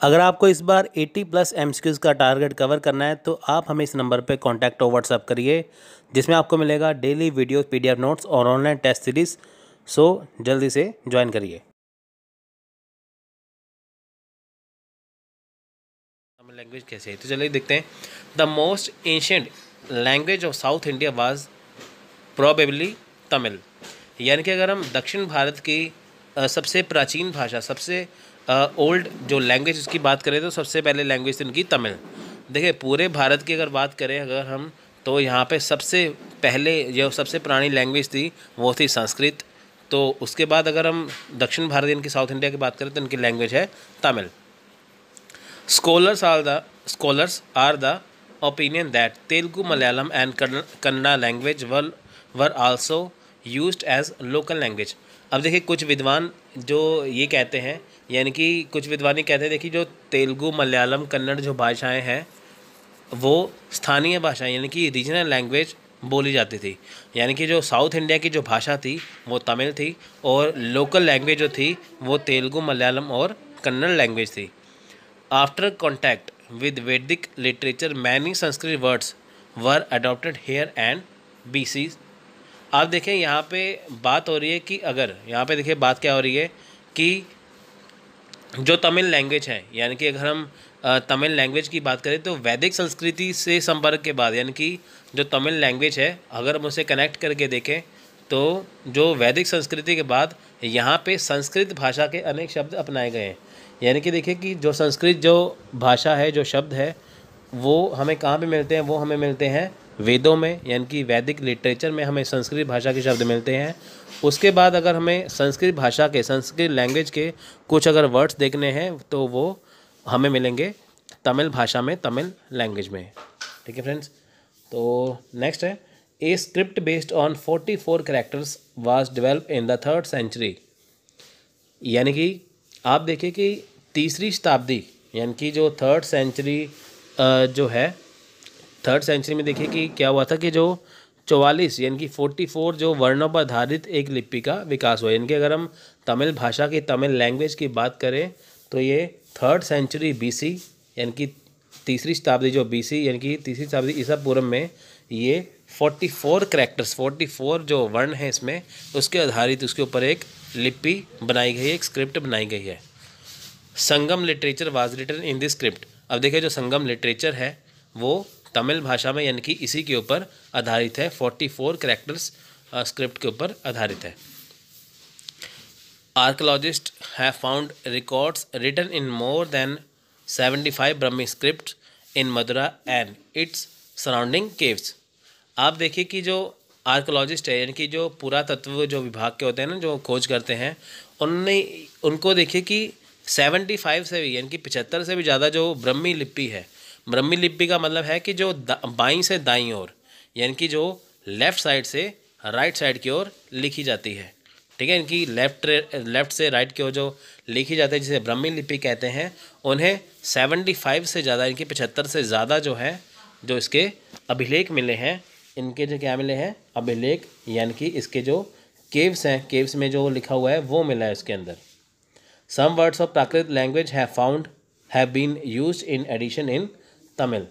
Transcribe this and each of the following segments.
अगर आपको इस बार 80 प्लस एम का टारगेट कवर करना है तो आप हमें इस नंबर पे कांटेक्ट और व्हाट्सअप करिए, जिसमें आपको मिलेगा डेली वीडियो, पीडीएफ नोट्स और ऑनलाइन टेस्ट सीरीज़। सो, जल्दी से ज्वाइन करिए। लैंग्वेज कैसे है? तो चलिए देखते हैं। The most ancient language of South India was probably Tamil. यानी कि अगर हम दक्षिण भारत की सबसे प्राचीन भाषा, सबसे ओल्ड जो लैंग्वेज उसकी बात करें तो सबसे पहले लैंग्वेज थी उनकी तमिल। देखिए, पूरे भारत की अगर बात करें अगर हम तो यहाँ पे सबसे पहले जो सबसे पुरानी लैंग्वेज थी, वो थी संस्कृत। तो उसके बाद अगर हम दक्षिण भारत इनकी साउथ इंडिया की बात करें तो इनकी लैंग्वेज है Tamil. Scholars are the scholars are the opinion that Telugu, Malayalam and Kannada language were were also use as local language अब देखिए, कुछ विद्वान जो ये कहते हैं यानी कि कुछ विद्वान कहते हैं, देखिए, जो तेलुगु, मलयालम, कन्नड़ जो भाषाएँ हैं, वो स्थानीय भाषाएँ, यानी कि रीजनल लैंग्वेज बोली जाती थी। यानी कि जो साउथ इंडिया की जो भाषा थी, वो तमिल थी और लोकल लैंग्वेज जो थी, वो तेलुगु, मलयालम और कन्नड़ लैंग्वेज थी। After contact with Vedic literature many Sanskrit words were adopted here and B C आप देखें यहाँ पे बात हो रही है कि अगर, यहाँ पे देखिए बात क्या हो रही है कि जो तमिल लैंग्वेज है, यानी कि अगर हम तमिल लैंग्वेज की बात करें तो वैदिक संस्कृति से संपर्क के बाद, यानी कि जो तमिल लैंग्वेज है, अगर हम उसे कनेक्ट करके देखें तो जो वैदिक संस्कृति के बाद यहाँ पे संस्कृत भाषा के अनेक शब्द अपनाए गए हैं। यानी कि देखिए कि जो संस्कृत जो भाषा है, जो शब्द है, वो हमें कहाँ पे मिलते हैं? वो हमें मिलते हैं वेदों में, यानी कि वैदिक लिटरेचर में हमें संस्कृत भाषा के शब्द मिलते हैं। उसके बाद अगर हमें संस्कृत भाषा के, संस्कृत लैंग्वेज के कुछ अगर वर्ड्स देखने हैं तो वो हमें मिलेंगे तमिल भाषा में, तमिल लैंग्वेज में। ठीक है फ्रेंड्स तो नेक्स्ट है। A script based on forty four characters was develop in the third century यानी कि आप देखिए कि तीसरी शताब्दी, यानी कि जो थर्ड सेंचुरी जो है थर्ड सेंचुरी में देखिए कि क्या हुआ था कि जो चौवालीस, यानी कि फोर्टी फोर जो वर्णों पर आधारित एक लिपि का विकास हुआ। यानी कि अगर हम तमिल भाषा की तमिल लैंग्वेज की बात करें तो ये थर्ड सेंचुरी बीसी यानी कि तीसरी शताब्दी जो बीसी यानी कि तीसरी शताब्दी ईसा पूर्व में ये forty four characters forty four जो वर्ण हैं इसमें, उसके आधारित उसके ऊपर एक लिपि बनाई गई है, एक स्क्रिप्ट बनाई गई है। Sangam literature was written in this script अब देखिए जो संगम लिटरेचर है, वो तमिल भाषा में यानी कि इसी के ऊपर आधारित है फोर्टी फोर करेक्टर्स स्क्रिप्ट के ऊपर आधारित है। Archaeologists have found records written in more than seventy five Brahmi script in Madura and its surrounding caves आप देखिए कि जो आर्कोलॉजिस्ट है, यानी कि जो पुरातत्व जो विभाग के होते हैं ना, जो खोज करते हैं, उनने, उनको देखिए कि सेवेंटी फाइव से भी, यानी कि पचहत्तर से भी ज़्यादा जो ब्रह्मी लिपि है ब्रह्मी लिपि का मतलब है कि जो बाई से दाई ओर, यानी कि जो लेफ़्ट साइड से राइट साइड की ओर लिखी जाती है। ठीक है? इनकी लेफ़्ट लेफ़्ट से राइट की ओर जो लिखी जाती है, जिसे ब्रह्मी लिपि कहते हैं, उन्हें सेवेंटी फाइव से ज़्यादा, इनकी पचहत्तर से ज़्यादा जो है, जो इसके अभिलेख मिले हैं, इनके जो क्या मिले हैं? अभिलेख, यानी कि इसके जो केव्स हैं केव्स में जो लिखा हुआ है, वो मिला है इसके अंदर। Some words of Prakrit language have found have been use in addition in Tamil.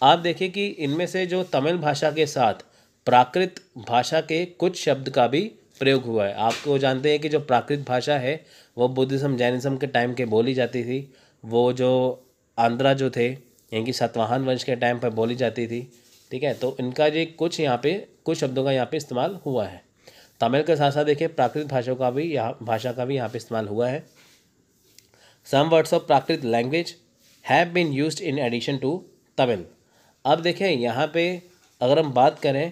आप देखिए कि इनमें से जो तमिल भाषा के साथ प्राकृत भाषा के कुछ शब्द का भी प्रयोग हुआ है। आपको जानते हैं कि जो प्राकृत भाषा है, वो बुद्धिज़्म, जैनिज़्म के टाइम के बोली जाती थी। वो जो आंध्रा जो थे, यानी कि सतवाहन वंश के टाइम पर बोली जाती थी, ठीक है? तो इनका जो कुछ यहाँ पे, कुछ शब्दों का यहाँ पे इस्तेमाल हुआ है। तमिल के साथ साथ देखिए, प्राकृत भाषा का भी यहाँ, भाषा का भी यहाँ पे इस्तेमाल हुआ है। Some words of Prakrit language have been use in addition to Tamil. अब देखें यहाँ पे अगर हम बात करें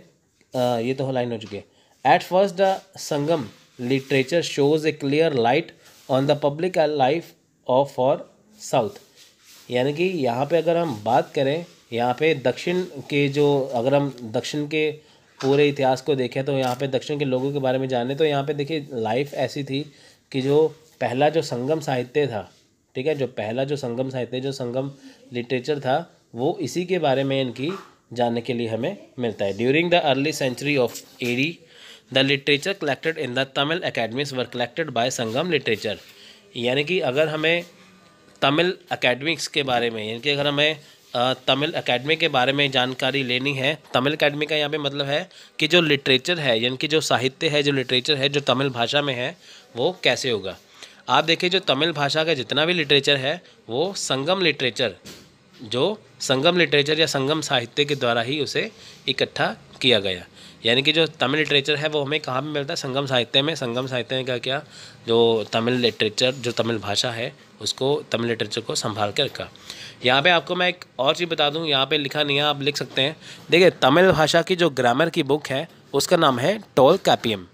आ, ये तो लाइन हो चुकी है। At first the Sangam literature shows a clear light on the public life of far south यानी कि यहाँ पे अगर हम बात करें यहाँ पे दक्षिण के जो अगर हम दक्षिण के पूरे इतिहास को देखें तो यहाँ पे दक्षिण के लोगों के बारे में जाने तो यहाँ पे देखिए लाइफ ऐसी थी कि जो पहला जो संगम साहित्य था ठीक है, जो पहला जो संगम साहित्य, जो संगम लिटरेचर था, वो इसी के बारे में इनकी जानने के लिए हमें मिलता है। During the early century of AD the literature collected in the Tamil academies were collected by Sangam literature यानी कि अगर हमें तमिल अकेडमिक्स के बारे में, यानी कि अगर हमें तमिल अकेडमी के बारे में जानकारी लेनी है तमिल अकेडमी का यहाँ पे मतलब है कि जो लिटरेचर है, यानी कि जो साहित्य है, जो लिटरेचर है, जो तमिल भाषा में है, वो कैसे होगा? आप देखिए, जो तमिल भाषा का जितना भी लिटरेचर है, वो संगम लिटरेचर जो संगम लिटरेचर या संगम साहित्य के द्वारा ही उसे इकट्ठा किया गया। यानी कि जो तमिल लिटरेचर है, वो हमें कहाँ पे मिलता है? संगम साहित्य में। संगम साहित्य में क्या क्या? जो तमिल लिटरेचर जो तमिल भाषा है, उसको, तमिल लिटरेचर को संभाल के रखा। यहाँ पे आपको मैं एक और चीज़ बता दूँ। यहाँ पे लिखा नहीं है, आप लिख सकते हैं। देखिए, तमिल भाषा की जो ग्रामर की बुक है, उसका नाम है टोल कैपियम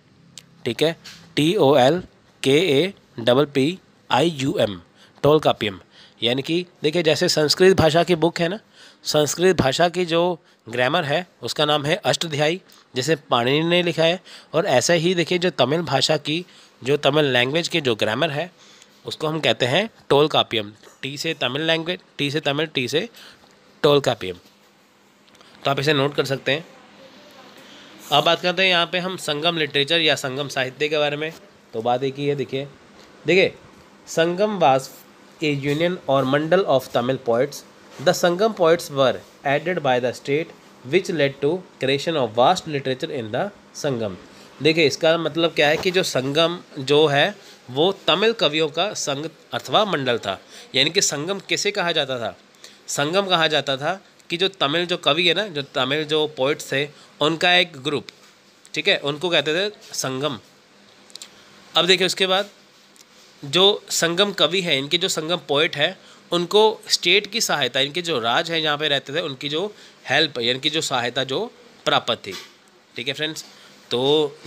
ठीक है? T O L K A double P I U M Tolkappiyam यानी कि, देखिए, जैसे संस्कृत भाषा की बुक है ना, संस्कृत भाषा की जो ग्रामर है, उसका नाम है अष्टध्यायी, जैसे पाणिनि ने लिखा है। और ऐसे ही, देखिए, जो तमिल भाषा की, जो तमिल लैंग्वेज की जो ग्रामर है, उसको हम कहते हैं टोल कापियम टी से तमिल लैंग्वेज टी से तमिल टी से टोल कापियम तो आप इसे नोट कर सकते हैं। अब बात करते हैं यहाँ पे हम संगम लिटरेचर या संगम साहित्य के बारे में। तो बात एक ही है, देखिए। देखिए, संगम वास ए यूनियन और mandal of Tamil poets the Sangam poets were aided by the state which led to creation of vast literature in the Sangam देखिए, इसका मतलब क्या है कि जो संगम जो है, वो तमिल कवियों का संग अथवा मंडल था। यानी कि संगम किसे कहा जाता था? संगम कहा जाता था कि जो तमिल जो कवि है ना, जो तमिल जो पोइट्स थे, उनका एक ग्रुप ठीक है? उनको कहते थे संगम। अब देखिए, उसके बाद जो संगम कवि हैं, इनके जो संगम पोइट है, उनको स्टेट की सहायता, इनके जो राज हैं जहाँ पे रहते थे, उनकी जो हेल्प यानी कि जो सहायता, जो प्राप्त थी। ठीक है फ्रेंड्स तो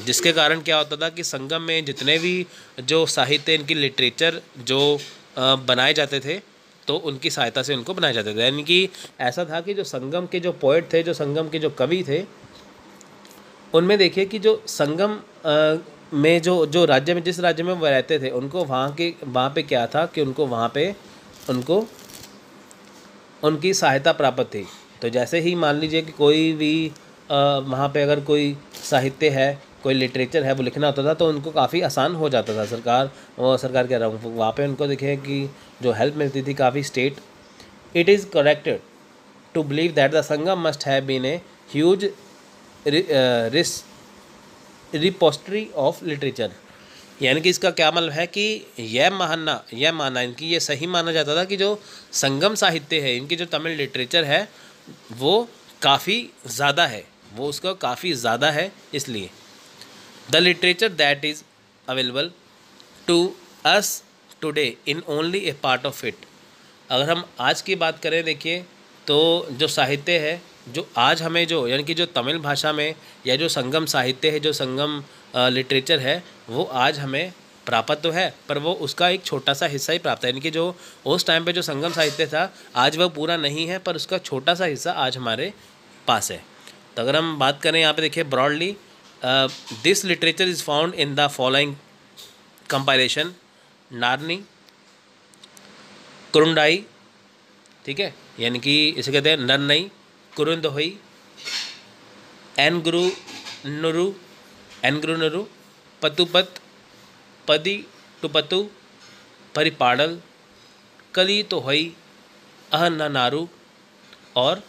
जिसके कारण क्या होता था कि संगम में जितने भी जो साहित्य, इनकी लिटरेचर जो बनाए जाते थे तो उनकी सहायता से उनको बनाए जाते थे। यानी कि ऐसा था कि जो संगम के जो पोइट थे, जो संगम के जो कवि थे, उनमें देखिए कि जो संगम में जो जो राज्य में, जिस राज्य में वो रहते थे, उनको वहाँ के, वहाँ पे क्या था कि उनको वहाँ पे, उनको, उनकी सहायता प्राप्त थी। तो जैसे ही मान लीजिए कि कोई भी वहाँ पे अगर कोई साहित्य है, कोई लिटरेचर है, वो लिखना होता था तो उनको काफ़ी आसान हो जाता था। सरकार और सरकार कह रहा हूँ वहाँ पे उनको देखे कि जो हेल्प मिलती थी काफ़ी state it is corrected to believe that the Sangam must have been a huge ris repository of literature. यानी कि इसका क्या मतलब है कि यह मानना यह मानना, इनकी ये सही माना जाता था कि जो संगम साहित्य है, इनकी जो तमिल लिटरेचर है, वो काफ़ी ज़्यादा है। वो उसका काफ़ी ज़्यादा है इसलिए। The literature that is available to us today in only a part of it अगर हम आज की बात करें, देखिए तो जो साहित्य है जो आज हमें जो, यानी कि जो तमिल भाषा में या जो संगम साहित्य है, जो संगम लिटरेचर है, वो आज हमें प्राप्त तो है, पर वो उसका एक छोटा सा हिस्सा ही प्राप्त है। यानी कि जो उस टाइम पे जो संगम साहित्य था, आज वह पूरा नहीं है, पर उसका छोटा सा हिस्सा आज हमारे पास है। तो अगर हम बात करें यहाँ पे देखिए broadly this literature is found in the following compilation Narrinai, Kuruntokai, ठीक है? यानी कि इसे कहते हैं नरनई कुरुंदोई एनगुरु नुरु एनगुरु नुरु पतुपत पदी टुपतु परिपाड़ल, कली तो हई नारू, और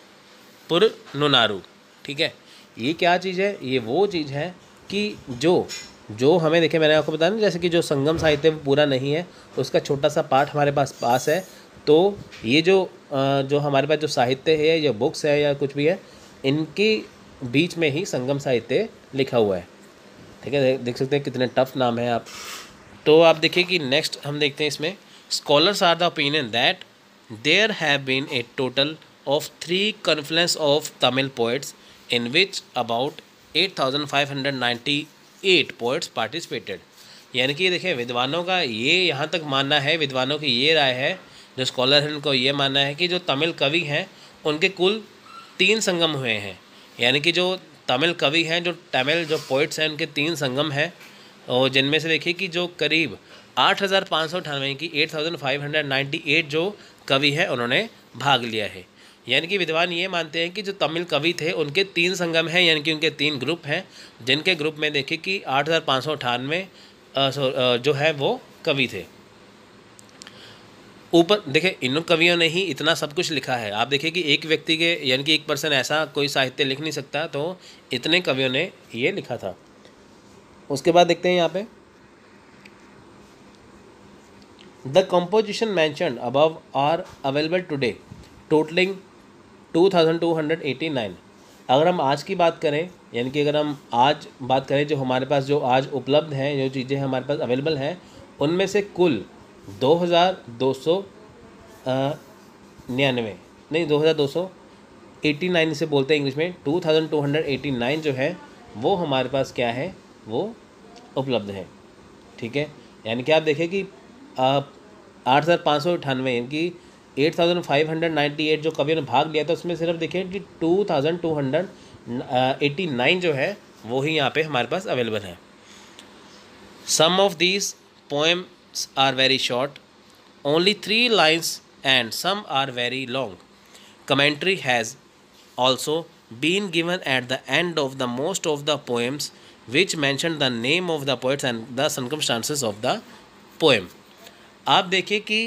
पुर नुनारू ठीक है? ये क्या चीज़ है? ये वो चीज़ है कि जो जो हमें देखे, मैंने आपको बताया ना, जैसे कि जो संगम साहित्य पूरा नहीं है, उसका छोटा सा पाठ हमारे पास पास है तो ये जो जो हमारे पास जो साहित्य है या बुक्स है या कुछ भी है, इनके बीच में ही संगम साहित्य लिखा हुआ है। ठीक है, देख सकते हैं कितने टफ नाम है आप। तो आप देखिए कि नेक्स्ट हम देखते हैं इसमें scholars are the opinion that there have been a total of three conferences of Tamil poets in which about eight thousand five hundred ninety eight poets participated यानी कि देखिए, विद्वानों का ये यहाँ तक मानना है, विद्वानों की ये राय है जो स्कॉलर हैं, उनको ये मानना है कि जो तमिल कवि हैं, उनके कुल तीन संगम हुए हैं। यानी कि जो तमिल कवि हैं, जो तमिल जो पोइट्स हैं, उनके तीन संगम हैं। और जिनमें से देखिए कि जो करीब आठ हज़ार पाँच सौ अठानवे की eight thousand five hundred ninety eight जो कवि हैं, उन्होंने भाग लिया है। यानी कि विद्वान ये मानते हैं कि जो तमिल कवि थे, उनके तीन संगम हैं, यानी कि उनके तीन ग्रुप हैं, जिनके ग्रुप में देखिए कि आठ हज़ार पाँच सौ अठानवे जो है वो कवि थे। ऊपर, देखिए इन कवियों ने ही इतना सब कुछ लिखा है। आप देखिए कि एक व्यक्ति के, यानी कि एक पर्सन ऐसा कोई साहित्य लिख नहीं सकता तो इतने कवियों ने ये लिखा था। उसके बाद देखते हैं यहाँ पे। The composition mention above are available today totalling 2289 अगर हम आज की बात करें, यानी कि अगर हम आज बात करें जो हमारे पास जो आज उपलब्ध हैं, जो चीज़ें हमारे पास अवेलेबल हैं, उनमें से कुल दो हज़ार दो सौ निन्यानवे। नहीं, दो हज़ार दो सौ एटी नाइन से बोलते हैं इंग्लिश में। Two thousand two hundred eighty nine जो है, वो हमारे पास क्या है? वो उपलब्ध है। ठीक है? यानी कि आप देखें कि आठ हज़ार पाँच सौ अठानवे यानी कि eight thousand five hundred ninety eight जो कवियों ने भाग लिया था, उसमें सिर्फ़ देखिए कि two thousand two hundred eighty nine जो है, वो ही यहाँ पे हमारे पास अवेलेबल है। Some of these poems are very short, only three lines, and some are very long. Commentary has also been given at the end of the most of the poems, which mention the name of the poets and the circumstances of the poem. आप देखिए कि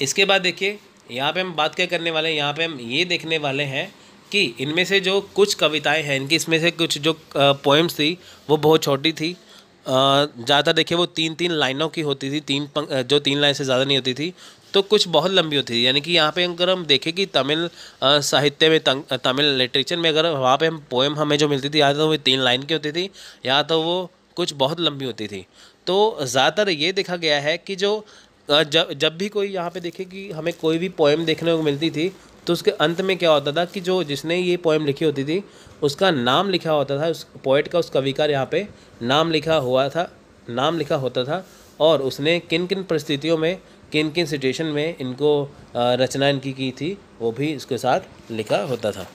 इसके बाद देखिए यहाँ पे हम बात क्या करने वाले हैं यहाँ पे हम ये देखने वाले हैं कि इनमें से जो कुछ कविताएँ हैं इनकी इसमें से कुछ जो पोएम्स थी वो बहुत छोटी थी ज़्यादा देखिए वो तीन तीन लाइनों की होती थी, तीन जो तीन लाइन से ज़्यादा नहीं होती थी तो कुछ बहुत लंबी होती थी। यानी कि यहाँ पे अगर हम देखें कि तमिल साहित्य में तमिल लिटरेचर में अगर वहाँ पे हम पोएम हमें जो मिलती थी, या तो वो तीन लाइन की होती थी, या तो वो कुछ बहुत लंबी होती थी। तो ज़्यादातर ये देखा गया है कि जो जब जब भी कोई यहाँ पे देखे कि हमें कोई भी पोएम देखने को मिलती थी तो उसके अंत में क्या होता था कि जो जिसने ये पोएम लिखी होती थी, उसका नाम लिखा होता था, उस पोइट का, उस कवि का यहाँ पे नाम लिखा हुआ था, नाम लिखा होता था और उसने किन किन परिस्थितियों में किन किन सिचुएशन में इनको रचना इनकी की थी, वो भी इसके साथ लिखा होता था।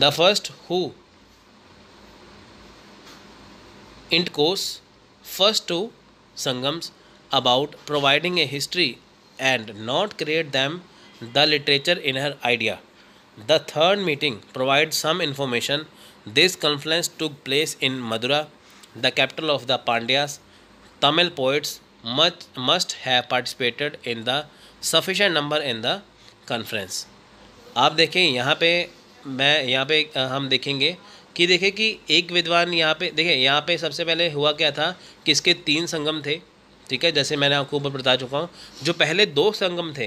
The first who in course first two Sangams about providing a history and not create them the literature in her idea the third meeting provide some information this conference took place in Madura the capital of the Pandyas Tamil poets much must have participated in the sufficient number in the conference आप देखें, यहाँ पे मैं, यहाँ पे हम देखेंगे कि देखें कि एक विद्वान यहाँ पे, देखें, यहाँ पे सबसे पहले हुआ क्या था? किसके तीन संगम थे? ठीक है, जैसे मैंने आपको ऊपर बता चुका हूँ, जो पहले दो संगम थे,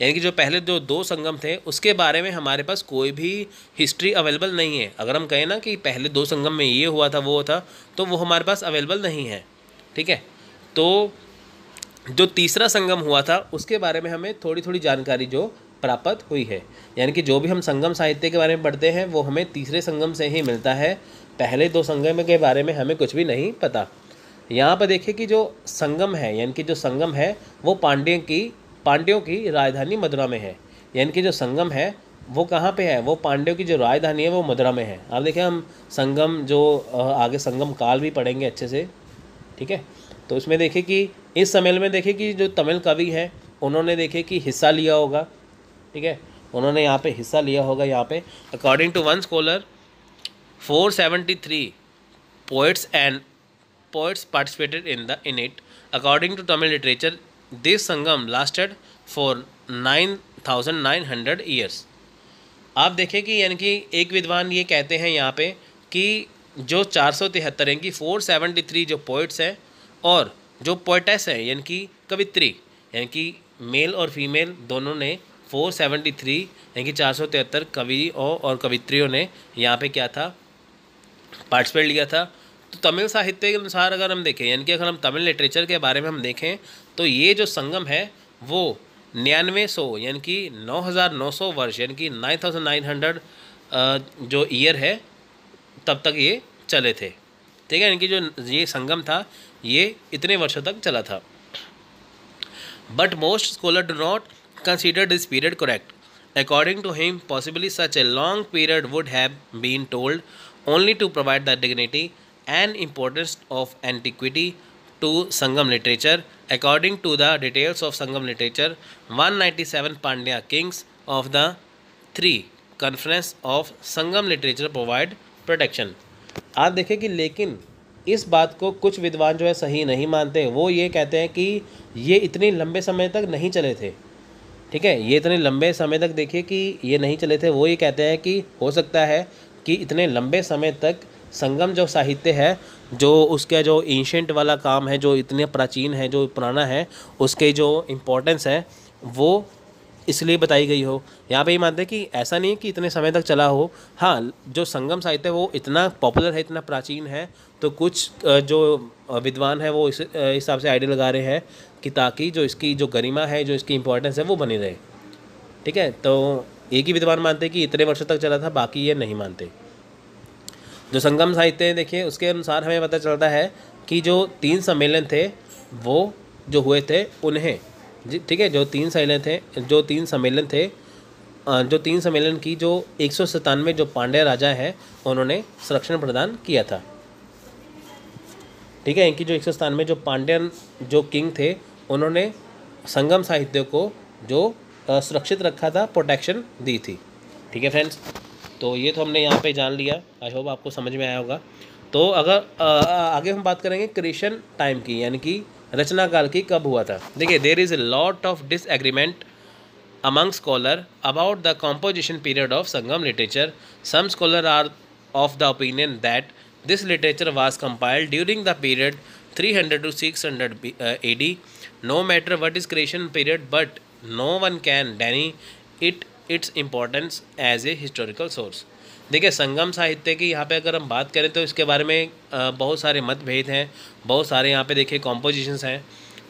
यानी कि जो पहले जो दो संगम थे, उसके बारे में हमारे पास कोई भी हिस्ट्री अवेलेबल नहीं है। अगर हम कहें ना कि पहले दो संगम में ये हुआ था, वो था तो वो हमारे पास अवेलेबल नहीं है, ठीक है? तो जो तीसरा संगम हुआ था, उसके बारे में हमें थोड़ी थोड़ी जानकारी जो प्राप्त हुई है। यानी कि जो भी हम संगम साहित्य के बारे में पढ़ते हैं, वो हमें तीसरे संगम से ही मिलता है। पहले दो संगम के बारे में हमें कुछ भी नहीं पता। यहाँ पर देखिए कि जो संगम है, यानी कि जो संगम है, वो पांड्यों की पांड्यों की राजधानी मदुरा में है। यानी कि जो संगम है, वो कहाँ पे है? वो पांड्यों की जो राजधानी है, वो मदुरा में है। आप देखिए हम संगम जो आगे संगम काल भी पढ़ेंगे अच्छे से, ठीक है? तो उसमें देखिए कि, इस सम्मेलन में देखिए कि जो तमिल कवि हैं, उन्होंने देखे कि हिस्सा लिया होगा, ठीक है? उन्होंने यहाँ पे हिस्सा लिया होगा यहाँ पे। According to one scholar four seventy three poets and poets participated in the in it. According to Tamil literature, this Sangam lasted for 9,900 years. आप देखें कि यानी कि एक विद्वान ये कहते हैं यहाँ पे कि जो चार सौ तिहत्तर यानी कि फोर सेवेंटी थ्री जो पोइट्स हैं और जो पोइटस हैं यानी कि कवित्री यानी कि मेल और फीमेल दोनों ने फोर सेवेंटी थ्री यानी कि चार सौ तिहत्तर कवि और कवित्रियों ने यहाँ पे क्या था पार्टिसिपेट लिया था तो तमिल साहित्य के अनुसार अगर हम देखें, यानी कि अगर हम तमिल लिटरेचर के बारे में हम देखें तो ये जो संगम है, वो निन्यानवे सौ, यानी कि नौ हज़ार नौ सौ वर्ष, यानी कि नाइन थाउज़ेंड नाइन हंड्रेड जो ईयर है, तब तक ये चले थे। ठीक है, यानी कि जो ये संगम था, ये इतने वर्षों तक चला था। But most scholar do not consider this period correct according to him possibly such a long period would have been told only to provide the dignity and importance of antiquity to Sangam literature according to the details of Sangam literature 197 ninety seven Pandya kings of the three conference of Sangam literature provide protection आप देखें कि लेकिन इस बात को कुछ विद्वान जो है सही नहीं मानते वो ये कहते हैं कि ये इतने लंबे समय तक नहीं चले थे। ठीक है? ये इतने लंबे समय तक देखिए कि ये नहीं चले थे। वो ये कहते हैं कि हो सकता है कि इतने लंबे समय तक संगम जो साहित्य है, जो उसके जो एंशेंट वाला काम है, जो इतने प्राचीन है, जो पुराना है, उसके जो इम्पोर्टेंस है, वो इसलिए बताई गई हो। यहाँ पे ये मानते हैं कि ऐसा नहीं कि इतने समय तक चला हो। हाँ जो संगम साहित्य है, वो इतना पॉपुलर है, इतना प्राचीन है तो कुछ जो विद्वान है, वो इस हिसाब से आइडिया लगा रहे हैं कि ताकि जो इसकी, जो गरिमा है, जो इसकी इम्पोर्टेंस है, वो बनी रहे। ठीक है? तो एक ही विद्वान मानते कि इतने वर्षों तक चला था, बाकी ये नहीं मानते। जो संगम साहित्य है, देखिए, उसके अनुसार हमें पता चलता है कि जो तीन सम्मेलन थे, वो जो हुए थे, उन्हें ठीक है, जो तीन सम्मेलन थे, जो तीन सम्मेलन थे जो तीन सम्मेलन की जो एक सौ सतानवे जो पांड्या राजा है, उन्होंने संरक्षण प्रदान किया था। ठीक है, इनकी जो एक सौ सतानवे जो पांड्यन जो किंग थे, उन्होंने संगम साहित्य को जो सुरक्षित रखा था प्रोटेक्शन दी थी। ठीक है फ्रेंड्स तो ये तो हमने यहाँ पे जान लिया। आई होप आपको समझ में आया होगा। तो अगर आ, आगे हम बात करेंगे क्रिएशन टाइम की यानी कि रचना काल की कब हुआ था। देखिए there is a lot of disagreement among scholar about the composition period of Sangam literature some scholar are of the opinion that this literature was compiled during the period 300 to six hundred A D no matter what is creation period but no one can deny it its importance as a historical source देखिए, संगम साहित्य की यहाँ पे अगर हम बात करें तो इसके बारे में बहुत सारे मतभेद हैं, बहुत सारे यहाँ पे देखिए कॉम्पोजिशंस हैं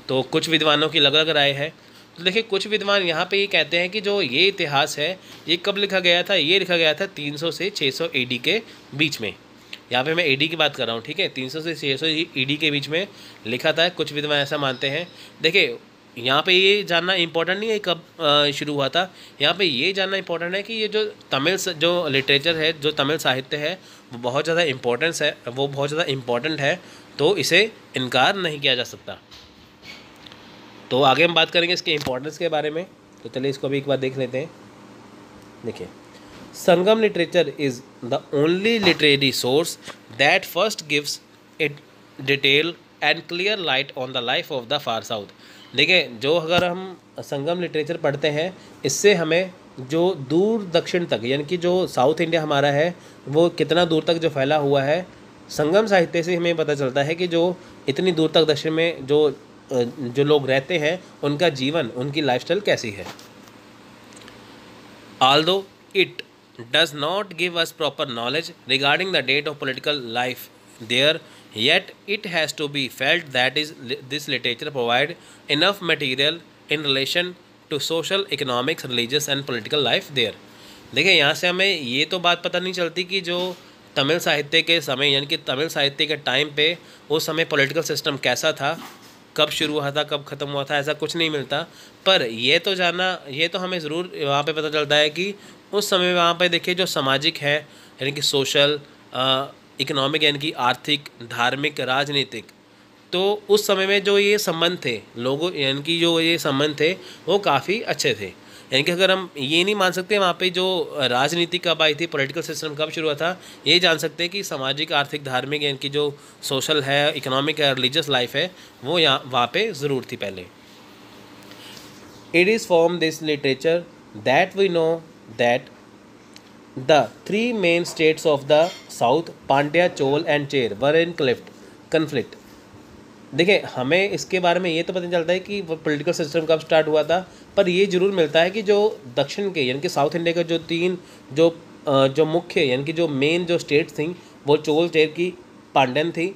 तो कुछ विद्वानों की अलग अलग राय है। तो देखिए, कुछ विद्वान यहाँ पे ये कहते हैं कि जो ये इतिहास है, ये कब लिखा गया था? ये लिखा गया था 300 से 600 एडी के बीच में। यहाँ पे मैं एडी की बात कर रहा हूँ, ठीक है? 300 से 600 एडी के बीच में लिखा था, कुछ विद्वान ऐसा मानते हैं। देखिए यहाँ पे ये जानना इम्पोर्टेंट नहीं है कब शुरू हुआ था। यहाँ पे ये जानना इम्पोर्टेंट है कि ये जो तमिल जो लिटरेचर है, जो तमिल साहित्य है, वो बहुत ज़्यादा इम्पोर्टेंस है, वो बहुत ज़्यादा इम्पोर्टेंट है तो इसे इनकार नहीं किया जा सकता। तो आगे हम बात करेंगे इसके इम्पोर्टेंस के बारे में। तो चलिए इसको भी एक बार देख लेते हैं। देखिए, Sangam literature is the only literary source that first gives it detail and clear light on the life of the far south देखिए, जो अगर हम संगम लिटरेचर पढ़ते हैं, इससे हमें जो दूर दक्षिण तक, यानी कि जो साउथ इंडिया हमारा है, वो कितना दूर तक जो फैला हुआ है, संगम साहित्य से हमें पता चलता है कि जो इतनी दूर तक दक्षिण में जो जो लोग रहते हैं, उनका जीवन, उनकी लाइफस्टाइल कैसी है। Although it does not give us proper knowledge regarding the date of political life there yet it has to be felt that is this literature provide enough material in relation to social, economics, religious and political life there. देखिए, यहाँ से हमें ये तो बात पता नहीं चलती कि जो तमिल साहित्य के समय, यानी कि तमिल साहित्य के टाइम पे उस समय पॉलिटिकल सिस्टम कैसा था, कब शुरू हुआ था, कब ख़त्म हुआ था, ऐसा कुछ नहीं मिलता। पर ये तो जाना, ये तो हमें ज़रूर वहाँ पे पता चलता है कि उस समय वहाँ पे देखिए जो सामाजिक है, यानी कि सोशल इकोनॉमिक यानी कि आर्थिक, धार्मिक, राजनीतिक तो उस समय में जो ये संबंध थे, लोगों यानी कि जो ये संबंध थे, वो काफ़ी अच्छे थे। यानी कि अगर हम ये नहीं मान सकते, वहाँ पे जो राजनीति कब आई थी पॉलिटिकल सिस्टम कब शुरू हुआ था, ये जान सकते हैं कि सामाजिक, आर्थिक, धार्मिक यानी कि जो सोशल है इकोनॉमिक है रिलीजियस लाइफ है, वो यहाँ, वहाँ पे ज़रूर थी पहले। It is form this literature that we know that The three main states of the south, Pandya Chola and Chera were in cleft conflict देखिए हमें इसके बारे में ये तो पता चलता है कि पोलिटिकल सिस्टम कब स्टार्ट हुआ था पर ये ज़रूर मिलता है कि जो दक्षिण के यानी कि साउथ इंडिया के जो तीन जो जो मुख्य यानी कि जो मेन जो स्टेट थी वो चोल चेर की पांड्यन थी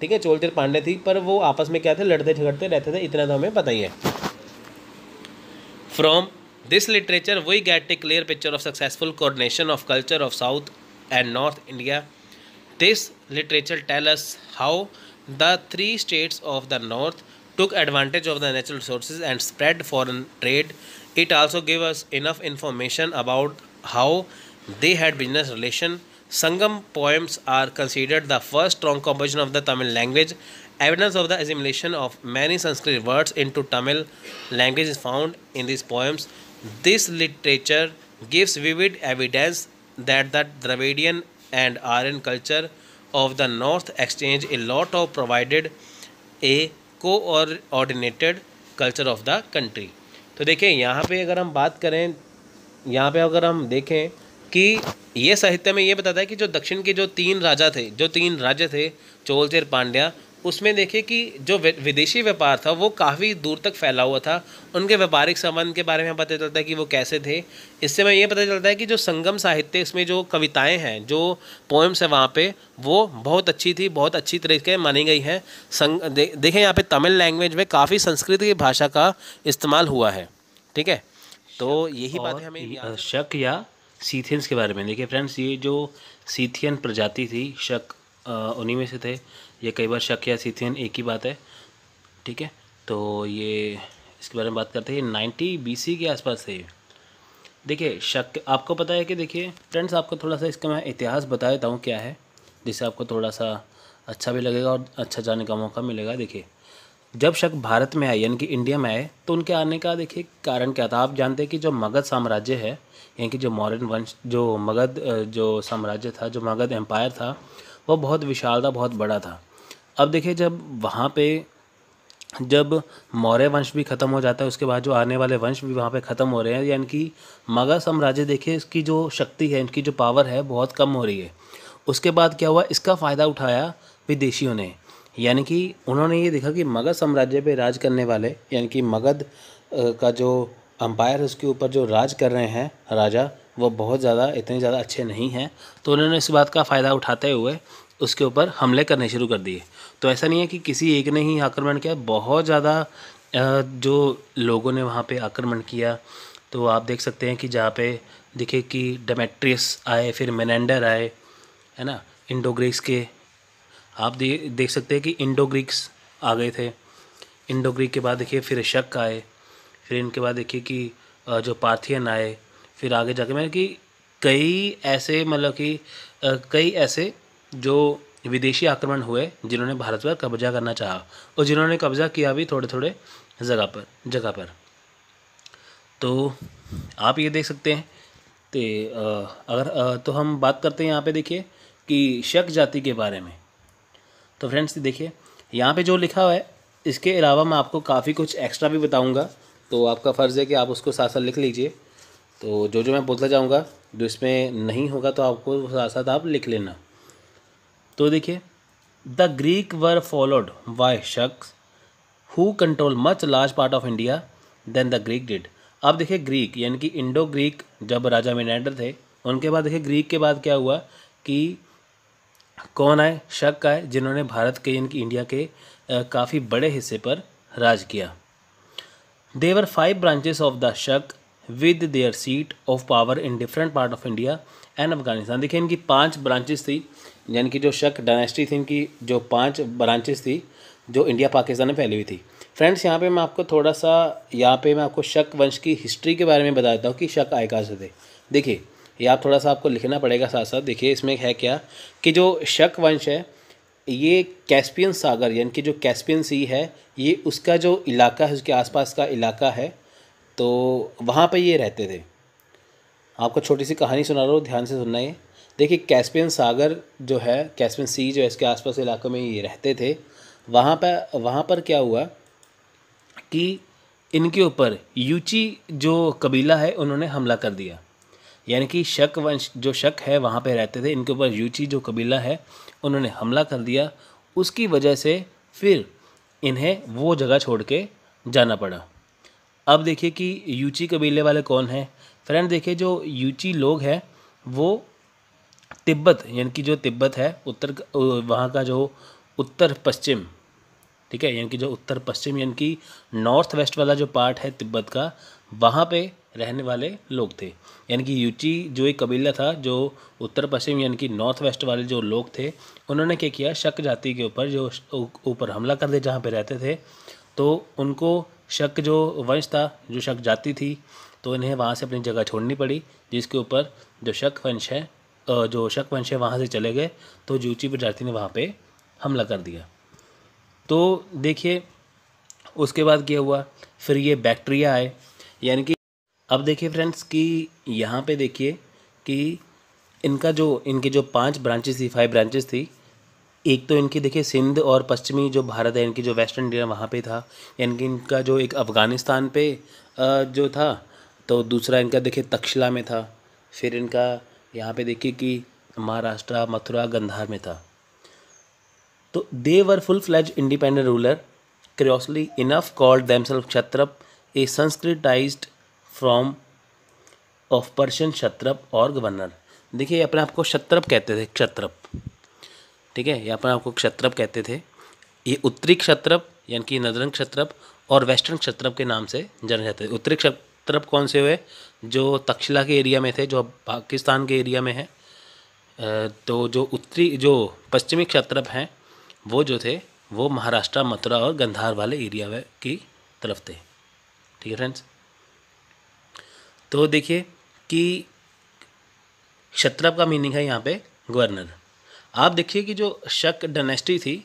ठीक है चोल चेर पांड्य थी पर वो आपस में क्या थे लड़ते झगड़ते रहते थे इतना तो हमें पता ही है। From This literature we get a clear picture of successful coordination of culture of South and North India. This literature tells us how the three states of the North took advantage of the natural resources and spread foreign trade. It also gave us enough information about how they had business relation. Sangam poems are considered the first strong composition of the Tamil language. Evidence of the assimilation of many Sanskrit words into Tamil language is found in these poems. This literature gives vivid evidence that the Dravidian and Aryan culture of the North exchange a lot of provided a coordinated culture of the country. तो देखिए यहाँ पे अगर हम बात करें यहाँ पे अगर हम देखें कि ये साहित्य में ये बताता है कि जो दक्षिण के जो तीन राजा थे जो तीन राज्य थे चोल चेर पांड्या उसमें देखिए कि जो विदेशी व्यापार था वो काफ़ी दूर तक फैला हुआ था। उनके व्यापारिक संबंध के बारे में पता चलता है कि वो कैसे थे। इससे मैं ये पता चलता है कि जो संगम साहित्य इसमें जो कविताएँ हैं जो पोएम्स हैं वहाँ पे वो बहुत अच्छी थी बहुत अच्छी तरीके मानी गई हैं। संग दे, देखें यहाँ पे तमिल लैंग्वेज में काफ़ी संस्कृत की भाषा का इस्तेमाल हुआ है। ठीक है? तो यही बात है हमें शक या सीथियंस के बारे में। देखिए फ्रेंड्स ये जो सीथियन प्रजाति थी शक उन्हीं में से थे। ये कई बार शक या सीथियन एक ही बात है, ठीक है? तो ये, इसके बारे में बात करते हैं। नाइन्टी बीसी के आसपास थे देखिए, शक, आपको पता है कि देखिए फ्रेंड्स आपको थोड़ा सा इसका मैं इतिहास बता देता हूँ क्या है, जिससे आपको थोड़ा सा अच्छा भी लगेगा और अच्छा जाने का मौका मिलेगा। देखिए, जब शक भारत में आए यानी कि इंडिया में आए तो उनके आने का देखिए कारण क्या था? आप जानते हैं कि जो मगध साम्राज्य है, यानी कि जो मॉडर्न वंश, जो मगध जो साम्राज्य था, जो मगध एम्पायर था वो बहुत विशाल था, बहुत बड़ा था। अब देखिए, जब वहाँ पे, जब मौर्य वंश भी ख़त्म हो जाता है, उसके बाद जो आने वाले वंश भी वहाँ पे ख़त्म हो रहे हैं, यानी कि मगध साम्राज्य, देखिए, इसकी जो शक्ति है, इनकी जो पावर है, बहुत कम हो रही है। उसके बाद क्या हुआ, इसका फ़ायदा उठाया विदेशियों ने। यानी कि उन्होंने ये देखा कि मगध साम्राज्य पे राज करने वाले, यानी कि मगध का जो अम्पायर उसके ऊपर जो राज कर रहे हैं राजा वो बहुत ज़्यादा, इतने ज़्यादा अच्छे नहीं हैं तो उन्होंने इस बात का फ़ायदा उठाते हुए उसके ऊपर हमले करने शुरू कर दिए। तो ऐसा नहीं है कि किसी एक ने ही आक्रमण किया, बहुत ज़्यादा जो लोगों ने वहाँ पे आक्रमण किया तो आप देख सकते हैं कि जहाँ पे दिखे कि डेमेट्रियस आए, फिर मेनेंडर आए, है ना इंडो ग्रीक्स के। आप देख सकते हैं कि इंडो ग्रीक्स आ गए थे। इंडो ग्रीक के बाद देखिए फिर शक आए, फिर इनके बाद देखिए कि जो पार्थियन आए फिर आगे जाके मैंने कि कई ऐसे मतलब कि कई ऐसे जो विदेशी आक्रमण हुए, जिन्होंने भारत पर कब्जा करना चाहा और जिन्होंने कब्जा किया भी थोड़े थोड़े जगह पर जगह पर। तो आप ये देख सकते हैं। तो अगर तो हम बात करते हैं यहाँ पे देखिए कि शक जाति के बारे में। तो फ्रेंड्स, देखिए, यहाँ पे जो लिखा हुआ है, इसके अलावा मैं आपको काफ़ी कुछ एक्स्ट्रा भी बताऊँगा। तो आपका फ़र्ज़ है कि आप उसको साथ साथ लिख लीजिए। तो जो जो मैं बोलता जाऊँगा, जो इसमें नहीं होगा तो आपको साथ साथ आप लिख लेना। तो देखिए, the Greek were followed by Shakas who control much large part of India than the Greek did. अब देखिए, ग्रीक, यानी कि इंडो ग्रीक जब राजा मिनेंडर थे, उनके बाद देखिए, ग्रीक के बाद क्या हुआ कि कौन आए? शक आए, जिन्होंने भारत के, यानी कि इंडिया के काफ़ी बड़े हिस्से पर राज किया। There were five branches of the Shaka with their seat of power in different part of India and Afghanistan देखिए, इनकी पाँच ब्रांचेस थी, यानी कि जो शक डायनेस्टी थी, इनकी जो पाँच ब्रांचेस थी, जो इंडिया पाकिस्तान में फैली हुई थी। फ्रेंड्स यहाँ पे मैं आपको थोड़ा सा, यहाँ पे मैं आपको शक वंश की हिस्ट्री के बारे में बता देता हूँ कि शक आए कहाँ से थे। देखिए, ये आप थोड़ा सा आपको लिखना पड़ेगा साथ साथ देखिए, इसमें है क्या कि जो शक वंश है, ये कैस्पियन सागर, यानी कि जो कैस्पियन सी है, ये उसका जो इलाका है, उसके आसपास का इलाका है तो वहाँ पर ये रहते थे। आपको छोटी सी कहानी सुना रहा हूँ ध्यान से सुनना ये। देखिए, कैस्पियन सागर जो है, कैस्पियन सी जो है, इसके आसपास इलाकों में ये रहते थे। वहाँ पर वहाँ पर क्या हुआ कि इनके ऊपर यूची जो कबीला है, उन्होंने हमला कर दिया। यानी कि शक वंश, जो शक है, वहाँ पे रहते थे। इनके ऊपर यूची जो कबीला है, उन्होंने हमला कर दिया। उसकी वजह से फिर इन्हें वो जगह छोड़ के जाना पड़ा। अब देखिए कि यूची कबीले वाले कौन हैं। फ्रेंड, देखिए जो यूची लोग हैं, वो तिब्बत, यानी कि जो तिब्बत है, उत्तर वहाँ का जो उत्तर पश्चिम, ठीक है, यानी कि जो उत्तर पश्चिम, यानी कि नॉर्थ वेस्ट वाला जो पार्ट है तिब्बत का, वहाँ पे रहने वाले लोग थे। यानी कि यूची जो एक कबीला था, जो उत्तर पश्चिम, यानी कि नॉर्थ वेस्ट वाले जो लोग थे, उन्होंने क्या किया, शक जाति के ऊपर जो ऊपर हमला कर दिया जहाँ पे रहते थे तो उनको शक जो वंश था, जो शक जाति थी तो इन्हें वहाँ से अपनी जगह छोड़नी पड़ी, जिसके ऊपर जो शक वंश है जो शक वंश है वहाँ से चले गए तो जूची प्रजाति ने वहाँ पे हमला कर दिया। तो देखिए, उसके बाद क्या हुआ, फिर ये बैक्टीरिया आए, यानी कि अब देखिए फ्रेंड्स कि यहाँ पे देखिए कि इनका जो, इनकी जो पाँच ब्रांचेस थी फाइव ब्रांचेस थी एक तो इनकी देखिए, सिंध और पश्चिमी जो भारत है, इनकी जो वेस्टर्न इंडिया वहाँ पे था, इनकी, इनका जो एक अफ़गानिस्तान पे जो था तो दूसरा इनका देखिए तक्षशिला में था, फिर इनका यहाँ पे देखिए कि महाराष्ट्र, मथुरा, गंधार में था। तो they were full fledge independent ruler curiously enough called themselves kshatrap a Sanskritize form of Persian kshatrap और गवर्नर देखिए, अपने आप को क्षत्रप कहते थे क्षत्रप ठीक है, यहाँ पर आपको क्षत्रप कहते थे। ये उत्तरी क्षत्रप, यानी कि नदरन क्षत्रप और वेस्टर्न क्षत्रप के नाम से जाने जाते थे। उत्तरी क्षत्रप कौन से हुए? जो तक्षशिला के एरिया में थे, जो अब पाकिस्तान के एरिया में है। तो जो उत्तरी, जो पश्चिमी क्षत्रप हैं, वो जो थे, वो महाराष्ट्र, मथुरा और गंधार वाले एरिया की तरफ़ थे। ठीक है फ्रेंड्स? तो देखिए कि क्षत्रप का मीनिंग है यहाँ पे गवर्नर। आप देखिए कि जो शक डायनेस्टी थी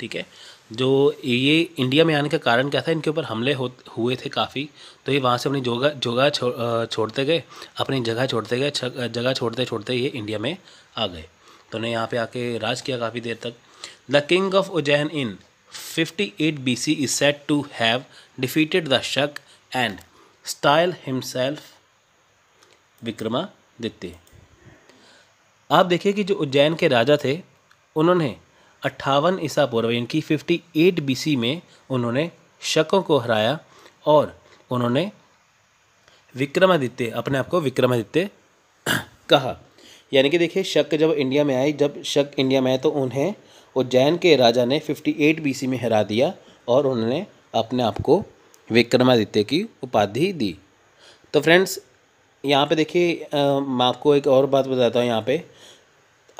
ठीक है जो ये इंडिया में आने का कारण क्या था इनके ऊपर हमले हो हुए थे काफ़ी तो ये वहाँ से अपनी जोगा जोगा छो, छोड़ते गए अपनी जगह छोड़ते गए जगह छोड़ते छोड़ते ये इंडिया में आ गए। तो उन्हें यहाँ पे आके राज किया काफ़ी देर तक। The king of Ujjain in 58 BC is said to have defeated the Shak and style himself Vikramaditya आप देखिए कि जो उज्जैन के राजा थे, उन्होंने अट्ठावन ईसा पूर्व इनकी 58 बीसी में उन्होंने शकों को हराया और उन्होंने विक्रमादित्य, अपने आप को विक्रमादित्य कहा। यानी कि देखिए, शक जब इंडिया में आए जब शक इंडिया में आए तो उन्हें उज्जैन के राजा ने 58 बीसी में हरा दिया और उन्होंने अपने आप को विक्रमादित्य की उपाधि दी। तो फ्रेंड्स, यहाँ पे देखिए मैं आपको एक और बात बताता हूँ यहाँ पे।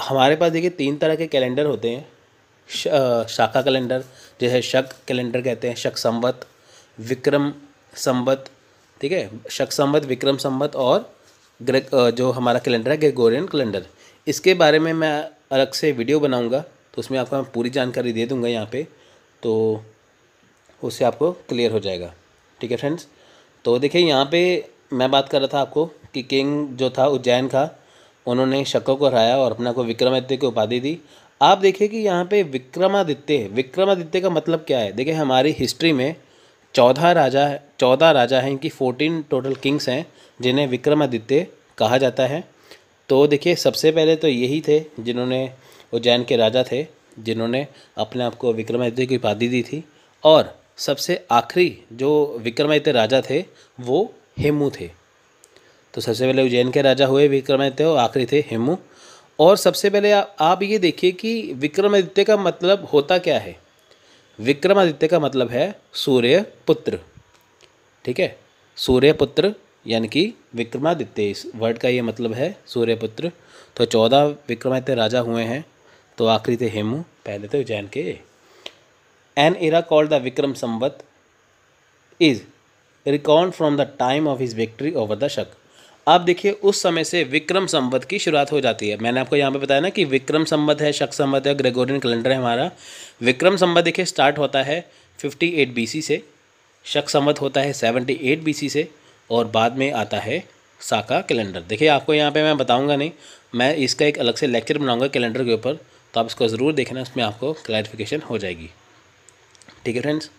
हमारे पास देखिए तीन तरह के कैलेंडर होते हैं। शाखा कैलेंडर, जैसे शक कैलेंडर कहते हैं, शक संवत विक्रम संवत ठीक है? शक संवत विक्रम संवत और ग्रेक जो हमारा कैलेंडर है, ग्रेगोरियन कैलेंडर। इसके बारे में मैं अलग से वीडियो बनाऊँगा तो उसमें आपको मैं पूरी जानकारी दे दूँगा यहाँ पे तो उससे आपको क्लियर हो जाएगा। ठीक है फ्रेंड्स? तो देखिए यहाँ पे मैं बात कर रहा था आपको कि किंग जो था, उज्जैन का उन्होंने शकों को हराया और अपना को विक्रमादित्य की उपाधि दी। आप देखिए कि यहाँ पे विक्रमादित्य विक्रमादित्य का मतलब क्या है? देखिए, हमारी हिस्ट्री में चौदह राजा चौदह राजा हैं, इनकी फोर्टीन टोटल किंग्स हैं, जिन्हें विक्रमादित्य कहा जाता है। तो देखिए, सबसे पहले तो यही थे जिन्होंने उज्जैन के राजा थे, जिन्होंने अपने आप को विक्रमादित्य की उपाधि दी थी। और सबसे आखिरी जो विक्रमादित्य राजा थे, वो हेमू थे। तो सबसे पहले उज्जैन के राजा हुए विक्रमादित्य और आखिरी थे हेमू। और सबसे पहले आ, आप ये देखिए कि विक्रमादित्य का मतलब होता क्या है। विक्रमादित्य का मतलब है सूर्य पुत्र। ठीक है? सूर्य पुत्र यानी कि विक्रमादित्य। इस वर्ड का ये मतलब है सूर्य पुत्र। तो चौदह विक्रमादित्य राजा हुए हैं। तो आखिरी थे हेमू पहले थे उज्जैन के। An era called the Vikram Samvat is record from the time of his victory over the Shaka आप देखिए, उस समय से विक्रम संवत की शुरुआत हो जाती है। मैंने आपको यहाँ पे बताया ना कि विक्रम संवत है, शक संवत है, ग्रेगोरियन कैलेंडर है हमारा। विक्रम संवत देखिए स्टार्ट होता है 58 बीसी से, शक संवत होता है 78 बीसी से, और बाद में आता है साका कैलेंडर। देखिए, आपको यहाँ पे मैं बताऊँगा नहीं, मैं इसका एक अलग से लेक्चर बनाऊँगा कैलेंडर के ऊपर तो आप इसको ज़रूर देखना उसमें आपको क्लैरिफिकेशन हो जाएगी। ठीक है फ्रेंड्स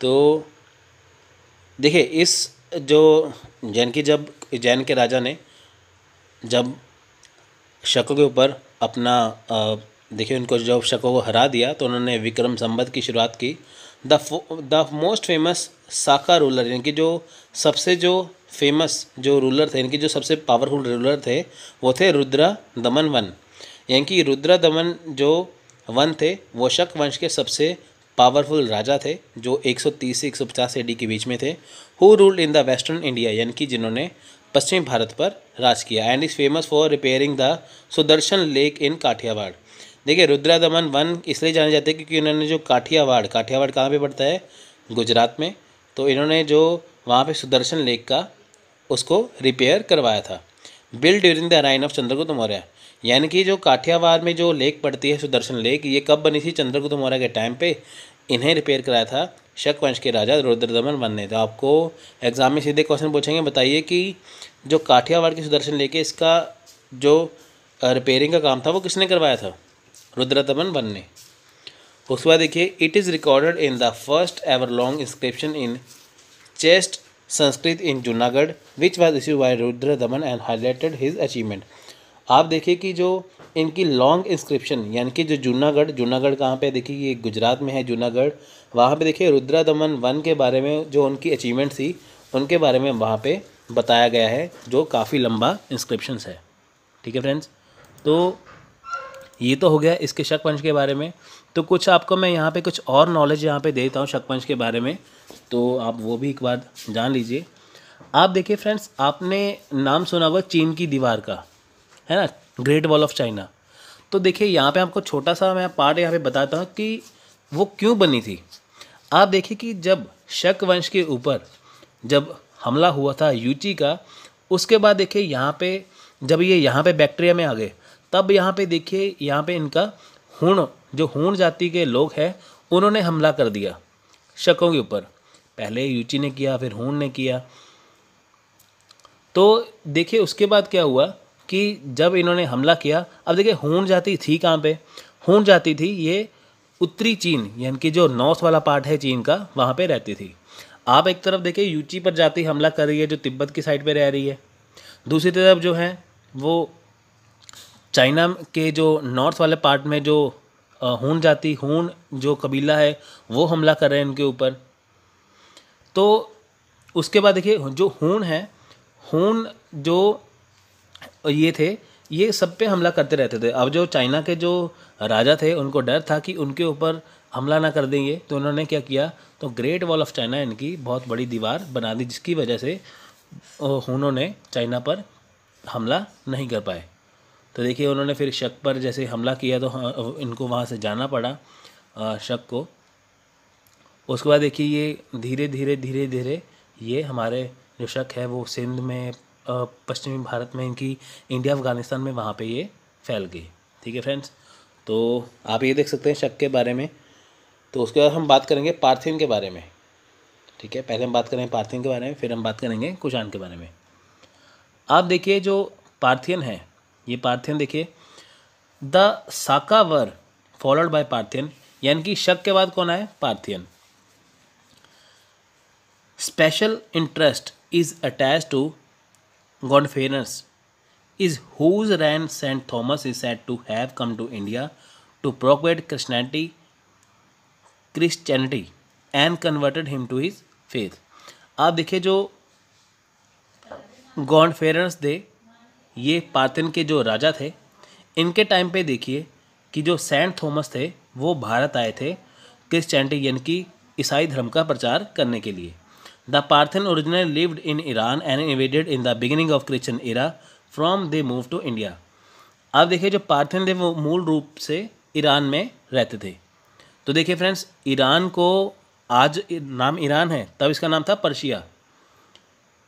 तो देखिए, इस जो जैन की जब, जैन के राजा ने जब शकों के ऊपर अपना देखिए उनको जब शकों को हरा दिया तो उन्होंने विक्रम संबत की शुरुआत की। The the most famous Saka ruler, यानी जो सबसे जो फ़ेमस जो रूलर थे इनकी जो सबसे पावरफुल रूलर थे, वो थे रुद्रा दमन वन। यानी कि रुद्रा दमन जो वन थे, वो शक वंश के सबसे पावरफुल राजा थे, जो 130 से 150 एडी के बीच में थे who ruled in the western India यानी कि जिन्होंने पश्चिमी भारत पर राज किया and is famous for repairing the Sudarshan lake in Kathiawar. देखिए रुद्रा दमन वन इसलिए जाने जाते हैं क्योंकि इन्होंने जो काठियावाड़ काठियावाड़ कहाँ पे पड़ता है? गुजरात में। तो इन्होंने जो वहाँ पे सुदर्शन लेक का उसको रिपेयर करवाया था। Build during the reign of Chandragupta Maurya यानी कि जो काठियावाड़ में जो लेक पड़ती है सुदर्शन लेक, ये कब बनी थी चंद्रगुप्त मौर्य के टाइम पे? इन्हें रिपेयर कराया था शक वंश के राजा रुद्रदमन वन ने। तो आपको एग्ज़ाम में सीधे क्वेश्चन पूछेंगे, बताइए कि जो काठियावाड़ की सुदर्शन लेके इसका जो रिपेयरिंग का काम था, वो किसने करवाया था? रुद्रदमन वन ने। उसके बाद देखिए it is recorded in the first ever long inscription in chaste Sanskrit in Junagadh which was issue by Rudradaman and highlighted his achievement आप देखिए कि जो इनकी लॉन्ग इंस्क्रिप्शन यानी कि जो जूनागढ़ जूनागढ़ कहाँ पे देखिए ये गुजरात में है जूनागढ़, वहाँ पे देखिए रुद्रा दमन वन के बारे में जो उनकी अचीवमेंट थी, उनके बारे में वहाँ पे बताया गया है, जो काफ़ी लंबा इंस्क्रिप्शंस है। ठीक है फ्रेंड्स तो ये तो हो गया इसके शक पंच के बारे में। तो कुछ आपको मैं यहाँ पे कुछ और नॉलेज यहाँ पे देता हूँ शक पंच के बारे में। तो आप वो भी एक बार जान लीजिए। आप देखिए फ्रेंड्स आपने नाम सुना हुआ चीन की दीवार का। है ना? ग्रेट वॉल ऑफ़ चाइना तो देखिए, यहाँ पे आपको छोटा सा मैं पार्ट यहाँ पे बताता हूँ कि वो क्यों बनी थी। आप देखिए कि जब शक वंश के ऊपर जब हमला हुआ था यूची का, उसके बाद देखिए यहाँ पे, जब ये यहाँ पे बैक्टीरिया में आ गए, तब यहाँ पे देखिए, यहाँ पे इनका हूण, जो हूण जाति के लोग हैं, उन्होंने हमला कर दिया शकों के ऊपर। पहले यूची ने किया, फिर हूण ने किया। तो देखिए, उसके बाद क्या हुआ? कि जब इन्होंने हमला किया, अब देखिए हूण जाति थी कहाँ पे? हूण जाति थी ये उत्तरी चीन, यानी कि जो नॉर्थ वाला पार्ट है चीन का, वहाँ पे रहती थी। आप एक तरफ़ देखिए, यूची पर जाति हमला कर रही है, जो तिब्बत की साइड पे रह रही है। दूसरी तरफ़ जो है, वो चाइना के जो नॉर्थ वाले पार्ट में जो हून जाति हून जो कबीला है, वो हमला कर रहे हैं इनके ऊपर। तो उसके बाद देखिए, जो हून है हून जो ये थे ये सब पे हमला करते रहते थे। अब जो चाइना के जो राजा थे उनको डर था कि उनके ऊपर हमला ना कर देंगे। तो उन्होंने क्या किया तो ग्रेट वॉल ऑफ़ चाइना इनकी बहुत बड़ी दीवार बना दी जिसकी वजह से उन्होंने चाइना पर हमला नहीं कर पाए। तो देखिए उन्होंने फिर शक पर जैसे हमला किया तो हाँ, इनको वहाँ से जाना पड़ा शक को। उसके बाद देखिए ये धीरे धीरे धीरे धीरे ये हमारे जो शक है वो सिंध में पश्चिमी भारत में इनकी, इंडिया, अफ़गानिस्तान में वहाँ पे ये फैल गई। ठीक है फ्रेंड्स तो आप ये देख सकते हैं शक के बारे में। तो उसके बाद हम बात करेंगे पार्थिन के बारे में। ठीक है? पहले हम बात करेंगे पार्थिन के बारे में, फिर हम बात करेंगे कुशान के बारे में। आप देखिए जो पार्थियन है, ये पार्थियन देखिए, the Saka were followed by Parthian, यानी कि शक के बाद कौन आए Parthian. Special interest is attach to Gondophernes is whose ran St. Thomas is said to have come to India to propagate Christianity, Christianity and converted him to his faith. आप देखिए जो गॉडफेरस दे ये पार्थिन के जो राजा थे इनके टाइम पे देखिए कि जो सेंट थॉमस थे वो भारत आए थे क्रिश्चियनिटी यानी कि ईसाई धर्म का प्रचार करने के लिए the Parthian original lived in Iran and invaded in the beginning of Christian era from they move to India अब देखिए जो पार्थिन थे वो मूल रूप से ईरान में रहते थे। तो देखिए फ्रेंड्स ईरान को आज नाम ईरान है, तब इसका नाम था पर्शिया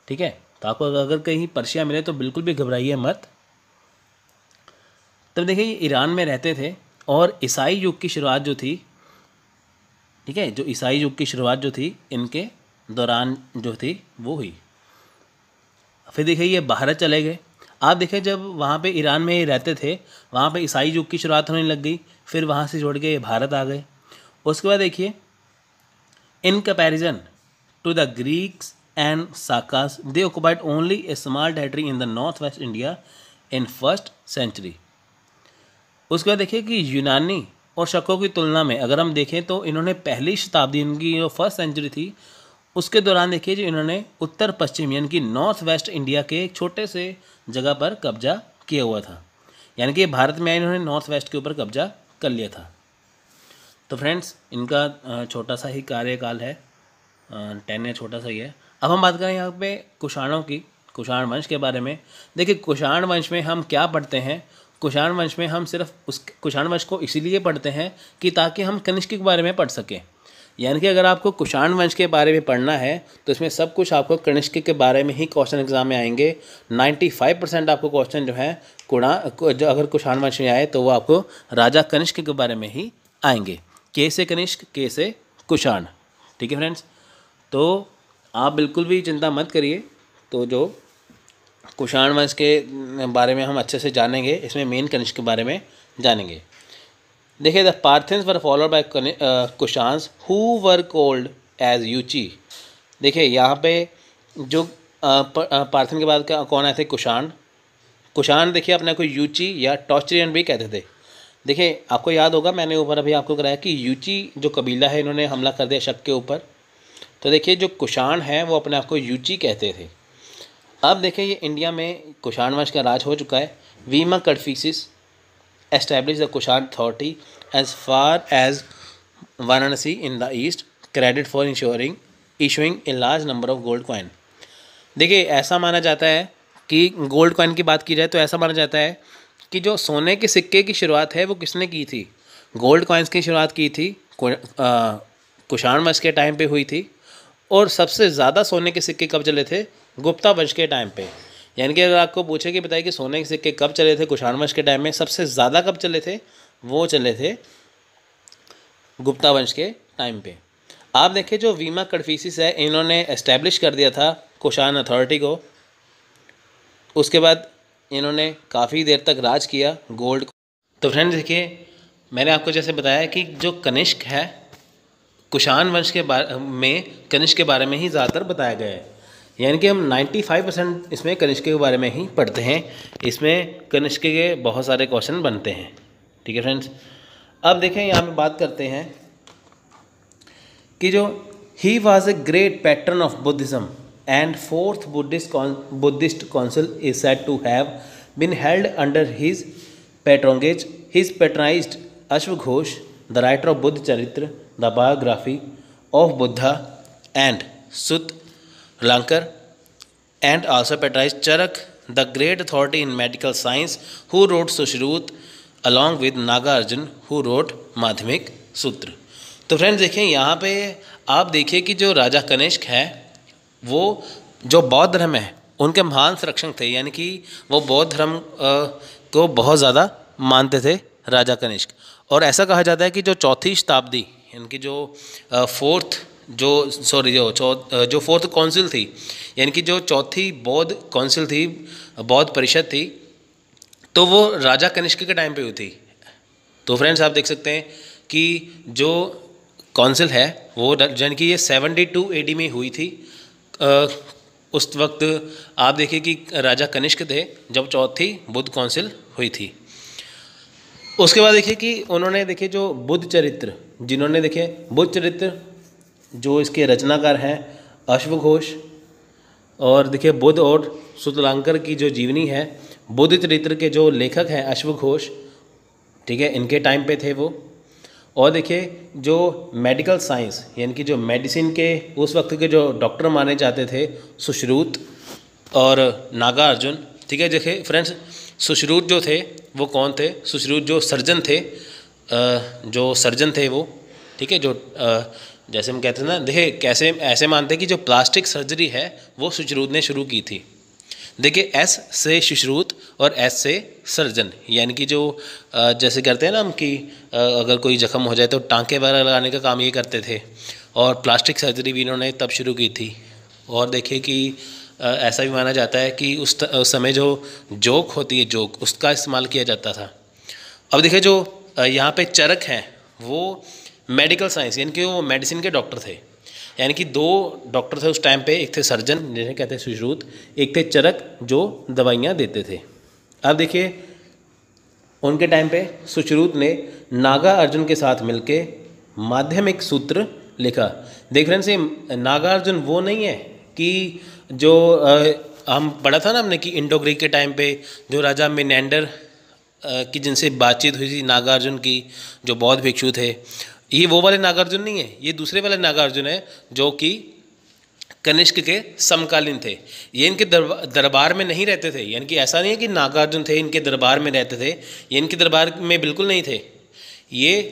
ठीक है? तो आपको अगर कहीं पर्शिया मिले तो बिल्कुल भी घबराइए मत। तब देखिए ईरान में रहते थे और ईसाई युग की शुरुआत जो थी, ठीक है? जो ईसाई युग की शुरुआत जो थी, इनके दौरान जो थी, वो हुई। फिर देखिए ये भारत चले गए। आप देखें जब वहाँ पे ईरान में रहते थे, वहाँ पे ईसाई युग की शुरुआत होने लग गई, फिर वहाँ से जोड़ के ये भारत आ गए। उसके बाद देखिए in comparison to the Greeks and Sakas they occupied only a small territory in the north west India in first century उसके बाद देखिए कि यूनानी और शकों की तुलना में, अगर हम देखें तो इन्होंने पहली शताब्दी इनकी जो फ़र्स्ट सेंचुरी थी उसके दौरान देखिए जो, इन्होंने उत्तर पश्चिम, यानी कि नॉर्थ वेस्ट इंडिया के एक छोटे से जगह पर कब्जा किया हुआ था। यानी कि भारत में आए, इन्होंने नॉर्थ वेस्ट के ऊपर कब्जा कर लिया था। तो फ्रेंड्स, इनका छोटा सा ही कार्यकाल है टेन या छोटा सा ही है। अब हम बात करें यहाँ पे कुषाणों की, कुषाण वंश के बारे में। देखिए, कुषाण वंश में हम क्या पढ़ते हैं? कुषाण वंश में हम सिर्फ़ उस, कुषाण वंश को इसीलिए पढ़ते हैं कि ताकि हम कनिष्क के बारे में पढ़ सकें। यानी कि अगर आपको कुषाण वंश के बारे में पढ़ना है तो इसमें सब कुछ आपको कनिष्क के बारे में ही क्वेश्चन एग्ज़ाम में आएँगे। 95 परसेंट आपको क्वेश्चन जो है, कुणा, जो अगर कुषाण वंश में आए तो वो आपको राजा कनिष्क के बारे में ही आएँगे। के से कनिष्क, के से कुषाण। ठीक है फ्रेंड्स तो आप बिल्कुल भी चिंता मत करिए। तो जो कुषाण वंश के बारे में हम अच्छे से जानेंगे, इसमें मेन कनिष्क के बारे में जानेंगे। देखिए the Parthians were followed by Kushans who were called as Yuezhi देखिए, यहाँ पे जो पार्थन के बाद कौन आए थे? कुशान कुशान देखिए, अपने को यूची या टॉर्चरियन भी कहते थे। देखिए, आपको याद होगा, मैंने ऊपर अभी आपको कराया कि यूची जो कबीला है, इन्होंने हमला कर दिया शक के ऊपर। तो देखिए, जो कुशान है, वो अपने आप को यूची कहते थे। अब देखिए, ये इंडिया में कुशान वंश का राज हो चुका है। Vima Kadphises establish the Kushan authority as far as Varanasi in the east credit for insuring issuing a large number of gold coin देखिए, ऐसा माना जाता है कि गोल्ड कॉइन की बात की जाए तो ऐसा माना जाता है कि जो सोने के सिक्के की शुरुआत है, वो किसने की थी? गोल्ड कॉइन्स की शुरुआत की थी कुशाण वंश के टाइम पे हुई थी और सबसे ज़्यादा सोने के सिक्के कब चले थे? गुप्ता वंश के टाइम पे। यानी कि अगर आपको पूछे कि बताइए कि सोने के सिक्के कब चले थे कुशाण वंश के टाइम में, सबसे ज़्यादा कब चले थे, वो चले थे गुप्ता वंश के टाइम पे। आप देखें जो वीमा कड़फीसिस है, इन्होंने एस्टेब्लिश कर दिया था कुषाण अथॉरिटी को। उसके बाद इन्होंने काफ़ी देर तक राज किया गोल्ड को। तो फ्रेंड देखिए, मैंने आपको जैसे बताया कि जो कनिष्क है कुषाण वंश के बारे में, कनिष्क के बारे में ही ज़्यादातर बताया गया है। यानी कि हम 95 परसेंट इसमें कनिष्क के बारे में ही पढ़ते हैं। इसमें कनिष्क के बहुत सारे क्वेश्चन बनते हैं। ठीक है फ्रेंड्स? अब देखें, यहाँ पे बात करते हैं कि जो he was a great patron of Buddhism and fourth Buddhist Buddhist council is set to have been held under his patronage his patronised अश्वघोष the writer of Buddhacharita the biography of Buddha and Sutralankara and also patronise Charaka the great authority in medical science who wrote Sushruta along with Nagarjuna who wrote Madhyamika Sutra तो friends देखें यहाँ पे आप देखिए कि जो राजा कनिष्क है, वो जो बौद्ध धर्म है, उनके महान संरक्षक थे, यानी कि वो बौद्ध धर्म को बहुत ज़्यादा मानते थे राजा कनिष्क। और ऐसा कहा जाता है कि जो चौथी शताब्दी, यानी कि जो फोर्थ जो सॉरी जो चौ जो फोर्थ काउंसिल थी यानी कि जो चौथी बौद्ध काउंसिल थी बौद्ध परिषद थी तो वो राजा कनिष्क के टाइम पे हुई थी। तो फ्रेंड्स आप देख सकते हैं कि जो काउंसिल है वो यानी कि ये सेवेंटी टू ए में हुई थी। आ, उस वक्त आप देखिए कि राजा कनिष्क थे जब चौथी बुद्ध काउंसिल हुई थी। उसके बाद देखिए कि उन्होंने देखिए जो बुद्ध चरित्र जिन्होंने देखे बुद्ध चरित्र जो इसके रचनाकार हैं, अश्वघोष और देखिए बुद्ध और सुतलांकर की जो जीवनी है, बुद्ध चरित्र के जो लेखक हैं अश्वघोष, ठीक है, इनके टाइम पे थे वो। और देखिए जो मेडिकल साइंस यानी कि जो मेडिसिन के, उस वक्त के जो डॉक्टर माने जाते थे, सुश्रुत और नागार्जुन, ठीक है, देखिए फ्रेंड्स सुश्रुत जो थे, वो कौन थे? सुश्रुत जो सर्जन थे जो सर्जन थे वो, ठीक है, जो जैसे हम कहते हैं ना देखिए कैसे ऐसे मानते हैं कि जो प्लास्टिक सर्जरी है वो सुश्रुत ने शुरू की थी। देखिए एस से सुश्रुत और एस से सर्जन यानी कि जो जैसे करते हैं ना हम कि अगर कोई जख्म हो जाए तो टांके वगैरह लगाने का काम ये करते थे। और प्लास्टिक सर्जरी भी इन्होंने तब शुरू की थी। और देखिए कि ऐसा भी माना जाता है कि उस, उस समय जो जोक होती है जोक उसका इस्तेमाल किया जाता था। अब देखिए जो यहाँ पे चरक हैं वो मेडिकल साइंस यानी कि वो मेडिसिन के डॉक्टर थे। यानी कि दो डॉक्टर थे उस टाइम पे एक थे सर्जन जिन्हें कहते हैं सुश्रुत एक थे चरक जो दवाइयाँ देते थे। अब देखिए उनके टाइम पे सुश्रुत ने नागा अर्जुन के साथ मिलके माध्यमिक सूत्र लिखा। देख रहे हैं से नागा अर्जुन वो नहीं है कि जो आ, हम पढ़ा था ना हमने कि इंडो ग्रीक के टाइम पे जो राजा मिनेंडर की जिनसे बातचीत हुई थी नागार्जुन की जो बौद्ध भिक्षु थे ये वो वाले नागार्जुन नहीं है, ये दूसरे वाले नागार्जुन है जो कि कनिष्क के समकालीन थे। ये इनके दरबार में नहीं रहते थे। यानी कि ऐसा नहीं है कि नागार्जुन थे, इनके दरबार में रहते थे। ये इनके दरबार में बिल्कुल नहीं थे। ये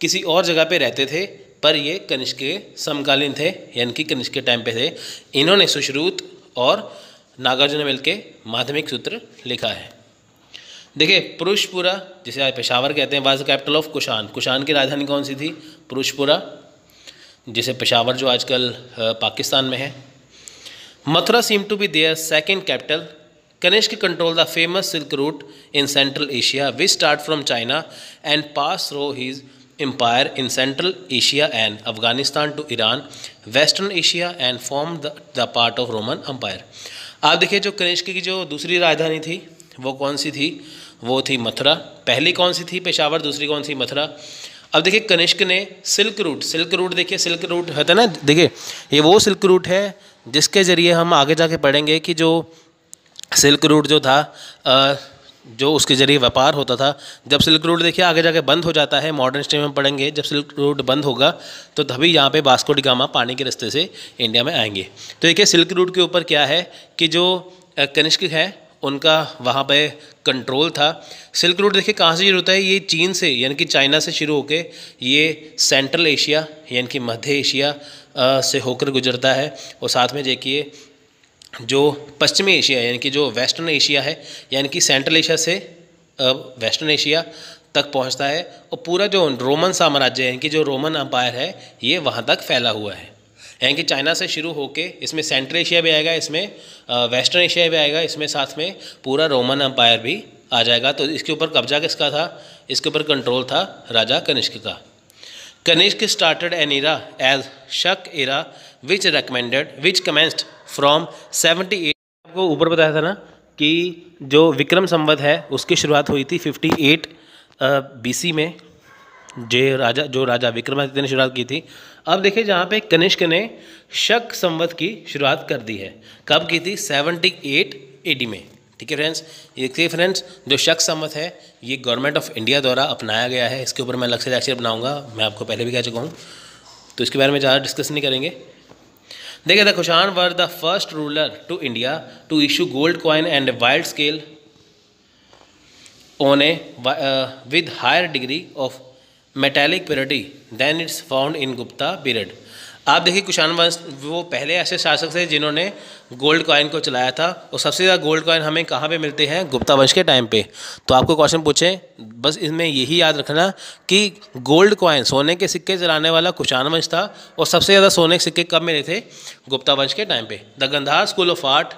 किसी और जगह पे रहते थे, पर ये कनिष्क के समकालीन थे, यानी कि कनिष्क के टाइम पे थे। इन्होंने सुश्रुत और नागार्जुन ने मिलकर माध्यमिक सूत्र लिखा है। देखिए, पुरुषपुरा, जिसे आज पेशावर कहते हैं was capital of Kushan. Kushan की राजधानी कौन सी थी? पुरुषपुरा, जिसे पेशावर जो आजकल पाकिस्तान में है। Mathura seem to be their second capital Kanishka control the famous silk route in central Asia which start from China and pass through his empire in central Asia and Afghanistan to Iran western Asia and form the part of Roman empire आप देखिए, जो कनिष्क की जो दूसरी राजधानी थी, वो कौन सी थी? वो थी मथुरा। पहली कौन सी थी पेशावर, दूसरी कौन सी मथुरा? अब देखिए, कनिष्क ने सिल्क रूट सिल्क रूट देखिए, सिल्क रूट होता है ना? देखिए, ये वो सिल्क रूट है जिसके ज़रिए हम आगे जाके पढ़ेंगे कि जो सिल्क रूट जो था जो उसके ज़रिए व्यापार होता था, जब सिल्क रूट देखिए आगे जाके बंद हो जाता है मॉडर्न स्टेम में पढ़ेंगे, जब सिल्क रूट बंद होगा तो तभी यहाँ पे बास्को डिगामा पानी के रास्ते से इंडिया में आएँगे। तो देखिए, सिल्क रूट के ऊपर क्या है कि जो कनिष्क है उनका वहाँ पे कंट्रोल था। सिल्क रूट देखिए कहाँ से शुरू होता है? ये चीन से, यानी कि चाइना से शुरू होकर ये सेंट्रल एशिया यानी कि मध्य एशिया से होकर गुजरता है। और साथ में देखिए, जो पश्चिमी एशिया यानी कि जो वेस्टर्न एशिया है, यानी कि सेंट्रल एशिया से वेस्टर्न एशिया तक पहुँचता है। और पूरा जो रोमन साम्राज्य, यानी कि जो रोमन अम्पायर है, ये वहाँ तक फैला हुआ है। यानी कि चाइना से शुरू होके इसमें सेंट्रल एशिया भी आएगा, इसमें वेस्टर्न एशिया भी आएगा, इसमें साथ में पूरा रोमन अम्पायर भी आ जाएगा। तो इसके ऊपर कब्जा किसका था? इसके ऊपर कंट्रोल था राजा कनिष्क का। Kanishka started an era as Shaka era which recommended which commenced from seventy eight आपको ऊपर बताया था ना कि जो विक्रम संवत है, उसकी शुरुआत हुई थी फिफ्टी एट बी में। जे राजा, जो राजा विक्रमादित्य ने शुरुआत की थी। अब देखिए जहाँ पे कनिष्क ने शक संवत की शुरुआत कर दी है। कब की थी? सेवेंटी एट एडी में। ठीक है फ्रेंड्स ये देखिए फ्रेंड्स जो शक संवत है, ये गवर्नमेंट ऑफ़ इंडिया द्वारा अपनाया गया है। इसके ऊपर मैं अलग से लेक्चर बनाऊँगा। मैं आपको पहले भी कह चुका हूँ। तो इसके बारे में ज़्यादा डिस्कस नहीं करेंगे। देखिए, the Kushan were the first ruler to India to issue gold coin and wild scale a with higher degree of metallic purity than it's found in Gupta period आप देखिए कुशान वंश, वो पहले ऐसे शासक थे जिन्होंने गोल्ड कॉइन को चलाया था। और सबसे ज़्यादा गोल्ड कॉइन हमें कहाँ पे मिलते हैं? गुप्ता वंश के टाइम पे। तो आपको क्वेश्चन पूछें, बस इसमें यही याद रखना कि गोल्ड कॉइन सोने के सिक्के चलाने वाला कुशान वंश था। और सबसे ज़्यादा सोने के सिक्के कब मिले थे? गुप्ता वंश के टाइम पर the Gandhara school of art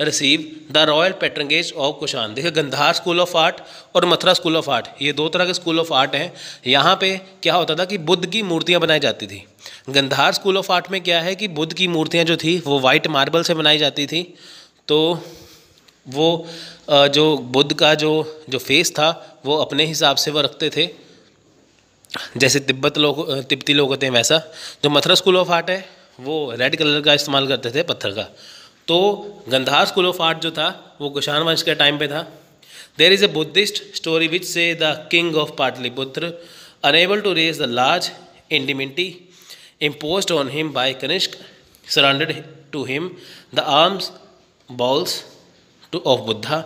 receive the royal patronage of Kushan देखिए, गंधार स्कूल ऑफ़ आर्ट और मथुरा स्कूल ऑफ़ आर्ट ये दो तरह के स्कूल ऑफ़ आर्ट हैं। यहाँ पे क्या होता था कि बुद्ध की मूर्तियाँ बनाई जाती थी। गंधार स्कूल ऑफ़ आर्ट में क्या है कि बुद्ध की मूर्तियाँ जो थी, वो वाइट मार्बल से बनाई जाती थी। तो वो जो बुद्ध का जो जो फेस था, वो अपने हिसाब से वो रखते थे। जैसे तिब्बत लोग तिब्बती लोग होते हैं वैसा। जो मथुरा स्कूल ऑफ़ आर्ट है, वो रेड कलर का इस्तेमाल करते थे पत्थर का। तो गंधार स्कूल ऑफ़ आर्ट जो था, वो कुशाण वंश के टाइम पे था। There is a Buddhist story which say the king of Patali Pataliputra unable to raise the large indemnity impose on him by Kanishka surrounded to him the arms bowls to of Buddha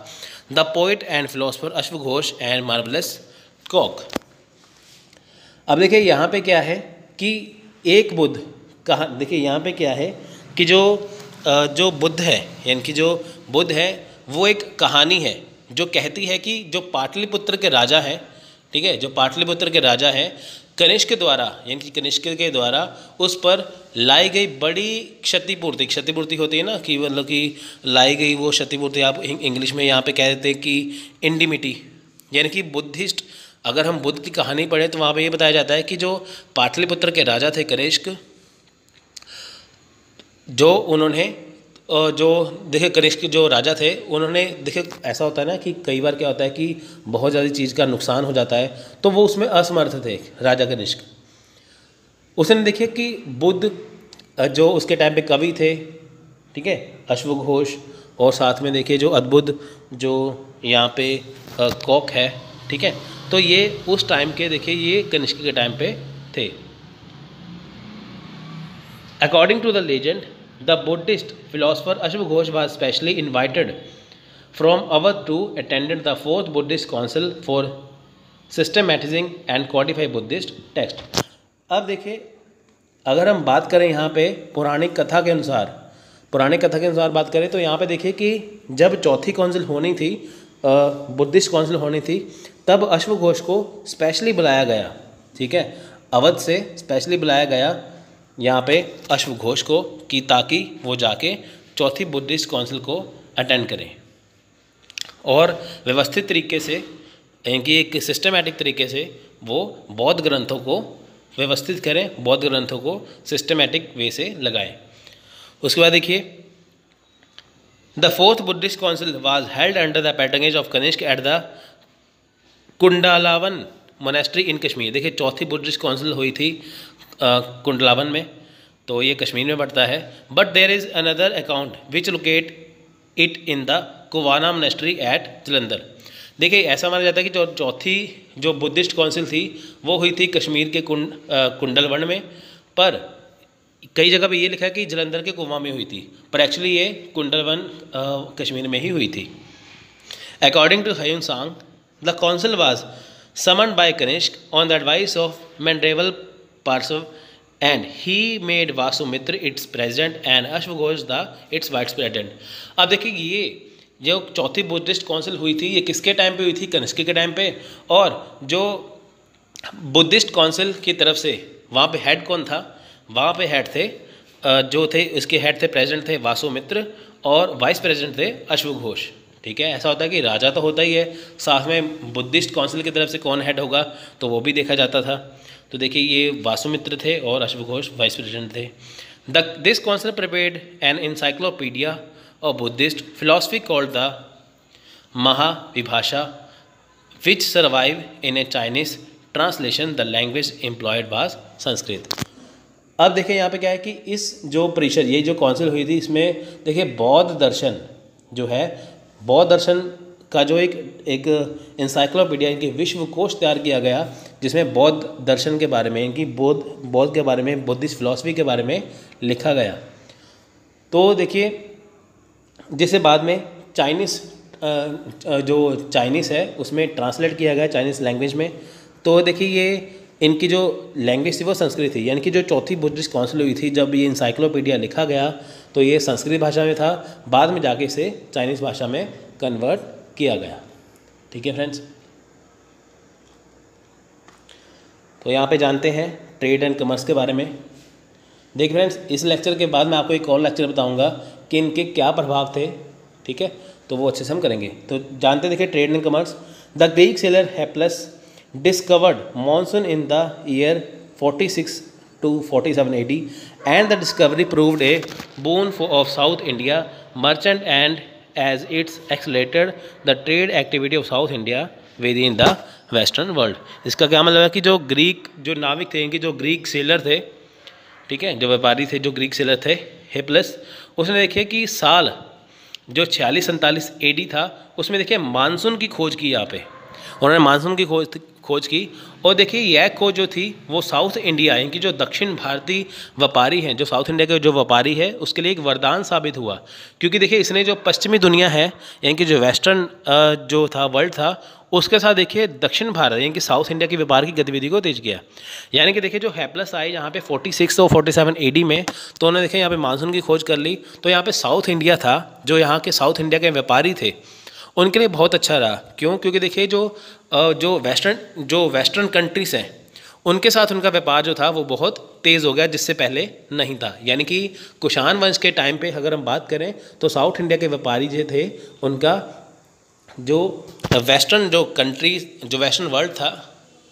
the poet and philosopher अश्वघोष and marvellous cock अब देखिए यहाँ पे क्या है कि एक बुद्ध कहा, देखिए यहाँ पे क्या है कि जो जो बुद्ध है, यानी कि जो बुद्ध है, वो एक कहानी है, जो कहती है कि जो पाटलिपुत्र के राजा हैं, ठीक है, जो पाटलिपुत्र के राजा हैं, कनिष्क द्वारा, यानी कि कनिष्क के द्वारा उस पर लाई गई बड़ी क्षतिपूर्ति क्षतिपूर्ति होती है ना, कि मतलब कि लाई गई वो क्षतिपूर्ति, आप इंग्लिश में यहाँ पे कह देते हैं कि इंडिमिटी, यानी कि बुद्धिस्ट, अगर हम बुद्ध की कहानी पढ़ें तो वहाँ पे ये बताया जाता है कि जो पाटलिपुत्र के राजा थे कनिष्क जो उन्होंने जो देखिए कनिष्क जो राजा थे, उन्होंने देखिए ऐसा होता है ना कि कई बार क्या होता है कि बहुत ज़्यादा चीज़ का नुकसान हो जाता है तो वो उसमें असमर्थ थे राजा कनिष्क। उसने देखिए कि बुद्ध जो उसके टाइम पे कवि थे, ठीक है अश्वघोष और साथ में देखिए जो अद्भुत जो यहाँ पे कॉक है, ठीक है तो ये उस टाइम के देखिए ये कनिष्क के टाइम पे थे। According to the legend the Buddhist philosopher अश्व Ghosh was specially invited from our to attended the fourth Buddhist council for systematising and qualify Buddhist text अब देखिए, अगर हम बात करें यहाँ पे पुरानी कथा के अनुसार पुरानी कथा के अनुसार बात करें तो यहाँ पे देखिए कि जब चौथी काउंसिल होनी थी बुद्धिस्ट काउंसिल होनी थी, तब अश्वघोष को स्पेशली बुलाया गया, ठीक है? अवध से स्पेशली बुलाया गया यहाँ पे अश्व घोष को कि ताकि वो जाके चौथी बुद्धिस्ट काउंसिल को अटेंड करें। और व्यवस्थित तरीके से, यानी एक सिस्टमेटिक तरीके से वो बौद्ध ग्रंथों को व्यवस्थित करें, बौद्ध ग्रंथों को सिस्टमेटिक वे से लगाएँ। उसके बाद देखिए the fourth Buddhist council was held under the patronage of Kanishka at the Kundalavana monastery in Kashmir देखिए, चौथी बुद्धिस्ट काउंसिल हुई थी कुंडलावन में तो ये कश्मीर में बढ़ता है। But there is another account which locate it in the Kuvana monastery at Jalandhar देखिए, ऐसा माना जाता है कि जो चौथी जो बुद्धिस्ट काउंसिल थी, वो हुई थी कश्मीर के कुंड कुंडलवन में। पर कई जगह पे ये लिखा है कि जलंधर के कुआ में हुई थी, पर एक्चुअली ये कुंडलवन कश्मीर में ही हुई थी। According to Hiuen Tsang the council was summon by Kanishka on the advice of venerable Parshva and he made Vasumitra its president and अश्वघोष द इट्स वाइस प्रेजिडेंट अब देखिए ये जो चौथी बुद्धिस्ट काउंसिल हुई थी, ये किसके टाइम पे हुई थी? कनिष्क के टाइम पे। और जो बुद्धिस्ट काउंसिल की तरफ़ से वहाँ पे हेड कौन था? वहाँ पे हेड थे जो थे इसके हेड थे प्रेसिडेंट थे वासुमित्र और वाइस प्रेसिडेंट थे अश्वघोष ठीक है? ऐसा होता है कि राजा तो होता ही है, साथ में बुद्धिस्ट काउंसिल की तरफ़ से कौन हेड होगा तो वो भी देखा जाता था। तो देखिए, ये वासुमित्र थे और अश्वघोष वाइस प्रेसिडेंट थे। The this council prepared an encyclopaedia और Buddhist philosophy called the Mahavibhasha which survive in a Chinese translation the language employed was Sanskrit अब देखिए, यहाँ पे क्या है कि इस जो परिषद, ये जो काउंसिल हुई थी, इसमें देखिए, बौद्ध दर्शन जो है, बौद्ध दर्शन का जो एक एक इंसाइक्लोपीडिया इनकी विश्व कोश तैयार किया गया, जिसमें बौद्ध दर्शन के बारे में, इनकी बौद्ध बौद्ध के बारे में, बुद्धिस्ट फिलोसफी के बारे में लिखा गया। तो देखिए, जिसे बाद में चाइनीस जो चाइनीस है, उसमें ट्रांसलेट किया गया चाइनीस लैंग्वेज में। तो देखिए, ये इनकी जो लैंग्वेज थी, वो संस्कृत थी। यानी कि जो चौथी बुद्धिस्ट काउंसिल हुई थी, जब ये इंसाइक्लोपीडिया लिखा गया तो ये संस्कृत भाषा में था। बाद में जाके इसे चाइनीज़ भाषा में कन्वर्ट किया गया। ठीक है फ्रेंड्स? तो यहाँ पे जानते हैं ट्रेड एंड कमर्स के बारे में। देखिए फ्रेंड्स इस लेक्चर के बाद मैं आपको एक और लेक्चर बताऊँगा कि इनके क्या प्रभाव थे। ठीक है? तो वो अच्छे से हम करेंगे। तो जानते देखिए trade and commerce the Greek sailor Hippalus discovered monsoon in the year 46 to 47 AD and the discovery proved a boon for, of South India merchant and as it's accelerated the trade activity of South India within the western world इसका क्या मतलब है कि जो Greek जो नाविक थे, इनके जो ग्रीक सेलर थे, ठीक है, जो व्यापारी थे, जो ग्रीक सेलर थे हेप्लस उसने देखे कि साल, जो छियालीस सैंतालीस एडी था, उसमें देखिए मानसून की खोज की यहाँ पे। उन्होंने मानसून की खोज खोज की। और देखिए, यह खोज जो थी, वो साउथ इंडिया यानी कि जो दक्षिण भारतीय व्यापारी हैं, जो साउथ इंडिया के जो व्यापारी है, उसके लिए एक वरदान साबित हुआ। क्योंकि देखिए, इसने जो पश्चिमी दुनिया है, यानी कि जो वेस्टर्न जो था, वर्ल्ड था, उसके साथ देखिए, दक्षिण भारत, यानी कि साउथ इंडिया की व्यापार की गतिविधि को तेज किया। यानी कि देखिए, जो हैप्लस आई यहाँ पे 46 और 47 एडी में तो उन्होंने देखिए, यहाँ पे मानसून की खोज कर ली। तो यहाँ पे साउथ इंडिया था, जो यहाँ के साउथ इंडिया के व्यापारी थे, उनके लिए बहुत अच्छा रहा। क्यों? क्योंकि देखिए, जो जो वेस्टर्न जो वेस्टर्न कंट्रीज़ हैं, उनके साथ उनका व्यापार जो था वो बहुत तेज़ हो गया जिससे पहले नहीं था। यानी कि कुशान वंश के टाइम पे अगर हम बात करें तो साउथ इंडिया के व्यापारी जो थे, उनका जो वेस्टर्न जो कंट्री जो वेस्टर्न वर्ल्ड था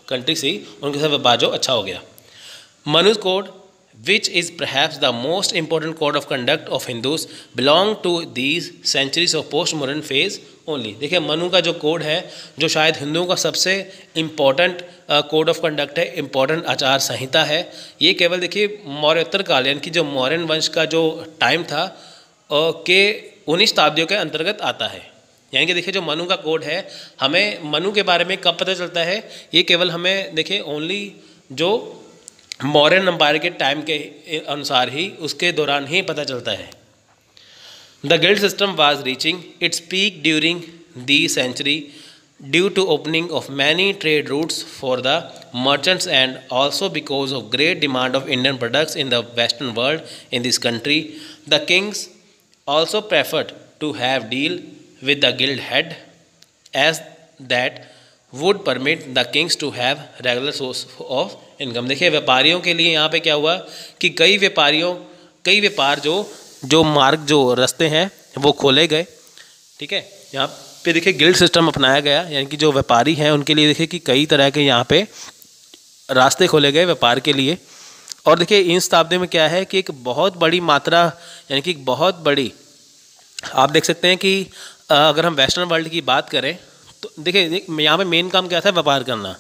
कंट्री से उनके साथ व्यापार जो अच्छा हो गया। Manu's code which is perhaps the most important code of conduct of Hindus, belong to these centuries of post-modern phase only देखिए, मनु का जो कोड है, जो शायद हिंदुओं का सबसे इंपॉर्टेंट कोड ऑफ़ कंडक्ट है इंपॉर्टेंट आचार संहिता है, ये केवल देखिए मौर्योत्तर काल यानी कि जो मौर्यन वंश का जो टाइम था के उन्नीस शताब्दियों के अंतर्गत आता है। यानी कि देखिए, जो मनु का कोड है, हमें मनु के बारे में कब पता चलता है? ये केवल हमें देखिए ओनली जो मौर्यन अंपायर के टाइम के अनुसार ही, उसके दौरान ही पता चलता है। The guild system was reaching its peak during the century due to opening of many trade routes for the merchants and also because of great demand of Indian products in the western world in this country the kings also preferred to have deal with the guild head as that would permit the kings to have regular source of income. देखिए, व्यापारियों के लिए यहाँ पे क्या हुआ कि कई व्यापारियों, कई व्यापार जो जो मार्ग, जो रास्ते हैं, वो खोले गए। ठीक है? यहाँ पे देखिए, गिल्ड सिस्टम अपनाया गया, यानी कि जो व्यापारी हैं, उनके लिए देखिए कि कई तरह के यहाँ पे रास्ते खोले गए व्यापार के लिए। और देखिए इन शताब्दी में क्या है कि एक बहुत बड़ी मात्रा, यानी कि एक बहुत बड़ी, आप देख सकते हैं कि अगर हम वेस्टर्न वर्ल्ड की बात करें तो देखिए यहाँ पे मेन काम क्या था? व्यापार करना।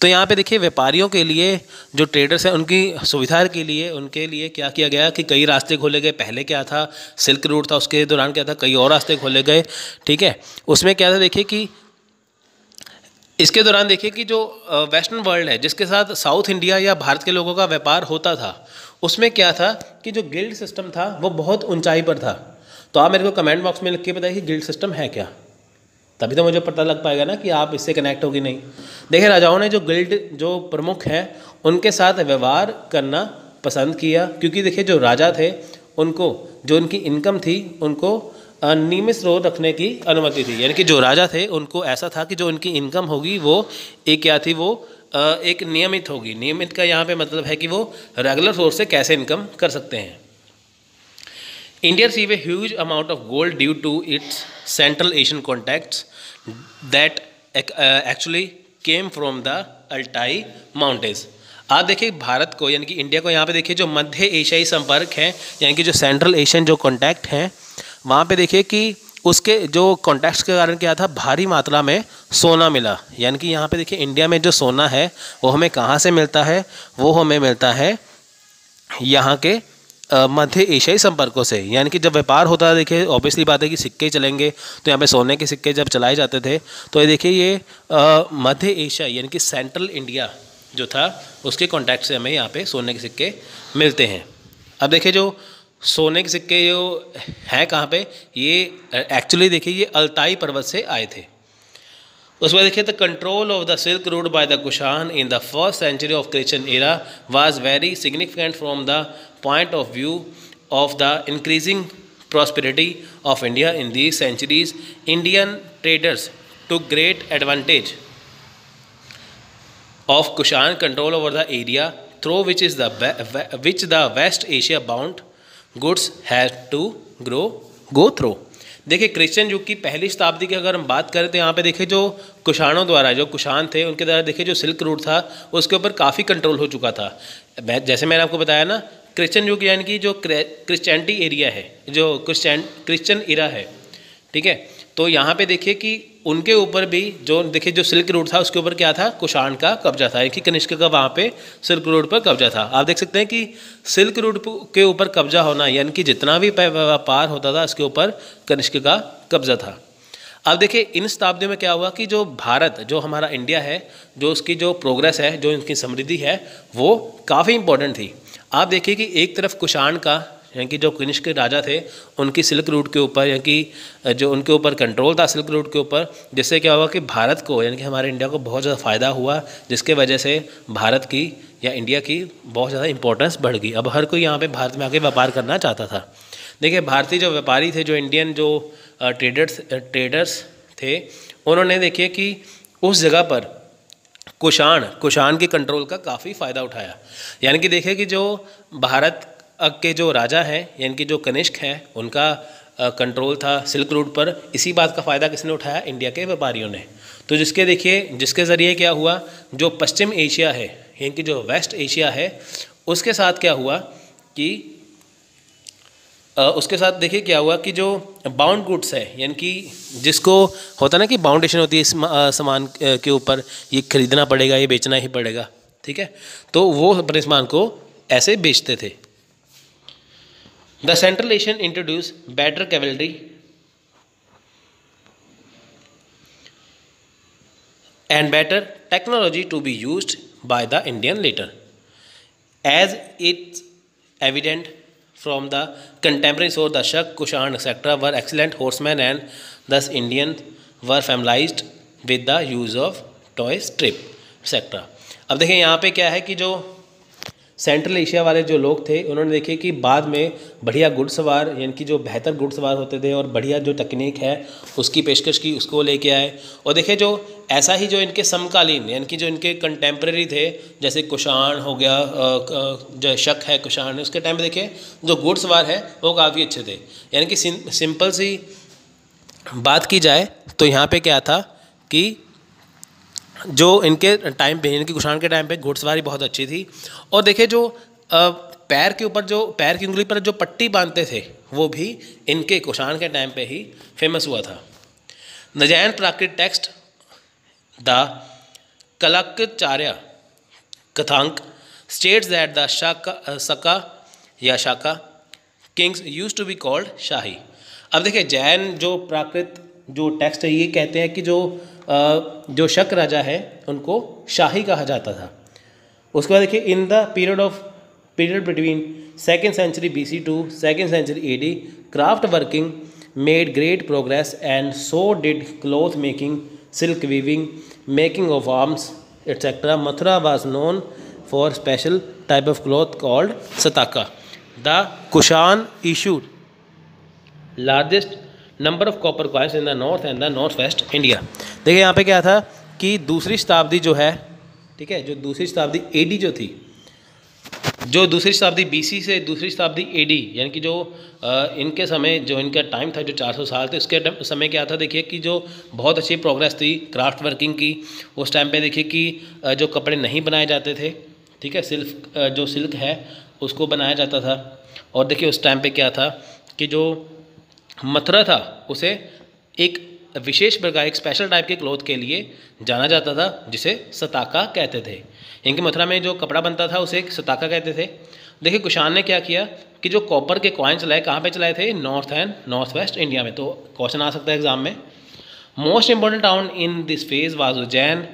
तो यहाँ पे देखिए, व्यापारियों के लिए जो ट्रेडर्स हैं, उनकी सुविधा के लिए, उनके लिए क्या किया गया कि कई रास्ते खोले गए। पहले क्या था? सिल्क रूट था, उसके दौरान क्या था? कई और रास्ते खोले गए, ठीक है? उसमें क्या था देखिए कि इसके दौरान देखिए कि जो वेस्टर्न वर्ल्ड है, जिसके साथ साउथ इंडिया या भारत के लोगों का व्यापार होता था, उसमें क्या था कि जो गिल्ड सिस्टम था, वो बहुत ऊंचाई पर था। तो आप मेरे को कमेंट बॉक्स में लिख के बताइए गिल्ड सिस्टम है क्या? तभी तो मुझे पता लग पाएगा ना कि आप इससे कनेक्ट होगी नहीं। देखिए, राजाओं ने जो गिल्ड जो प्रमुख हैं, उनके साथ व्यवहार करना पसंद किया, क्योंकि देखिए, जो राजा थे, उनको, जो उनकी इनकम थी, उनको नियमित स्रोत रखने की अनुमति थी। यानी कि जो राजा थे, उनको ऐसा था कि जो उनकी इनकम होगी, वो एक क्या थी, वो एक नियमित होगी। नियमित का यहाँ पे मतलब है कि वो रेगुलर सोर्स से कैसे इनकम कर सकते हैं। India receive a huge amount of gold due to its central Asian contacts that actually came from the Altai mountains आप देखिए भारत को, यानी कि इंडिया को यहाँ पे देखिए जो मध्य एशियाई संपर्क है, यानी कि जो सेंट्रल एशियन जो कॉन्टैक्ट हैं, वहाँ पे देखिए कि उसके जो कॉन्टैक्ट के कारण क्या था, भारी मात्रा में सोना मिला। यानी कि यहाँ पे देखिए इंडिया में जो सोना है, वो हमें कहाँ से मिलता है? वो हमें मिलता है यहाँ के मध्य एशियाई संपर्कों से। यानी कि जब व्यापार होता है देखिए ऑब्वियसली बात है कि सिक्के चलेंगे। तो यहाँ पे सोने के सिक्के जब चलाए जाते थे तो ये देखिए, ये मध्य एशिया, यानी कि सेंट्रल इंडिया जो था, उसके कॉन्टैक्ट से हमें यहाँ पे सोने के सिक्के मिलते हैं। अब देखिए जो सोने के सिक्के जो हैं कहाँ पे, ये एक्चुअली देखिए, ये अल्ताई पर्वत से आए थे। बाद देखिए the control of the silk route by the Kushan in the first century of Christian era was very significant from the point of view of the increasing prosperity of India in the centuries Indian traders to great advantage of Kushan control over the area through which is the which the west Asia bound goods has to grow go through देखिए Christian युग की पहली शताब्दी की अगर हम बात करें तो यहाँ पे देखिए जो कुशानों द्वारा, जो कुशान थे, उनके द्वारा देखिए जो सिल्क रूट था, उसके ऊपर काफ़ी कंट्रोल हो चुका था। जैसे मैंने आपको बताया ना क्रिश्चियन युग यानी कि जो क्रिश्चियनिटी एरिया है, जो क्रिश्चियन क्रिश्चियन इरा है, ठीक है? तो यहाँ पे देखिए कि उनके ऊपर भी जो, देखिए जो सिल्क रोड था, उसके ऊपर क्या था? कुषाण का कब्जा था कि कनिष्क का वहाँ पे सिल्क रोड पर कब्जा था। आप देख सकते हैं कि सिल्क रोड के ऊपर कब्जा होना, यानी कि जितना भी व्यापार होता था उसके ऊपर कनिष्क का कब्जा था। अब देखिए, इन शताब्दियों में क्या हुआ कि जो भारत, जो हमारा इंडिया है, जो उसकी जो प्रोग्रेस है, जो इनकी समृद्धि है, वो काफ़ी इंपॉर्टेंट थी। आप देखिए कि एक तरफ़ कुषाण का, यानी कि जो कनिष्क के राजा थे, उनकी सिल्क रूट के ऊपर, यानी कि जो उनके ऊपर कंट्रोल था सिल्क रूट के ऊपर, जिससे क्या हुआ कि भारत को, यानी कि हमारे इंडिया को बहुत ज़्यादा फ़ायदा हुआ, जिसके वजह से भारत की या इंडिया की बहुत ज़्यादा इंपॉर्टेंस बढ़ गई। अब हर कोई यहाँ पर भारत में आके व्यापार करना चाहता था। देखिए, भारतीय जो व्यापारी थे, जो इंडियन जो ट्रेडर्स ट्रेडर्स थे, उन्होंने देखिए कि उस जगह पर कुषाण कुषाण के कंट्रोल का काफ़ी फ़ायदा उठाया। यानी कि देखिए कि जो भारत के जो राजा हैं, यानी कि जो कनिष्क हैं, उनका कंट्रोल था सिल्क रूट पर। इसी बात का फ़ायदा किसने उठाया? इंडिया के व्यापारियों ने। तो जिसके देखिए, जिसके ज़रिए क्या हुआ? जो पश्चिम एशिया है, यानी कि जो वेस्ट एशिया है, उसके साथ क्या हुआ कि उसके साथ देखिए क्या हुआ कि जो बाउंड गुड्स है, यानी कि जिसको होता ना कि बाउंडेशन होती है इस सामान के ऊपर, ये खरीदना पड़ेगा, ये बेचना ही पड़ेगा, ठीक है? तो वो अपने सामान को ऐसे बेचते थे। The central Asian introduce better cavalry and better technology to be use by the Indian later as it's evident from the contemporary source, the Shak, Kushan, etc. were excellent horsemen and thus Indians were familiarized with the use of toy strip, etc. अब dekhiye यहाँ पे क्या है कि जो central Asia वाले जो लोग थे, उन्होंने देखे कि बाद में बढ़िया गुड सवार यानी कि जो बेहतर गुड सवार होते थे और बढ़िया जो तकनीक है, उसकी पेशकश की, उसको लेके आए। और देखे जो ऐसा ही जो इनके समकालीन, यानी कि जो इनके कंटेम्प्रेरी थे, जैसे कुशाण हो गया जो शक है कुशाण उसके टाइम पे देखे, जो गुड सवार है, वो काफ़ी अच्छे थे। यानी कि सिंपल सी बात की जाए तो यहाँ पे क्या था कि जो इनके टाइम पे इनकी कुशाण के टाइम पे घुड़सवारी बहुत अच्छी थी। और देखिए जो पैर के ऊपर जो पैर की उंगली पर जो पट्टी बांधते थे वो भी इनके कुशाण के टाइम पे ही फ़ेमस हुआ था। नजैन Prakrit text the Kalakacharya Kathanaka that the shaka uh, saka या Shaka kings use to be called Shahi. अब देखिए जैन जो प्राकृत जो टेक्स्ट है ये कहते हैं कि जो जो शक राजा है, उनको शाही कहा जाता था। उसके बाद देखिए in the period of period between second century B C to second century A D craft working made great progress and so did cloth making silk weaving making of arms etcetera Mathura was known for special type of of called Shataka the Kushan Kushan issued largest of copper copper in the north and the north west India देखिए, यहाँ पे क्या था कि दूसरी शताब्दी जो है, ठीक है, जो दूसरी शताब्दी एडी जो थी, जो दूसरी शताब्दी बीसी से दूसरी शताब्दी एडी यानी कि जो इनके समय, जो इनका टाइम था, जो 400 साल थे, उसके समय क्या था, देखिए कि जो बहुत अच्छी प्रोग्रेस थी क्राफ्ट वर्किंग की। उस टाइम पे देखिए कि जो कपड़े नहीं बनाए जाते थे, ठीक है, सिल्क जो सिल्क है, उसको बनाया जाता था। और देखिए, उस टाइम पे क्या था कि जो मथुरा था, उसे एक विशेष प्रकार, एक स्पेशल टाइप के क्लोथ के लिए जाना जाता था, जिसे सताका कहते थे। इनके मथुरा में जो कपड़ा बनता था, उसे सताका कहते थे। देखिए, कुशान ने क्या किया कि जो कॉपर के कॉइन चलाए कहाँ पे चलाए थे? North and north west India में। तो क्वेश्चन आ सकता है एग्ज़ाम में। Most important town in this phase was Ujjain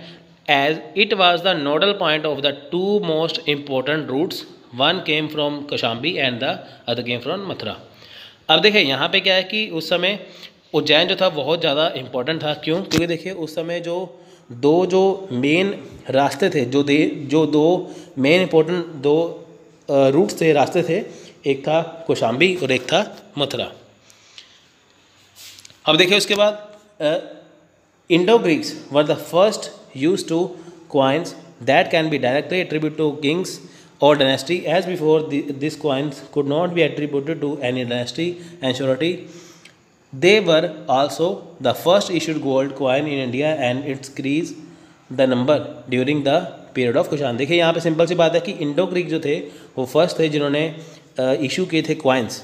as it was the nodal point of the two most important routes one came from Kaushambi and the other came from Mathura. अब देखिए यहाँ पे क्या है कि उस समय उज्जैन जो था बहुत ज़्यादा इम्पोर्टेंट था। क्यों? क्योंकि देखिए, उस समय जो दो जो मेन रास्ते थे, जो दे, जो दो मेन इम्पोर्टेंट दो रूट्स थे, रास्ते थे, एक था कोशाम्बी और एक था मथुरा। अब देखिए, उसके बाद Indo Greeks were the first use to coins that can be directly attributed to kings or dynasty as before the, these coins could not be attributed to any dynasty and surety they were also the first issued gold coin in india and its increase the number during the period of Kushan देखिए यहाँ पे simple सी बात है कि Indo Greek जो थे वो first थे जिन्होंने इशू किए थे क्वाइंस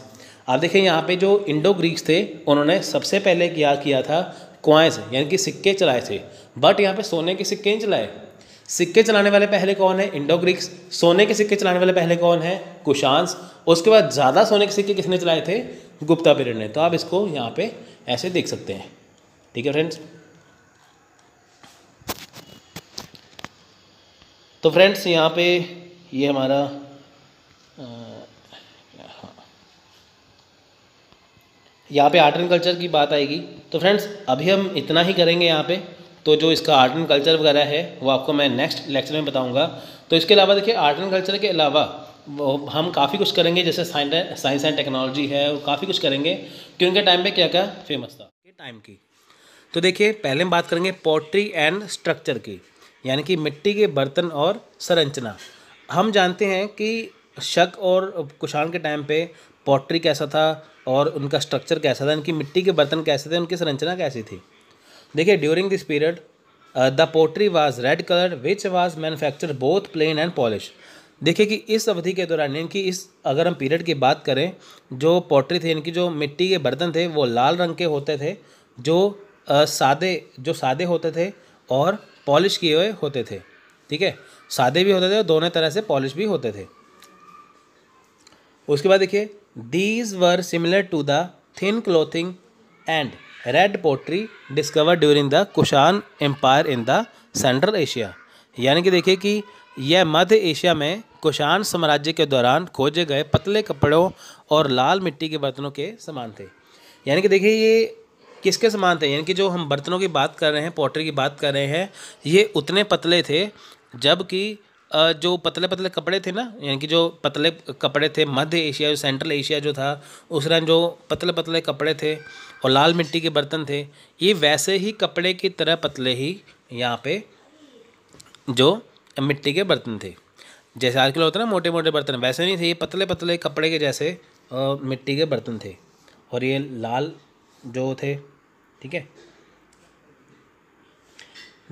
आप देखिए यहाँ पे जो इंडो ग्रीक्स थे उन्होंने सबसे पहले क्या किया था क्वाइंस यानी कि सिक्के चलाए थे बट यहाँ पे सोने के सिक्के नहीं चलाए सिक्के चलाने वाले पहले कौन है? इंडो ग्रीक्स सोने के सिक्के चलाने वाले पहले कौन है? कुशांस उसके बाद ज़्यादा सोने के सिक्के किसने चलाए थे? गुप्ता पीरियड ने। तो आप इसको यहाँ पे ऐसे देख सकते हैं। ठीक है फ्रेंड्स तो फ्रेंड्स यहाँ पे ये यह हमारा। यहाँ। पे आर्ट एंड कल्चर की बात आएगी। तो फ्रेंड्स अभी हम इतना ही करेंगे यहाँ पे। तो जो इसका आर्ट एंड कल्चर वगैरह है, वो आपको मैं नेक्स्ट लेक्चर में बताऊँगा। तो इसके अलावा देखिए आर्ट एंड कल्चर के अलावा हम काफ़ी कुछ करेंगे, जैसे साइंस एंड टेक्नोलॉजी है, वो काफ़ी कुछ करेंगे। कि उनके टाइम पे क्या क्या फ़ेमस था? टाइम की। तो देखिए, पहले हम बात करेंगे पोट्री एंड स्ट्रक्चर की, यानी कि मिट्टी के बर्तन और संरचना। हम जानते हैं कि शक और कुशाण के टाइम पे पॉटरी कैसा था और उनका स्ट्रक्चर कैसा था, इनकी मिट्टी के बर्तन कैसे थे, उनकी संरचना कैसी थी। देखिए during this period the pottery was red colour which was manufacture both plain and polish देखिए कि इस अवधि के दौरान इनकी इस अगर हम पीरियड की बात करें जो पोट्री थे इनकी जो मिट्टी के बर्तन थे वो लाल रंग के होते थे जो अ, सादे जो सादे होते थे और पॉलिश किए हुए होते थे। ठीक है? सादे भी होते थे और दोनों तरह से पॉलिश भी होते थे। उसके बाद देखिए these were similar to the thin clothing and red pottery discover during the Kushan empire in the central Asia यानी कि देखिए कि यह मध्य एशिया में कुशान साम्राज्य के दौरान खोजे गए पतले कपड़ों और लाल मिट्टी के बर्तनों के समान थे। यानी कि देखिए ये किसके समान थे? यानी कि जो हम बर्तनों की बात कर रहे हैं पोट्री की बात कर रहे हैं, ये उतने पतले थे जबकि जो पतले पतले कपड़े थे ना, यानी कि जो पतले कपड़े थे मध्य एशिया जो सेंट्रल एशिया जो था, उस टाइम जो पतले पतले कपड़े थे और लाल मिट्टी के बर्तन थे। ये वैसे ही कपड़े की तरह पतले ही यहाँ पे जो मिट्टी के बर्तन थे। जैसे आजकल होता है ना मोटे मोटे बर्तन। वैसे नहीं थे, ये पतले पतले कपड़े के जैसे मिट्टी के बर्तन थे। और ये लाल जो थे, ठीक है?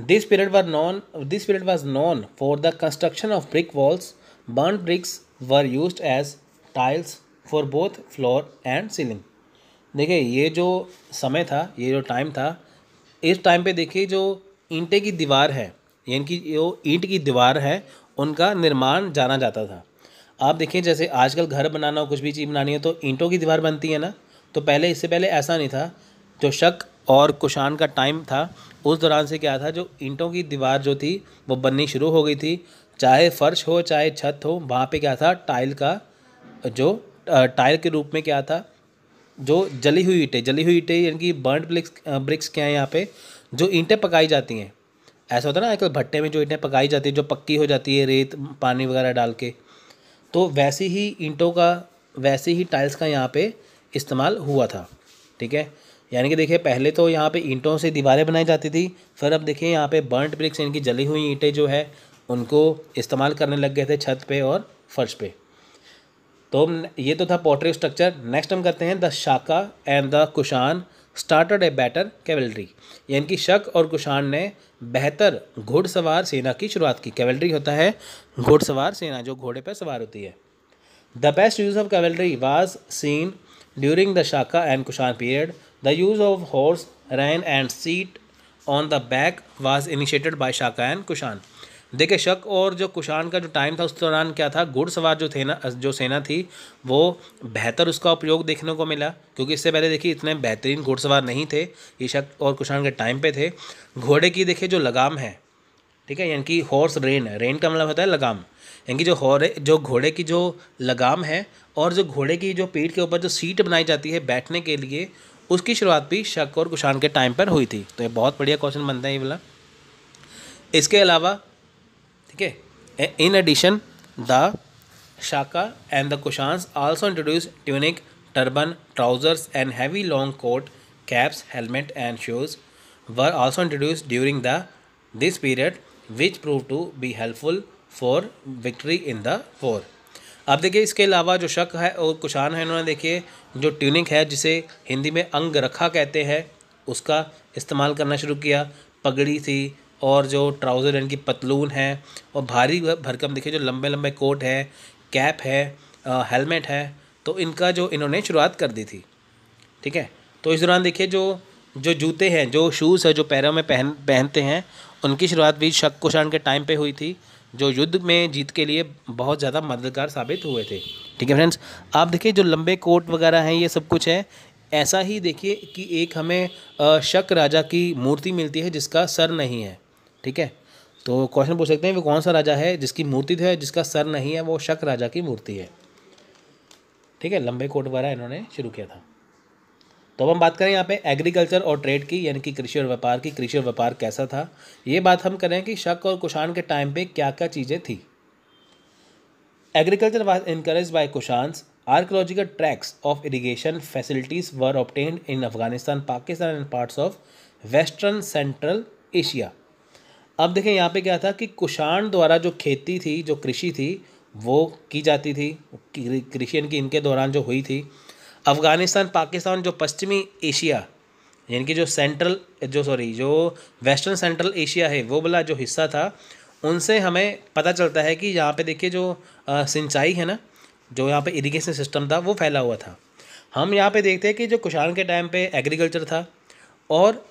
This period were known this period was known for the construction of brick walls burn bricks were use as tiles for both floor and ceiling देखिए, ये जो समय था, ये जो टाइम था, इस टाइम पे देखिए, जो ईंटे की दीवार है, यानी कि जो ईंट की दीवार है, उनका निर्माण जाना जाता था। आप देखिए, जैसे आजकल घर बनाना हो कुछ भी चीज़ बनानी हो तो ईंटों की दीवार बनती है ना? तो पहले, इससे पहले ऐसा नहीं था। जो शक और कुशान का टाइम था, उस दौरान से क्या था, जो ईंटों की दीवार जो थी, वो बननी शुरू हो गई थी। चाहे फर्श हो, चाहे छत हो, वहाँ पे क्या था, टाइल का जो टाइल के रूप में क्या था जो जली हुई ईंटें, जली हुई ईंटें यानी कि बर्न ब्रिक्स ब्रिक्स क्या है यहाँ पे, जो ईंटें पकाई जाती हैं। ऐसा होता है ना आजकल भट्टे में जो ईंटें पकाई जाती है, जो पक्की हो जाती है रेत, पानी वगैरह डाल के तो वैसी ही ईंटों का, वैसे ही टाइल्स का यहाँ पे इस्तेमाल हुआ था, ठीक है? यानी कि देखिए, पहले तो यहाँ पे ईंटों से दीवारें बनाई जाती थी, फिर अब देखिए यहाँ पे बर्नट ब्रिक्स यानी कि जली हुई ईंटें जो है, उनको इस्तेमाल करने लग गए थे छत पे और फर्श पे। तो ये तो था पोर्ट्री स्ट्रक्चर नेक्स्ट हम करते हैं the Shaka and the Kushan started a better cavalry यानी कि शक और कुशान ने बेहतर घुड़सवार सेना की शुरुआत की। कैवलरी होता है घुड़सवार सेना, जो घोड़े पर सवार होती है। The best use of cavalry was seen during the Shaka and Kushan period the use of horse reins and seat on the back was initiated by Shaka and Kushan देखिए, शक और जो कुशान का जो टाइम था, उस दौरान क्या था? घुड़सवार जो थे ना जो सेना थी, वो बेहतर उसका उपयोग देखने को मिला, क्योंकि इससे पहले देखिए, इतने बेहतरीन घुड़सवार नहीं थे, ये शक और कुशान के टाइम पे थे। घोड़े की देखिए, जो लगाम है, ठीक है, यानी कि हॉर्स रेन रेन का मतलब होता है लगाम। यानी कि जो हॉरे जो घोड़े की जो लगाम है, और जो घोड़े की जो पीठ के ऊपर जो सीट बनाई जाती है बैठने के लिए, उसकी शुरुआत भी शक और कुशान के टाइम पर हुई थी। तो ये बहुत बढ़िया क्वेश्चन बनता है ये वाला। इसके अलावा ठीक है in addition the Shaka and the Kushans also introduce tunic turban trousers and heavy long coat caps helmet and shoes were also introduce during the this period which prove to be helpful for victory in the war अब देखिए, इसके अलावा जो शक है और कुशान है उन्होंने देखिए, जो ट्यूनिक है, जिसे हिंदी में अंग रखा कहते हैं, उसका इस्तेमाल करना शुरू किया। पगड़ी थी और जो ट्राउज़र यानी कि पतलून है और भारी भरकम, देखिए जो लंबे लंबे कोट है, कैप है हेलमेट है तो इनका जो इन्होंने शुरुआत कर दी थी, ठीक है? तो इस दौरान देखिए जो जो जूते हैं, जो शूज़ है, जो पैरों में पहन, पहनते हैं, उनकी शुरुआत भी शक कुशान के टाइम पे हुई थी, जो युद्ध में जीत के लिए बहुत ज़्यादा मददगार साबित हुए थे, ठीक है फ्रेंड्स आप देखिए जो लंबे कोट वगैरह हैं, ये सब कुछ है, ऐसा ही देखिए कि एक हमें शक राजा की मूर्ति मिलती है जिसका सर नहीं है ठीक है? तो क्वेश्चन पूछ सकते हैं वो कौन सा राजा है जिसकी मूर्ति है, जिसका सर नहीं है, वो शक राजा की मूर्ति है? ठीक है? लंबे कोट वगैरह इन्होंने शुरू किया था। तो अब हम बात करें यहाँ पे एग्रीकल्चर और ट्रेड की, यानी कि कृषि और व्यापार की, कृषि और व्यापार कैसा था? ये बात हम करें कि शक और कुशान के टाइम पे क्या क्या चीज़ें थी। Agriculture was encourage by Kushans archaeological traces of irrigation facilities were obtained in Afghanistan Pakistan and parts of western central Asia अब देखें यहाँ पे क्या था कि कुषाण द्वारा जो खेती थी, जो कृषि थी, वो की जाती थी। कृषि की इनके दौरान जो हुई थी। अफ़गानिस्तान, पाकिस्तान, जो पश्चिमी एशिया, यानी कि जो सेंट्रल, जो सॉरी, जो वेस्टर्न सेंट्रल एशिया है, वो वाला जो हिस्सा था, उनसे हमें पता चलता है कि यहाँ पे देखिए जो सिंचाई है ना, जो यहाँ पे इरिगेशन सिस्टम था, वो फैला हुआ था। हम यहाँ पे देखते हैं कि जो कुशाण के टाइम पे एग्रीकल्चर था, और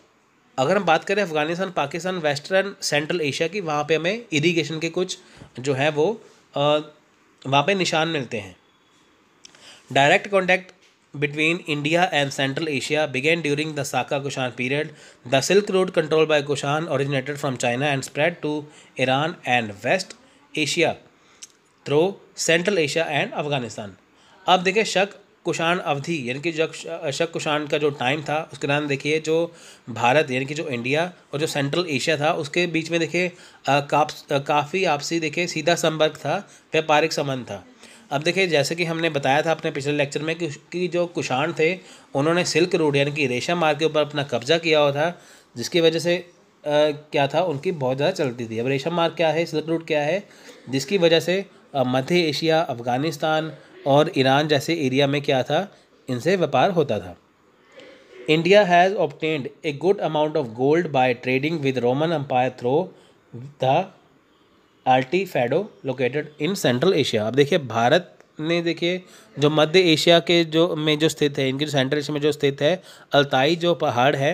अगर हम बात करें Afghanistan, Pakistan, western, central Asia की, वहाँ पे हमें इरीगेशन के कुछ जो है वो वहाँ पे निशान मिलते हैं। Direct contact between India and central Asia began during the Saka Kushan period the silk road control by Kushan originated from China and spread to Iran and west Asia through central Asia and Afghanistan अब देखिए, शक कुषाण अवधि यानी कि जब अशक कुषाण का जो time था उसके दौरान देखिए जो भारत यानी कि जो इंडिया और जो सेंट्रल एशिया था उसके बीच में देखिए काफ़ी आपसी देखिए सीधा संपर्क था व्यापारिक संबंध था। अब देखिए जैसे कि हमने बताया था अपने पिछले लेक्चर में कि, कि जो कुषाण थे उन्होंने सिल्क रोड यानी कि रेशम मार्ग के ऊपर अपना कब्जा किया हुआ था जिसकी वजह से आ, क्या था उनकी बहुत ज़्यादा चलती थी। अब रेशम मार्ग क्या है सिल्क रूट क्या है जिसकी वजह से मध्य एशिया अफ़गानिस्तान और ईरान जैसे एरिया में क्या था? इनसे व्यापार होता था। India has obtained a good amount of gold by trading with Roman empire through the Altai field located in central Asia अब देखिए, भारत ने देखिए, जो मध्य एशिया के जो में जो स्थित है, इनके सेंट्रल एशिया में जो स्थित है, अल्ताई जो पहाड़ है,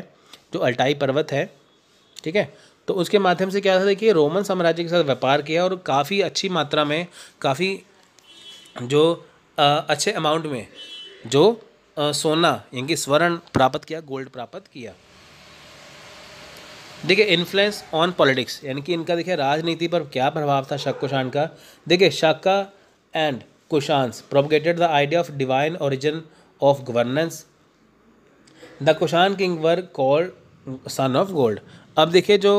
जो अल्टाई पर्वत है, ठीक है? तो उसके माध्यम से क्या था? देखिए रोमन साम्राज्य के साथ व्यापार किया और काफ़ी अच्छी मात्रा में, काफ़ी जो अच्छे अमाउंट में जो सोना, यानी कि स्वर्ण प्राप्त किया गोल्ड प्राप्त किया। देखिए इन्फ्लुएंस ऑन पॉलिटिक्स यानी कि इनका देखिए, राजनीति पर क्या प्रभाव था शक कुशान का? देखिए Shaka and Kushans propagated the idea of divine origin of governance the Kushan king were called son of gold अब देखिए जो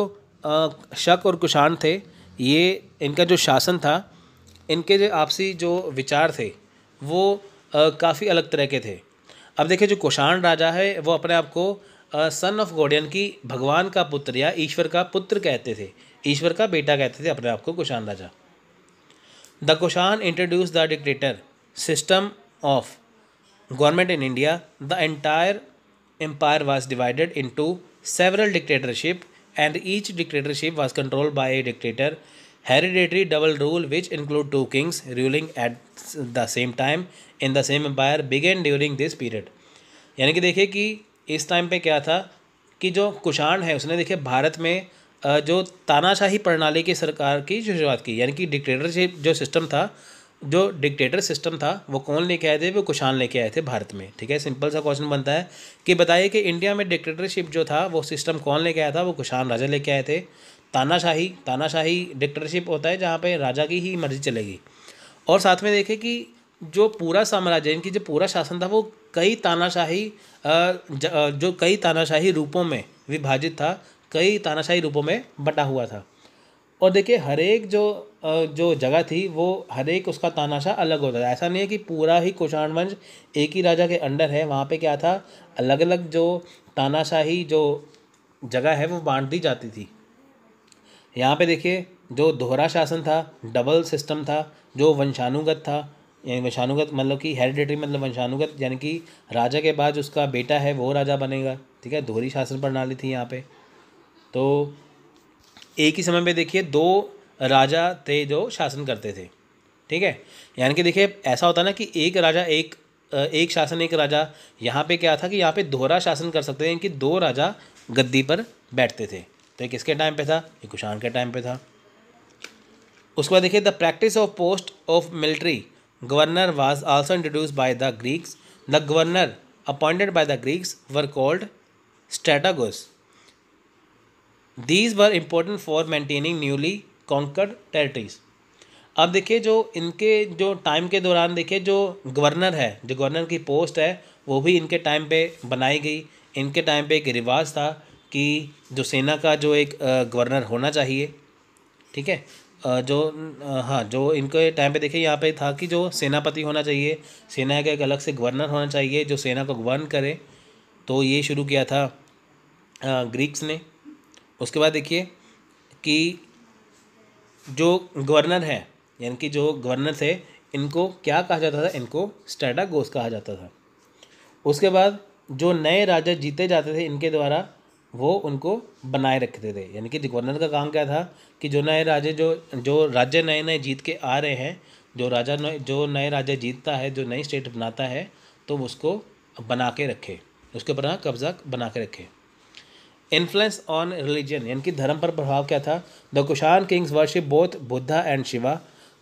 शक और कुशान थे, ये इनका जो शासन था, इनके जो आपसी जो विचार थे वो काफ़ी अलग तरह के थे। अब देखिए, जो कुषाण राजा है, वो अपने आप को सन ऑफ़ गोडियन की भगवान का पुत्र या ईश्वर का पुत्र कहते थे। ईश्वर का बेटा कहते थे अपने आप को कुषाण राजा। The Kushan introduce the dictator system of government in India the entire was divided into several dictatorship and each dictatorship was controlled by a dictator. Hereditary double rule, which include two kings ruling at the same time in the same empire, began during this period. यानी कि देखिए कि इस time पे क्या था कि जो कुषाण है उसने देखिए भारत में जो तानाशाही प्रणाली की सरकार की शुरुआत की यानी कि डिक्टेटरशिप जो सिस्टम था जो डिक्टेटर सिस्टम था वो कौन लेके आए थे? वो कुशान लेके आए थे भारत में ठीक है? सिंपल सा क्वेश्चन बनता है कि बताइए कि इंडिया में डिक्टेटरशिप जो था वो सिस्टम कौन लेके आया था? वो कुशान राजा लेके आए थे। तानाशाही तानाशाही डिक्टरशिप होता है जहाँ पे राजा की ही मर्ज़ी चलेगी। और साथ में देखें कि जो पूरा साम्राज्य, इनकी जो पूरा शासन था, वो कई तानाशाही जो कई तानाशाही रूपों में विभाजित था, कई तानाशाही रूपों में बटा हुआ था। और देखिए, हर एक जो जो जगह थी, वो हर एक उसका तानाशाह अलग होता था। ऐसा नहीं है कि पूरा ही कुषाण वंश एक ही राजा के अंडर है। वहाँ पे क्या था अलग अलग जो तानाशाही जो जगह है, वो बांट दी जाती थी। यहाँ पे देखिए, जो दोहरा शासन था डबल सिस्टम था, जो वंशानुगत था, यानी वंशानुगत मतलब कि हेरिडेटरी मतलब वंशानुगत, यानी कि राजा के बाद उसका बेटा है, वो राजा बनेगा, ठीक है? दोहरी शासन प्रणाली थी यहाँ पे। तो एक ही समय पे देखिए, दो राजा थे जो शासन करते थे, ठीक है? यानी कि देखिए, ऐसा होता ना कि एक राजा, एक एक शासन, एक राजा, यहाँ पे क्या था कि यहाँ पे दोहरा शासन कर सकते हैं कि दो राजा गद्दी पर बैठते थे। तो ये किसके टाइम पे था? ये कुशान के टाइम पे था। उसके बाद देखिए the practice of post of military governor was also introduce by the Greeks the governor appointed by the Greeks were called strategos these were important for maintaining newly conquered territories अब देखिए, जो इनके, जो टाइम के दौरान देखिए, जो governor है, जो गवर्नर की पोस्ट है, वो भी इनके टाइम पे बनाई गई। इनके टाइम पे एक रिवाज था कि जो सेना का जो एक गवर्नर होना चाहिए, ठीक है? जो हाँ जो इनके टाइम पे देखिए, यहाँ पे था कि जो सेनापति होना चाहिए, सेना का एक अलग से गवर्नर होना चाहिए, जो सेना को गवर्न करे। तो ये शुरू किया था ग्रीक्स ने। उसके बाद देखिए कि जो गवर्नर है, यानी कि जो गवर्नर थे, इनको क्या कहा जाता था? इनको स्ट्रेटागोस कहा जाता था। उसके बाद जो नए राजा जीते जाते थे इनके द्वारा वो उनको बनाए रखते थे। यानी कि गवर्नर का काम क्या था कि जो नए राजे, जो जो राज्य नए नए जीत के आ रहे हैं, जो राजा नए, जो नए राज्य जीतता है, जो नई स्टेट बनाता है तो उसको बना के रखे। उसके ऊपर कब्जा बना के रखे। इन्फ्लुएंस ऑन रिलीजन यानी कि धर्म पर प्रभाव क्या था? The Kushan kings worship both Buddha and Shiva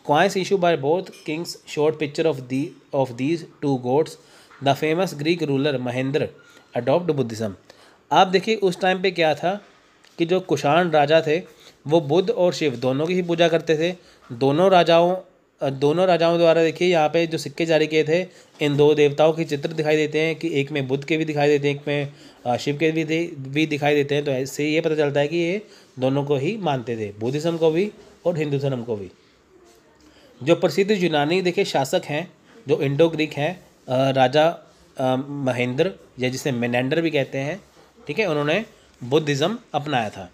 coins issue by both kings short picture of the of these two gods the famous Greek ruler Mahendra adopt Buddhism आप देखिए उस टाइम पे क्या था कि जो कुषाण राजा थे, वो बुद्ध और शिव दोनों की ही पूजा करते थे। दोनों राजाओं दोनों राजाओं द्वारा देखिए यहाँ पे जो सिक्के जारी किए थे, इन दो देवताओं के चित्र दिखाई देते हैं कि एक में बुद्ध के भी दिखाई देते हैं, एक में शिव के भी भी दिखाई देते हैं। तो ऐसे ये पता चलता है कि ये दोनों को ही मानते थे, बुद्धिज़्म को भी और हिंदू धर्म को भी। जो प्रसिद्ध यूनानी देखिए शासक हैं, जो इंडो ग्रीक हैं राजा महेंद्र या जिसे मेनेंडर भी कहते हैं ठीक है, उन्होंने बुद्धिज़्म अपनाया था।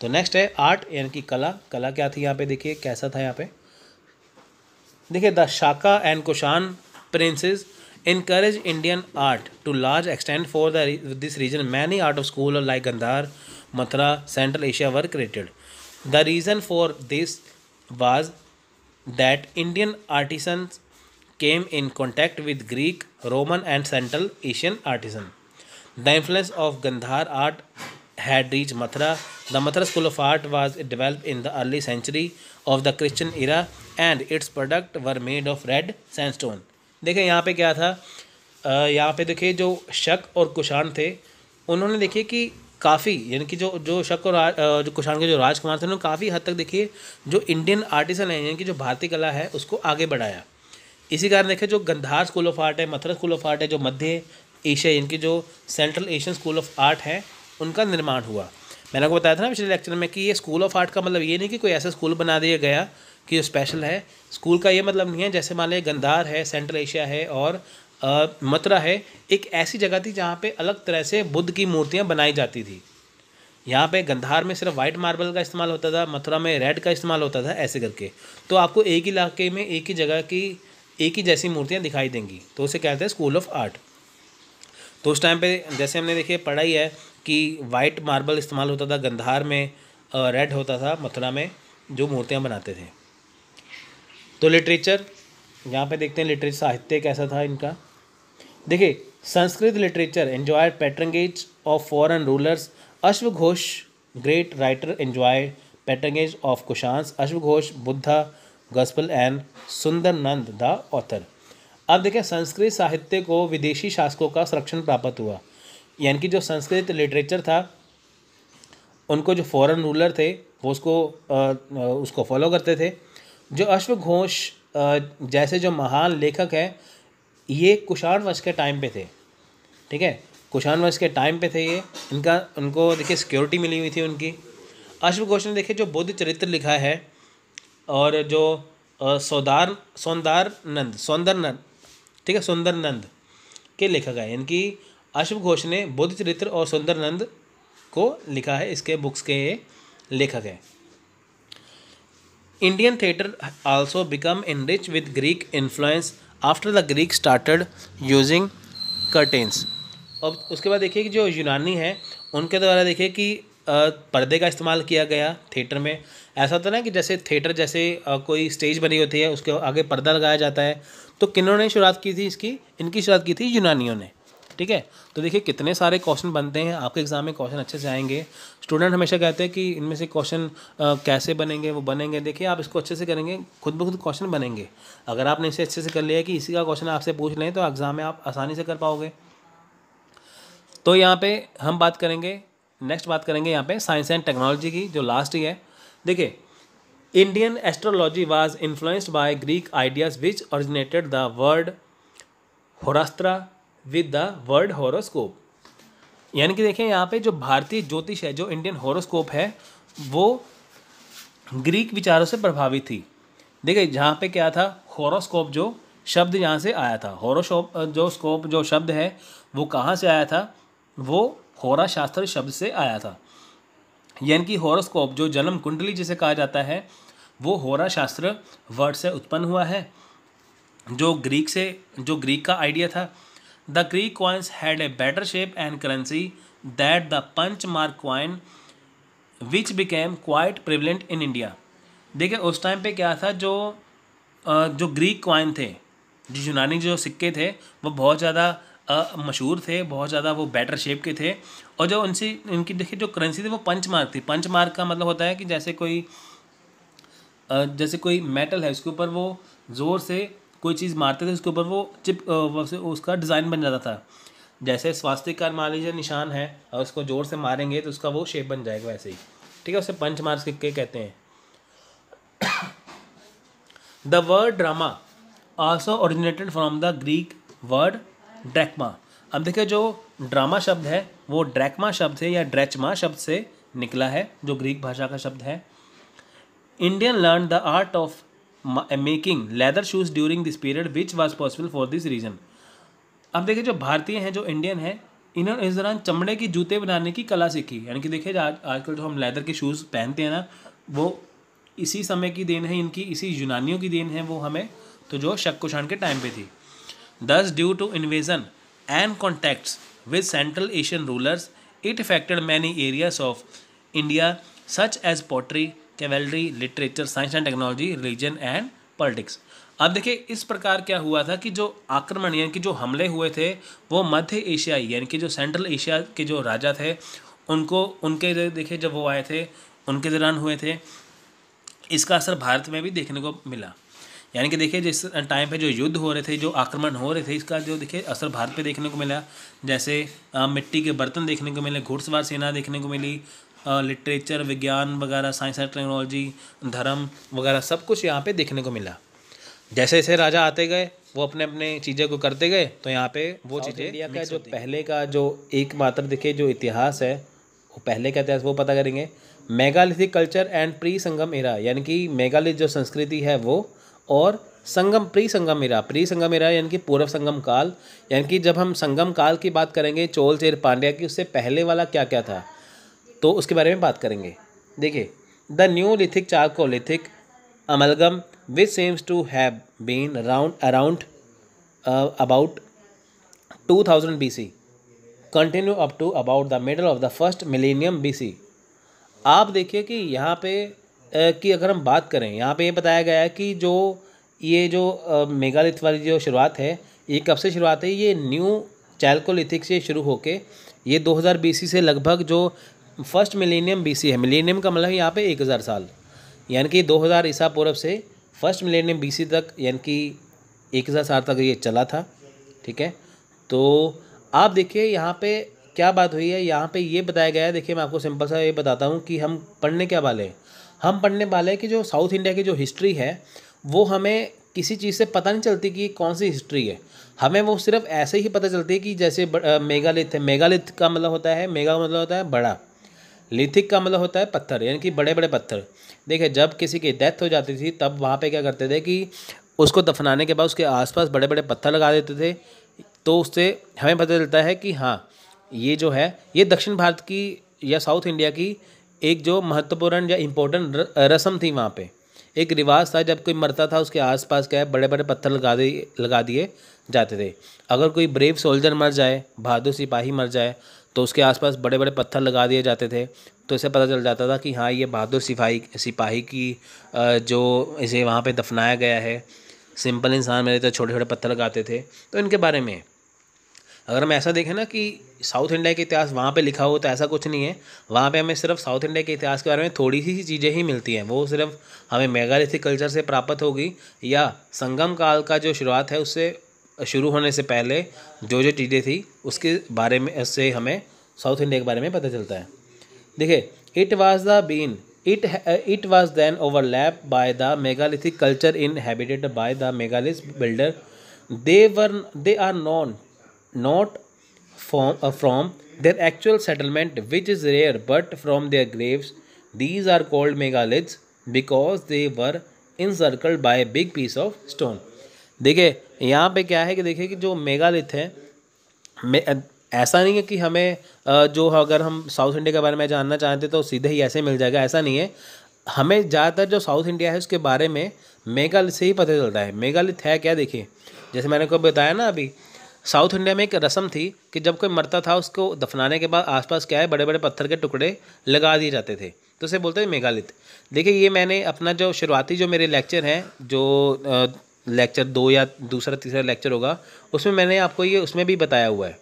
तो नेक्स्ट है आर्ट यानी कि कला। कला क्या थी यहाँ पे? देखिए, कैसा था यहाँ पे? देखिए, the Shaka and Kushan princes encourage Indian art to large extend for the this region many art of school like Gandhara Mathura central Asia were created the reason for this was that Indian artisan came in contact with Greek Roman and central Asian artisan the influence of Gandhara art had reach Mathura the Mathura school of art was develop in the early century of the Christian era and its product were made of red sandstone देखें यहाँ पे क्या था? यहाँ पे देखिए, जो शक और कुशाण थे, उन्होंने देखिए कि काफ़ी, यानी कि जो जो शक और जो कुषाण के जो राजकुमार थे, उन्होंने काफ़ी हद तक देखिए, जो इंडियन आर्टिसन है, यानी कि जो भारतीय कला है, उसको आगे बढ़ाया। इसी कारण देखिए, जो गंधार स्कूल ऑफ़ आर्ट है मथुरा स्कूल ऑफ़ आर्ट है, जो मध्य एशिया, इनकी जो central Asian school of art है, उनका निर्माण हुआ। मैंने आपको बताया था ना पिछले लेक्चर में कि ये स्कूल ऑफ़ आर्ट का मतलब ये नहीं कि कोई ऐसा स्कूल बना दिया गया कि जो स्पेशल है। स्कूल का ये मतलब नहीं है, जैसे मान लें गंदार है सेंट्रल एशिया है और मथुरा है, एक ऐसी जगह थी जहाँ पे अलग तरह से बुद्ध की मूर्तियाँ बनाई जाती थी। यहाँ पे गंधार में सिर्फ़ वाइट मार्बल का इस्तेमाल होता था मथुरा में रेड का इस्तेमाल होता था, ऐसे करके। तो आपको एक ही इलाके में एक ही जगह की, एक ही जैसी मूर्तियाँ दिखाई देंगी। तो उसे कहते हैं स्कूल ऑफ़ आर्ट तो उस टाइम पे जैसे हमने देखिए, पढ़ा ही कि वाइट मार्बल इस्तेमाल होता था, गंधार में रेड होता था, मथुरा में, जो मूर्तियाँ बनाते थे। तो लिटरेचर यहाँ पे देखते हैं लिटरेचर साहित्य कैसा था इनका। देखिए, Sanskrit literature enjoyed पैट्रंगेज of foreign rulers अश्वघोष great writer enjoyed पैट्रंगेज of Kushans अश्वघोष Buddha gospel and सुंदर नंद द ऑथर अब देखें संस्कृत साहित्य को विदेशी शासकों का संरक्षण प्राप्त हुआ। यानी कि जो संस्कृत लिटरेचर था उनको जो फॉरेन रूलर थे वो उसको अ, उसको फॉलो करते थे। जो अश्वघोष जैसे जो महान लेखक हैं ये कुषाण वंश के टाइम पे थे। ठीक है? कुषाण वंश के टाइम पे थे ये। इनका उनको देखिए सिक्योरिटी मिली हुई थी उनकी। अश्वघोष ने देखिए जो बुद्ध चरित्र लिखा है और जो सौदार सौंदार नंद सौंदर नंद ठीक है सुंदर नंद के लेखक है। इनकी अश्वघोष ने बुद्ध चरित्र और सुंदर नंद को लिखा है, इसके बुक्स के लेखक हैं। Indian theatre also become enriched with Greek influence after the Greeks started using curtains. अब उसके बाद देखिए कि जो यूनानी है, उनके द्वारा देखिए कि पर्दे का इस्तेमाल किया गया थिएटर में। ऐसा होता है ना कि जैसे थिएटर जैसे कोई स्टेज बनी होती है, उसके आगे पर्दा लगाया जाता है तो किन्होंने शुरुआत की थी इसकी? इनकी शुरुआत की थी यूनानियों ने। ठीक है? तो देखिए, कितने सारे क्वेश्चन बनते हैं। आपके एग्ज़ाम में क्वेश्चन अच्छे से आएँगे। स्टूडेंट हमेशा कहते हैं कि इनमें से क्वेश्चन कैसे बनेंगे, वो बनेंगे। देखिए, आप इसको अच्छे से करेंगे, खुद ब खुद क्वेश्चन बनेंगे। अगर आपने इसे अच्छे से कर लिया कि इसी का क्वेश्चन आपसे पूछ लें तो एग्ज़ाम में आप आसानी से कर पाओगे। तो यहाँ पर हम बात करेंगे नेक्स्ट बात करेंगे यहाँ पर साइंस एंड टेक्नोलॉजी की, जो लास्ट ही है देखिए Indian astrology was influenced by Greek ideas which originated the word Horashastra with the word horoscope यानी कि देखें, यहाँ पे जो भारतीय ज्योतिष है, जो इंडियन होरोस्कोप है, वो ग्रीक विचारों से प्रभावित थी। देखिए, जहाँ पे क्या था? होरोस्कोप जो शब्द यहाँ से आया था। होरोस्कोप जो स्कोप जो शब्द है, वो कहाँ से आया था? वो होरा शास्त्र शब्द से आया था। यानी कि होरोस्कोप जो जन्म कुंडली जिसे कहा जाता है वो होरा शास्त्र वर्ड से उत्पन्न हुआ है, जो ग्रीक से, जो ग्रीक का आइडिया था। The Greek coins had a better shape and currency that the punch mark coin which became quite prevalent in India देखिए, उस टाइम पे क्या था, जो जो ग्रीक कॉइन थे, जो यूनानी जो सिक्के थे, वो बहुत ज़्यादा मशहूर थे, बहुत ज़्यादा वो बेटर शेप के थे। और जो उनसे, इनकी, देखिए, जो करेंसी थी, वो पंच मार्क थी। पंच मार्क का मतलब होता है कि जैसे कोई जैसे कोई मेटल है, उसके ऊपर वो ज़ोर से कोई चीज़ मारते थे, उसके ऊपर वो चिप उसका डिज़ाइन बन जाता था। जैसे स्वास्तिक का मान लीजिए निशान है, और उसको ज़ोर से मारेंगे तो उसका वो शेप बन जाएगा वैसे ही। ठीक है, उसे पंच मार के कहते हैं। The word drama also originated from the Greek word drachma अब देखिए, जो ड्रामा शब्द है, वो ड्रैकमा शब्द से या ड्रैचमा शब्द से निकला है, जो ग्रीक भाषा का शब्द है। Indian learn the art of making leather shoes during this period which was possible for this reason अब देखिए जो भारतीय हैं जो इंडियन हैं इन्होंने इस दौरान चमड़े की जूते बनाने की कला सीखी। यानी कि देखिए आज आजकल जो हम लेदर के शूज़ पहनते हैं ना वो इसी समय की देन है इनकी इसी यूनानियों की देन है वो हमें तो जो शक के टाइम पे थी। Thus, due to invasion and contacts with Central Asian rulers, it affected many areas of India, such as pottery, cavalry, literature science and technology religion and politics. अब देखिए इस प्रकार क्या हुआ था कि जो आक्रमण यानी कि जो हमले हुए थे वो मध्य एशियाई यानी कि जो सेंट्रल एशिया के जो राजा थे उनको उनके देखिए जब वो आए थे उनके दौरान हुए थे इसका असर भारत में भी देखने को मिला। यानी कि देखिए जिस टाइम पे जो युद्ध हो रहे थे जो आक्रमण हो रहे थे इसका जो देखिए असर भारत पे देखने को मिला। जैसे आ, मिट्टी के बर्तन देखने को मिले घुड़सवार सेना देखने को मिली लिटरेचर विज्ञान वगैरह साइंस एंड टेक्नोलॉजी धर्म वगैरह सब कुछ यहाँ पे देखने को मिला। जैसे जैसे राजा आते गए वो अपने अपने चीज़ें को करते गए तो यहाँ पे वो चीज़ें इंडिया का जो पहले का जो एकमात्र देखिए जो इतिहास है वो पहले का इतिहास वो पता करेंगे। Megalithic culture and pre Sangam era यानी कि मेगालिथ जो संस्कृति है वो और Sangam pre Sangam era pre Sangam era यानी कि पूर्व संगम काल यानी कि जब हम संगम काल की बात करेंगे चोल चेर पांड्या की उससे पहले वाला क्या क्या था? तो उसके बारे में बात करेंगे। देखिए, the neolithic chalcolithic amalgam which seems to have been around around about two thousand B C continue up to about the middle of the first millennium B C आप देखिए कि यहाँ पे की अगर हम बात करें, यहाँ पे ये बताया गया है कि जो, ये जो मेगालिथ वाली जो शुरुआत है, ये कब से शुरुआत है? ये न्यू चैल्कोलिथिक से शुरू होके, ये 2000 बीसी से लगभग जो फ़र्स्ट मिलेनियम बीसी है। मिलेनियम का मतलब यहाँ पे एक हज़ार साल। यानी कि 2000 ईसा पूर्व से फ़र्स्ट मिलेनियम बीसी तक, यानी कि एक हज़ार साल तक ये चला था। ठीक है? तो आप देखिए यहाँ पे क्या बात हुई है। यहाँ पे ये बताया गया है। देखिए मैं आपको सिंपल सा ये बताता हूँ कि हम पढ़ने क्या वाले हैं। हम पढ़ने वाले हैं कि जो साउथ इंडिया की जो हिस्ट्री है, वो हमें किसी चीज़ से पता नहीं चलती कि कौन सी हिस्ट्री है। हमें वो सिर्फ़ ऐसे ही पता चलती है कि जैसे मेगालिथ है। मेगालिथ का मतलब होता है, मेगा मतलब होता है बड़ा। लिथिक का मतलब होता है पत्थर, यानी कि बड़े बड़े पत्थर। देखिए, जब किसी की डेथ हो जाती थी, तब वहाँ पे क्या करते थे कि उसको दफनाने के बाद उसके आसपास बड़े बड़े पत्थर लगा देते थे। तो उससे हमें पता चलता है कि हाँ ये जो है, ये दक्षिण भारत की या साउथ इंडिया की एक जो महत्वपूर्ण या इम्पोर्टेंट रस्म थी वहाँ पे। एक रिवाज था, जब कोई मरता था, उसके आसपास क्या है बड़े बड़े पत्थर लगा दिए लगा दिए जाते थे। अगर कोई ब्रेव सोल्जर मर जाए, बहादुर सिपाही मर जाए तो उसके आसपास बड़े बड़े पत्थर लगा दिए जाते थे। तो इससे पता चल जाता था कि हाँ ये बहादुर सिपाही सिपाही की जो इसे वहाँ पे दफनाया गया है। सिंपल इंसान मेरे तो छोटे छोटे पत्थर लगाते थे। तो इनके बारे में, अगर हम ऐसा देखें ना कि साउथ इंडिया के इतिहास वहाँ पे लिखा हो तो ऐसा कुछ नहीं है। वहाँ पे हमें सिर्फ़ साउथ इंडिया के इतिहास के बारे में थोड़ी सी चीज़ें ही मिलती हैं। वो सिर्फ़ हमें मेगालिथिक कल्चर से प्राप्त होगी या संगम काल का जो शुरुआत है, उससे शुरू होने से पहले जो जो चीज़ें थी, उसके बारे में से हमें साउथ इंडिया के बारे में पता चलता है। देखिए it was the been it it was then overlap by the megalithic culture inhabited by the megalith builder they were they are known not from from their actual settlement which is rare but from their graves these are called megalith because they were encircled by big piece of stone देखिए यहाँ पे क्या है कि देखिए कि जो megalith है, मे ऐसा नहीं है कि हमें जो अगर हम साउथ इंडिया के बारे में जानना चाहते तो सीधे ही ऐसे मिल जाएगा, ऐसा नहीं है। हमें ज़्यादातर जो साउथ इंडिया है उसके बारे में मेगालिथ से ही पता चलता है। मेगालिथ है क्या देखिए, जैसे मैंने को बताया ना अभी, साउथ इंडिया में एक रस्म थी कि जब कोई मरता था उसको दफनाने के बाद आसपास क्या है बड़े बड़े पत्थर के टुकड़े लगा दिए जाते थे। तो उसे बोलते थे मेगालिथ। देखिए ये मैंने अपना जो शुरुआती जो मेरे लेक्चर हैं, जो लेक्चर दो या दूसरा, तीसरा लेक्चर होगा, उसमें मैंने आपको ये, उसमें भी बताया हुआ है,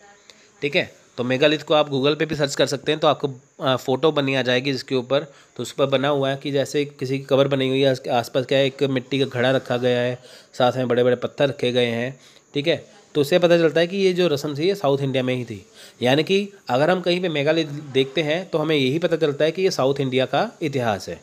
ठीक है? तो मेगालिथ को आप गूगल पे भी सर्च कर सकते हैं तो आपको फ़ोटो बनी आ जाएगी जिसके ऊपर तो उस पर बना हुआ है कि जैसे किसी की कबर बनी हुई है, उसके आसपास क्या है, एक मिट्टी का घड़ा रखा गया है, साथ में बड़े बड़े पत्थर रखे गए हैं, ठीक है? तो उससे पता चलता है कि ये जो रस्म थी, ये साउथ इंडिया में ही थी। यानी कि अगर हम कहीं पे मेघालय देखते हैं तो हमें यही पता चलता है कि ये साउथ इंडिया का इतिहास है।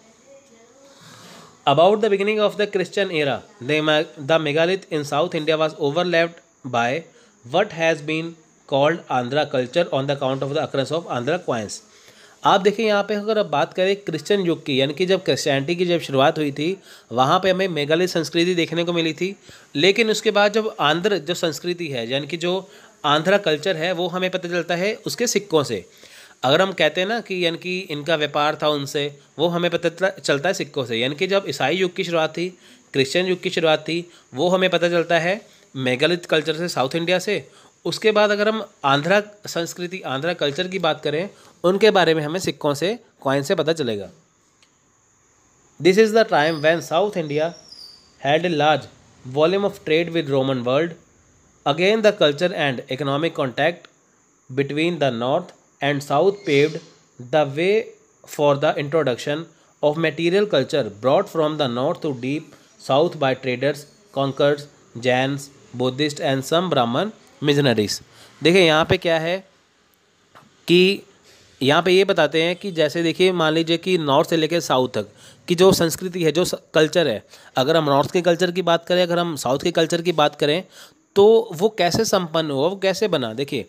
About the beginning of the Christian era the megalith in south India was overlapped by what has been called Andhra culture on the count of the acres of Andhra coins आप देखिए यहाँ पे अगर आप बात करें क्रिश्चियन युग की, यानी कि जब क्रिश्चियनिटी की जब शुरुआत हुई थी, वहाँ पे हमें मेघालय संस्कृति देखने को मिली थी। लेकिन उसके बाद जब आंध्र, जो संस्कृति है, यानी कि जो आंध्रा कल्चर है, वो हमें पता चलता है उसके सिक्कों से। अगर हम कहते हैं ना कि यानी कि इनका व्यापार था उनसे, वो हमें पता चलता है सिक्कों से। यानी कि जब ईसाई युग की शुरुआत थी, क्रिश्चियन युग की शुरुआत थी, वो हमें पता चलता है मेगालिथ कल्चर से साउथ इंडिया से। उसके बाद अगर हम आंध्रा संस्कृति, आंध्रा कल्चर की बात करें, उनके बारे में हमें सिक्कों से कॉइन से पता चलेगा। This is the time when south India had a large volume of trade with Roman world again the culture and economic contact between the north and south paved the way for the introduction of material culture brought from the north to deep south by traders, conquerors, Jains, Buddhist and some Brahman missionaries. देखिए यहाँ पे क्या है कि यहाँ पे ये बताते हैं कि जैसे देखिए मान लीजिए कि नॉर्थ से लेकर साउथ तक की जो संस्कृति है जो कल्चर है अगर हम नॉर्थ के कल्चर की बात करें अगर हम साउथ के कल्चर की बात करें तो वो कैसे संपन्न हुआ वो कैसे बना देखिए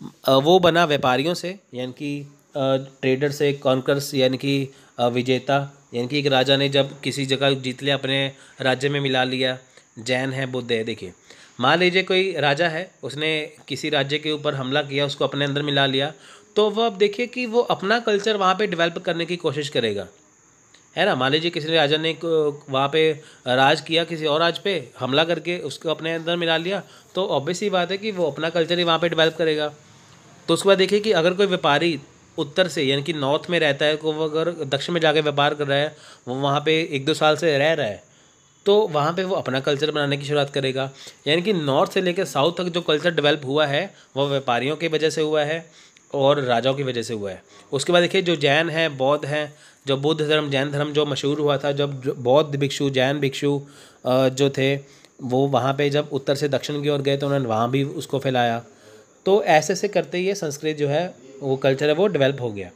वो बना व्यापारियों से, यानी कि ट्रेडर से कॉन्कर्स यानी कि विजेता, यानी कि एक राजा ने जब किसी जगह जीत लिया, अपने राज्य में मिला लिया, जैन है, बुद्ध है, देखिए। मान लीजिए कोई राजा है, उसने किसी राज्य के ऊपर हमला किया, उसको अपने अंदर मिला लिया तो वह अब देखिए कि वो अपना कल्चर वहाँ पे डेवलप करने की कोशिश करेगा। है ना? मान लीजिए किसी राजा ने वहाँ पे राज किया, किसी और राज पे हमला करके उसको अपने अंदर मिला लिया तो ऑब्वियस ही बात है कि वो अपना कल्चर ही वहाँ पे डेवलप करेगा। तो उसके बाद देखिए कि अगर कोई व्यापारी उत्तर से, यानी कि नॉर्थ में रहता है को वो अगर दक्षिण में जाके व्यापार कर रहा है, वो वहाँ पे एक दो साल से रह रहा है तो वहाँ पे वो अपना कल्चर बनाने की शुरुआत करेगा। यानी कि नॉर्थ से लेकर साउथ तक जो कल्चर डेवलप हुआ है, वो व्यापारियों की वजह से हुआ है और राजाओं की वजह से हुआ है। उसके बाद देखिए, जो जैन हैं, बौद्ध हैं, जो बुद्ध धर्म, जैन धर्म जो मशहूर हुआ था, जब बौद्ध भिक्षु, जैन भिक्षु जो थे, वो वहाँ पे जब उत्तर से दक्षिण की ओर गए तो उन्होंने वहाँ भी उसको फैलाया। तो ऐसे ऐसे करते ये संस्कृत जो है, वो कल्चर है, वो डेवलप हो गया।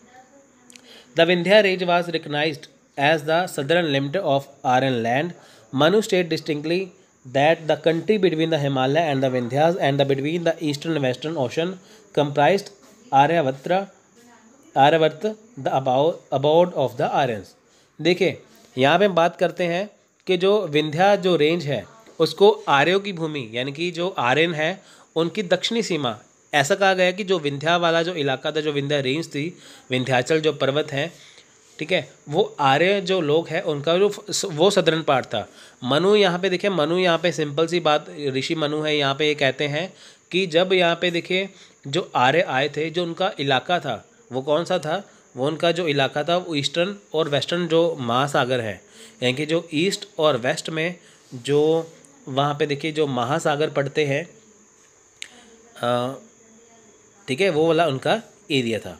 The Vindhya range was recognise as the southern limit of Aryan land Manu state distinctly that the country between the Himalaya and the Vindhyas and the between the eastern western ocean comprise Aryavarta Aryavarta the about of the Aryans देखिए, यहाँ पे हम बात करते हैं कि जो विंध्या जो रेंज है, उसको आर्यों की भूमि, यानी कि जो आर्यन है, उनकी दक्षिणी सीमा ऐसा कहा गया कि जो विंध्या वाला जो इलाका था, जो विंध्या रेंज थी, विंध्याचल जो पर्वत हैं, ठीक है, वो आर्य जो लोग हैं, उनका जो वो सदरन पार्ट था। मनु यहाँ पे देखिए, मनु यहाँ पे सिंपल सी बात, ऋषि मनु है, यहाँ पे ये कहते हैं कि जब यहाँ पे देखिए, जो आर्य आए थे, जो उनका इलाका था, वो कौन सा था? वो उनका जो इलाका था, वो ईस्टर्न और वेस्टर्न जो महासागर है, यानी कि जो ईस्ट और वेस्ट में जो वहाँ पे देखिए, जो महासागर पड़ते हैं ठीक है, वो वाला उनका एरिया था।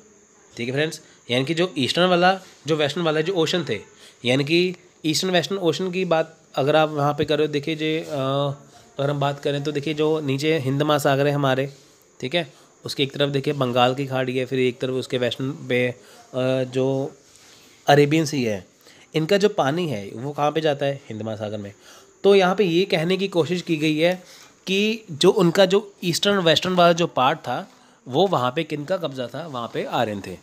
ठीक है फ्रेंड्स यानी कि जो ईस्टर्न वाला, जो वेस्टर्न वाला, जो ओशन थे, यानी कि ईस्टर्न वेस्टर्न ओशन की बात अगर आप वहाँ पे करो, देखिए जो अगर हम बात करें तो देखिए जो नीचे हिंद महासागर है हमारे, ठीक है, उसकी एक तरफ़ देखिए बंगाल की खाड़ी है, फिर एक तरफ़ उसके वेस्टर्न पे जो अरेबियन सी है, इनका जो पानी है, वो कहाँ पे जाता है? हिंद महासागर में। तो यहाँ पे ये कहने की कोशिश की गई है कि जो उनका जो ईस्टर्न वेस्टर्न वाला जो पार्ट था वो वहाँ पे किन का कब्ज़ा था? वहाँ पे आर्यन थे।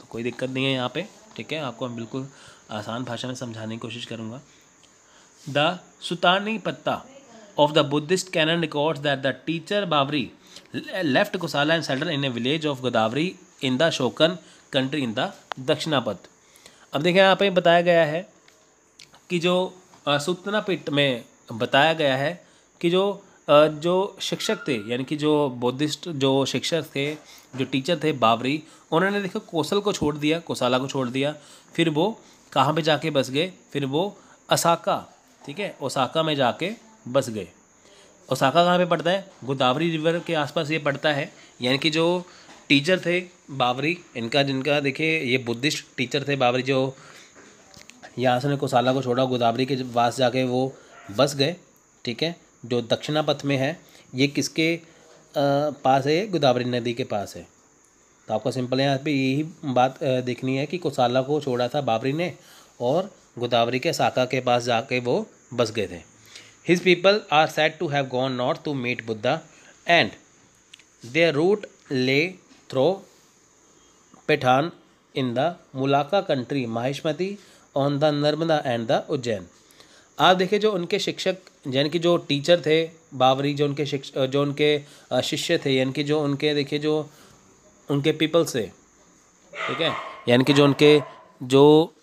तो कोई दिक्कत नहीं है यहाँ पे, ठीक है? आपको मैं बिल्कुल आसान भाषा में समझाने की कोशिश करूँगा। The Suttanipata of the Buddhist canon records that the teacher Bavari left Kosala and settle in a village of Godavari in the Shokan country in the Dakshinapatha अब देखें यहाँ पे बताया गया है कि जो सुतना पिट में बताया गया है कि जो जो शिक्षक थे, यानी कि जो बुद्धिस्ट, जो शिक्षक थे, जो टीचर थे बाबरी, उन्होंने देखो कौशल को छोड़ दिया कोसाला को छोड़ दिया, फिर वो कहाँ पे जाके बस गए? फिर वो असाका ठीक है? ओसाका में जाके बस गए। ओसाका कहाँ पे पड़ता है? गोदावरी रिवर के आसपास ये पड़ता है। यानी कि जो टीचर थे बाबरी, इनका जिनका देखिए ये बुद्धिस्ट टीचर थे बाबरी, जो यहाँ से कोसाला को छोड़ा, गोदावरी के पास जाके वो बस गए, ठीक है? जो दक्षिणापथ में है, ये किसके पास है? गोदावरी नदी के पास है। तो आपको सिंपल यहाँ पे यही बात देखनी है कि कोसाला को छोड़ा था बाबरी ने और गोदावरी के साका के पास जाके वो बस गए थे। His people are said to have gone north to meet Buddha and their route lay through Paithan in the Mulaka country Mahishmati on the Narmada and the Ujjain आप देखिए जो उनके शिक्षक, यानी कि जो टीचर थे, बावरी जो उनके शिक्ष, जो उनके शिष्य थे, यानी कि जो उनके, देखिए जो उनके पीपल से ठीक है? यानी कि जो उनके, जो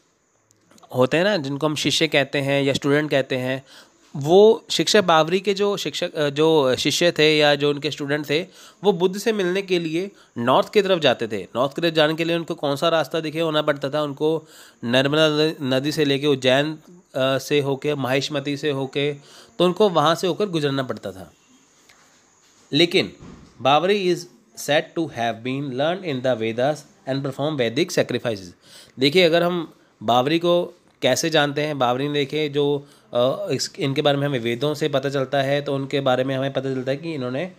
होते हैं ना, जिनको हम शिष्य कहते हैं या स्टूडेंट कहते हैं, वो शिक्षक, बावरी के जो शिक्षक जो शिष्य थे या जो उनके स्टूडेंट थे, वो बुद्ध से मिलने के लिए नॉर्थ की तरफ़ जाते थे। नॉर्थ की तरफ़ जाने के लिए उनको कौन सा रास्ता दिखे होना पड़ता था? उनको नर्मदा नदी से लेके उज्जैन से होके, माहिष्मती से होके तो उनको वहाँ से होकर गुजरना पड़ता था। लेकिन Bavari is said to have been learn in the Vedas and perform Vedic sacrifice देखिए, अगर हम बावरी को कैसे जानते हैं, बाबरी ने देखे जो इस, इनके बारे में हमें वेदों से पता चलता है तो उनके बारे में हमें पता चलता है कि इन्होंने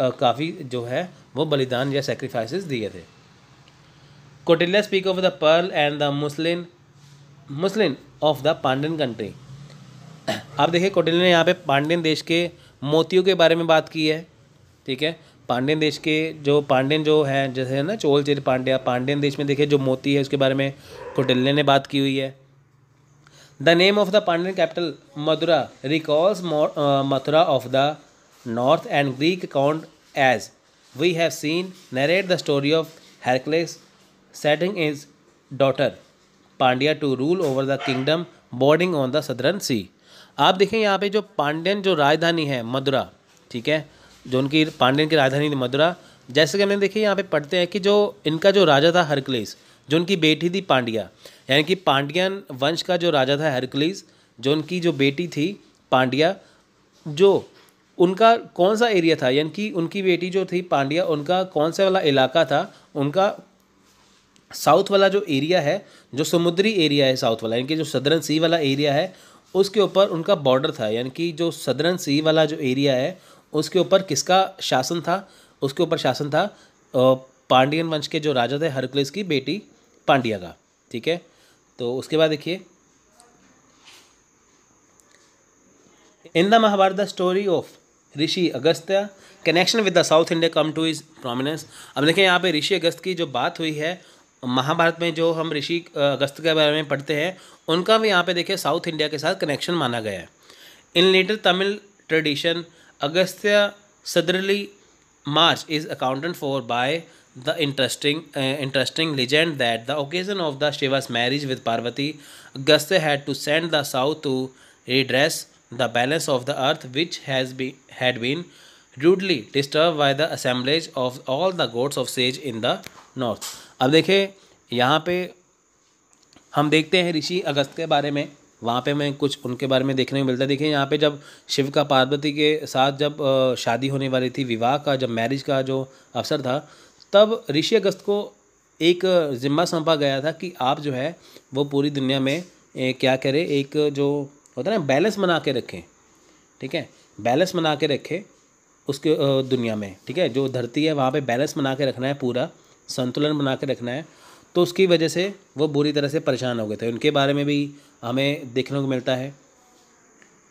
काफ़ी जो है, वो बलिदान या सेक्रीफाइसेस दिए थे। Kautilya speak of the pearl and the muslin muslin of the Pandyan country आप देखिए कोटिल्या ने यहाँ पे पांडियन देश के मोतियों के बारे में बात की है, ठीक है? पांड्यन देश के जो पांड्यन जो है, जैसे है ना, चोल चेर पांड्या पांड्यन देश में देखिए जो मोती है उसके बारे में कोटिल्य ने बात की हुई है। The name of the Pandyan capital Mathura recalls Mathura of the north and Greek account as we have seen narrate the story of Heracles setting his daughter Pandya to rule over the kingdom bordering on the southern sea आप देखें यहाँ पे जो पांड्यन जो राजधानी है, मदुरा, ठीक है? जो उनकी पांड्यन की राजधानी थी मदुरा, जैसे कि हमने देखिए यहाँ पे पढ़ते हैं कि जो इनका जो राजा था हरकलेस, जो उनकी बेटी थी पांड्या, यानी कि पांड्यन वंश का जो राजा था हरकलेस, जो उनकी जो बेटी थी पांड्या, जो उनका कौन सा एरिया था, यानी कि उनकी बेटी जो थी पांड्या, उनका कौन सा वाला इलाका था, उनका साउथ वाला जो एरिया है, जो समुद्री एरिया है साउथ वाला, यानी कि जो सदरन सी वाला एरिया है, उसके ऊपर उनका बॉर्डर था। यानी कि जो सदरन सी वाला जो एरिया है, उसके ऊपर किसका शासन था? उसके ऊपर शासन था पांडियन वंश के जो राजा थे, हरक्लिस की बेटी पांड्या का। ठीक है? तो उसके बाद देखिए। In the Mahabharata, the story of Rishi Agastya, connection with the south India come to his prominence. अब देखिए, यहाँ पे ऋषि अगस्त की जो बात हुई है महाभारत में जो हम ऋषि अगस्त के बारे में पढ़ते हैं, उनका भी यहाँ पे देखिए साउथ इंडिया के साथ कनेक्शन माना गया है। In later Tamil tradition Agastya southerly march is accounted for by the interesting interesting legend that the occasion of the Shiva's marriage with Parvati Agastya had to send the south to redress the balance of the earth which has be had been rudely disturb by the assemblage of all the gods of sage in the north अब देखिए यहाँ पे हम देखते हैं ऋषि अगस्त के बारे में। वहाँ पे मैं कुछ उनके बारे में देखने को मिलता है। देखिए यहाँ पे जब शिव का पार्वती के साथ जब शादी होने वाली थी, विवाह का, जब मैरिज का जो अवसर था, तब ऋषि अगस्त को एक ज़िम्मा सौंपा गया था कि आप जो है, वो पूरी दुनिया में क्या करें, एक जो होता है ना बैलेंस बना के रखें। ठीक है? बैलेंस बना के रखें उसके दुनिया में। ठीक है? जो धरती है, वहाँ पे बैलेंस बना के रखना है पूरा। संतुलन बना के रखना है तो उसकी वजह से वो बुरी तरह से परेशान हो गए थे। उनके बारे में भी हमें देखने को मिलता है,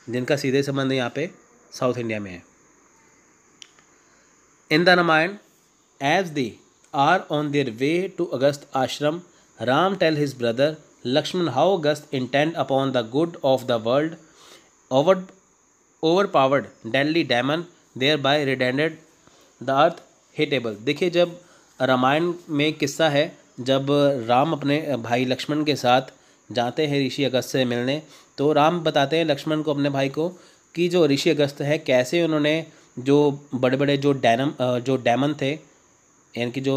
जिनका सीधे संबंध यहाँ पे साउथ इंडिया में है। In the Ramayana as they are on their way to Agastya ashram Ram tell his brother Lakshmana how Agastya intent upon the good of the world over overpowered deadly demon thereby rendered the earth habitable देखिए, जब रामायण में किस्सा है, जब राम अपने भाई लक्ष्मण के साथ जाते हैं ऋषि अगस्त से मिलने तो राम बताते हैं लक्ष्मण को अपने भाई को कि जो ऋषि अगस्त है, कैसे उन्होंने जो बड़े बड़े जो डैनम जो डैमन थे, यानी कि जो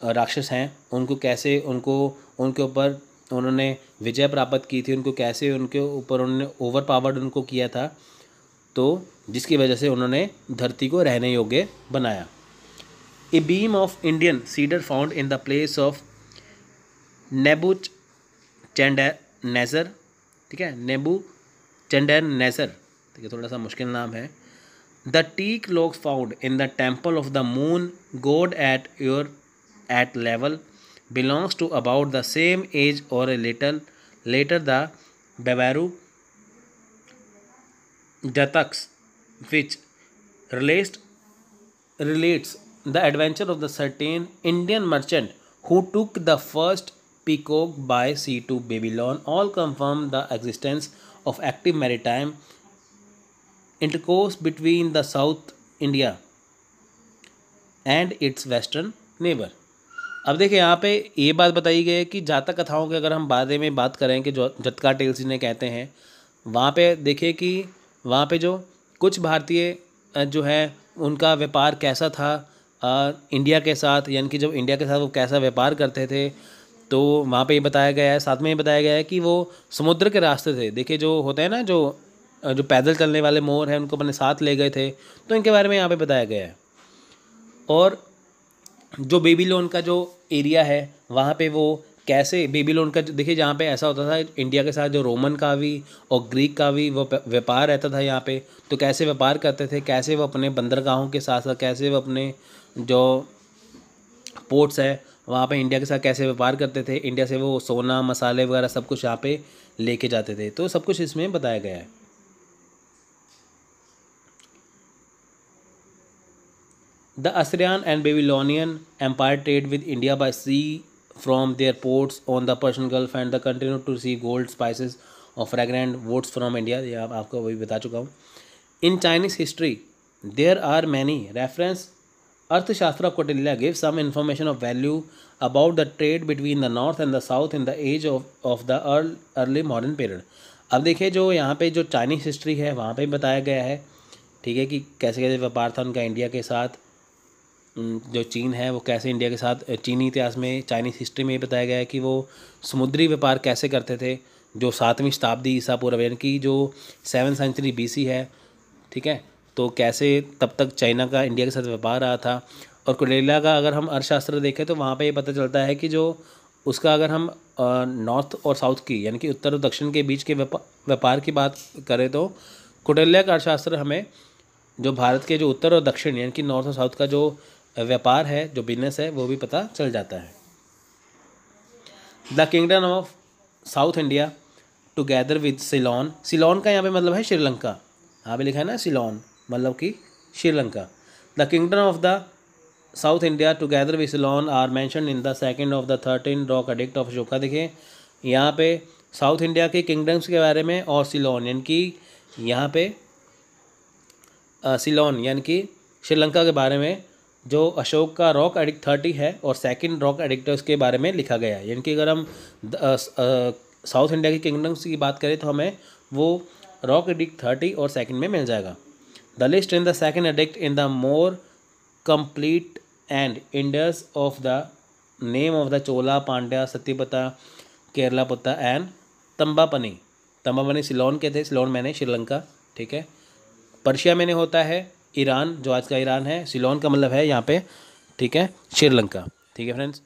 राक्षस हैं, उनको कैसे उनको, उनके ऊपर उन्होंने विजय प्राप्त की थी, उनको कैसे उनके ऊपर उन्होंने ओवर पावर्ड उनको किया था तो जिसकी वजह से उन्होंने धरती को रहने योग्य बनाया। Beam of Indian cedar found in the place of Nebuchadnezzar ठीक है? नेबू चेंडर नेज़र ठीक है, थोड़ा सा मुश्किल नाम है। The teak logs found in the temple of the moon god at Ur at level belongs to about the same age और a little later the Baveru Jatakas which relates relates the adventure of the certain Indian merchant who took the first peacock by sea to Babylon all confirm the existence of active maritime intercourse between the south India and its western neighbour अब देखिए, यहाँ पे ये बात बताई गई है कि जातक कथाओं के अगर हम बारे में बात करें कि जो जतका टेल्स जी ने कहते हैं, वहाँ पे देखिए कि वहाँ पे जो कुछ भारतीय जो है, उनका व्यापार कैसा था अ, इंडिया के साथ यानी कि जब इंडिया के साथ वो कैसा व्यापार करते थे तो वहाँ पे ये बताया गया है साथ में ये बताया गया है कि वो समुद्र के रास्ते थे। देखिए जो होते हैं ना जो जो पैदल चलने वाले मोर हैं उनको अपने साथ ले गए थे। तो इनके बारे में यहाँ पे बताया गया है। और जो बेबी लोन का जो एरिया है वहाँ पे वो कैसे बेबी लोन का देखिए जहाँ पे ऐसा होता था इंडिया के साथ जो रोमन का भी और ग्रीक का भी वो व्यापार रहता था यहाँ पे तो कैसे व्यापार करते थे कैसे वो अपने बंदरगाहों के साथ साथ कैसे वो अपने जो पोर्ट्स है, वहाँ पे इंडिया के साथ कैसे व्यापार करते थे? इंडिया से वो सोना, मसाले वगैरह सब कुछ यहाँ पे लेके जाते थे। तो सब कुछ इसमें बताया गया है। The Assyrian and Babylonian empire trade with India by sea from their ports on the Persian Gulf and the continue to see gold spices और फ्रेग्रेंट वोट्स फ्राम इंडिया ये आपको वही बता चुका हूँ। In Chinese history there are many reference Arthashastra gives some information of value about the trade between the north and the south in the age of, of the earl- early modern period. अब देखिए जो यहाँ पे जो Chinese history है वहाँ पे बताया गया है ठीक है कि कैसे कैसे व्यापार था उनका इंडिया के साथ जो चीन है वो कैसे इंडिया के साथ चीनी इतिहास में चाइनीज़ हिस्ट्री में बताया गया है कि वो समुद्री व्यापार कैसे करते थे जो सातवीं शताब्दी ईसा पूर्व यानी कि जो सेवन सेंचुरी बीसी है ठीक है तो कैसे तब तक चाइना का, इंडिया के साथ व्यापार रहा था? और कुलेला का अगर हम अर्थशास्त्र देखें तो वहाँ पे ये पता चलता है कि जो उसका अगर हम नॉर्थ और साउथ की, यानी कि उत्तर और दक्षिण के बीच के व्यापा- व्यापार की बात करें तो कुटेल्या का अर्थशास्त्र हमें जो भारत के जो उत्तर और दक्षिण, यानी कि नॉर्थ और साउथ का जो व्यापार है, जो बिज़नेस है, वो भी पता चल जाता है। The kingdom of south India together with Ceylon Ceylon का यहाँ पे मतलब है श्रीलंका। यहाँ पे लिखा है ना सिलोन मतलब कि Sri Lanka. The kingdom of the south India together with Ceylon are mention in the second of the thirteen rock edict of Ashoka देखिए, यहाँ पे साउथ इंडिया के किंगडम्स के बारे में और सिलोन यानी कि यहाँ पे सिलोन यानी कि श्रीलंका के बारे में जो अशोक का रॉक एडिक्ट थर्टी है और सेकंड रॉक एडिक्ट उसके बारे में लिखा गया है। यानी कि अगर हम साउथ इंडिया की किंगडम्स की बात करें तो हमें वो रॉक एडिक्ट थर्टी और सेकंड में मिल जाएगा। The list in the second edict in the more complete and includes of the name of the Chola Pandya Satyaputa Keralaputa and Tambapanni Tambapanni Ceylon के थे सिलोन मैंने श्रीलंका ठीक है? पर्शिया में नहीं होता है ईरान जो आज का ईरान है सिलोन का मतलब है यहाँ पे, ठीक है? श्रीलंका ठीक है फ्रेंड्स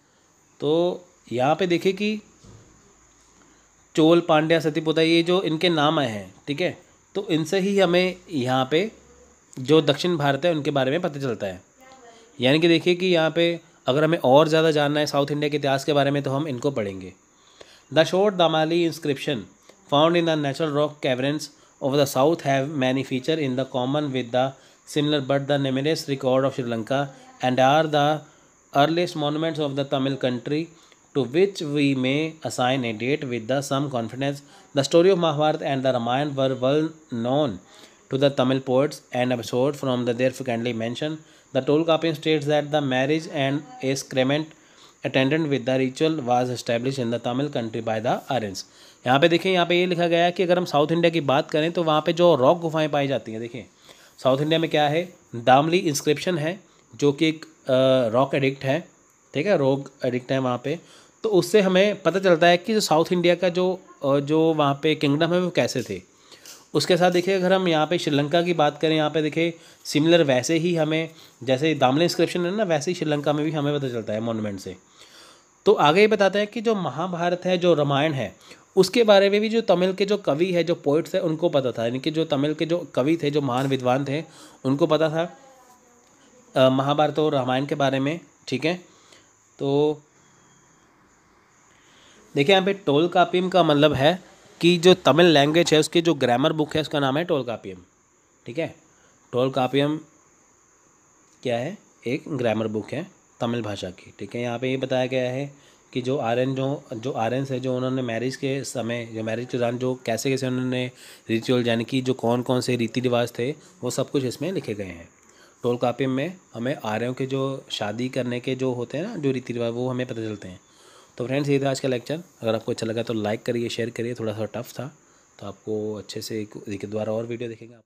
तो यहाँ पे देखिए कि चोल, पांड्या, सतीपुता, ये जो इनके नाम आए हैं, ठीक है? तो इनसे ही हमें यहाँ पे जो दक्षिण भारत है, उनके बारे में पता चलता है। यानी कि देखिए कि यहाँ पे अगर हमें और ज़्यादा जानना है साउथ इंडिया के इतिहास के बारे में तो हम इनको पढ़ेंगे। The short Damili inscription found in the natural rock caverns of the south have many feature in the common with the similar, but the numerous record of Sri Lanka and are the earliest monuments of the Tamil country to which we may assign a date with the some confidence. The story of Mahabharata and the Ramayana were well known to the Tamil poets and episode from the there frequently mentioned. The Tolkappin states that the marriage and a sacrament attendant with the ritual was establish in the Tamil country by the Aryans यहाँ पे देखिए, यहाँ पे ये लिखा गया है कि अगर हम साउथ इंडिया की बात करें तो वहाँ पे जो रॉक गुफाएँ पाई जाती हैं, देखिए। साउथ इंडिया में क्या है? दामली इंस्क्रिप्शन है, जो कि एक रॉक एडिक्ट है, ठीक है? रॉक एडिक्ट है वहाँ पे। तो उससे हमें पता चलता है कि जो साउथ इंडिया का जो जो वहाँ पे किंगडम है, वो कैसे थे। उसके साथ देखिए, अगर हम यहाँ पे श्रीलंका की बात करें, यहाँ पे देखिए सिमिलर वैसे ही हमें, जैसे दामले इंस्क्रिप्शन है ना, वैसे ही श्रीलंका में भी हमें पता चलता है मोनूमेंट से। तो आगे ये बताते हैं कि जो महाभारत है, जो रामायण है, उसके बारे में भी जो तमिल के जो कवि है, जो पोइट्स है, उनको पता था। यानी कि जो तमिल के जो कवि थे, जो महान विद्वान थे, उनको पता था महाभारत और रामायण के बारे में, ठीक है? तो देखिए, यहाँ पे टोल कापिम का मतलब है कि जो तमिल लैंग्वेज है, उसकी जो ग्रामर बुक है, उसका नाम है टोल कापियम ठीक है? टोल कापियम क्या है? एक ग्रामर बुक है, तमिल भाषा की. ठीक है? यहाँ पे ये बताया गया है कि जो आर्यन, जो जो आर्यंस है, जो उन्होंने मैरिज के समय जो मैरिज के दौरान जो कैसे कैसे उन्होंने रिचुअल यानी कि जो कौन कौन से रीति रिवाज थे, वो सब कुछ इसमें लिखे गए हैं. टोल कापियम में हमें आर्यों के जो शादी करने के जो होते हैं ना, जो रीति रिवाज वो हमें पता चलते हैं. तो फ्रेंड्स ये था आज का लेक्चर अगर आपको अच्छा लगा तो लाइक करिए शेयर करिए. थोड़ा सा टफ था तो आपको अच्छे से एक द्वारा और वीडियो देखेंगे आप.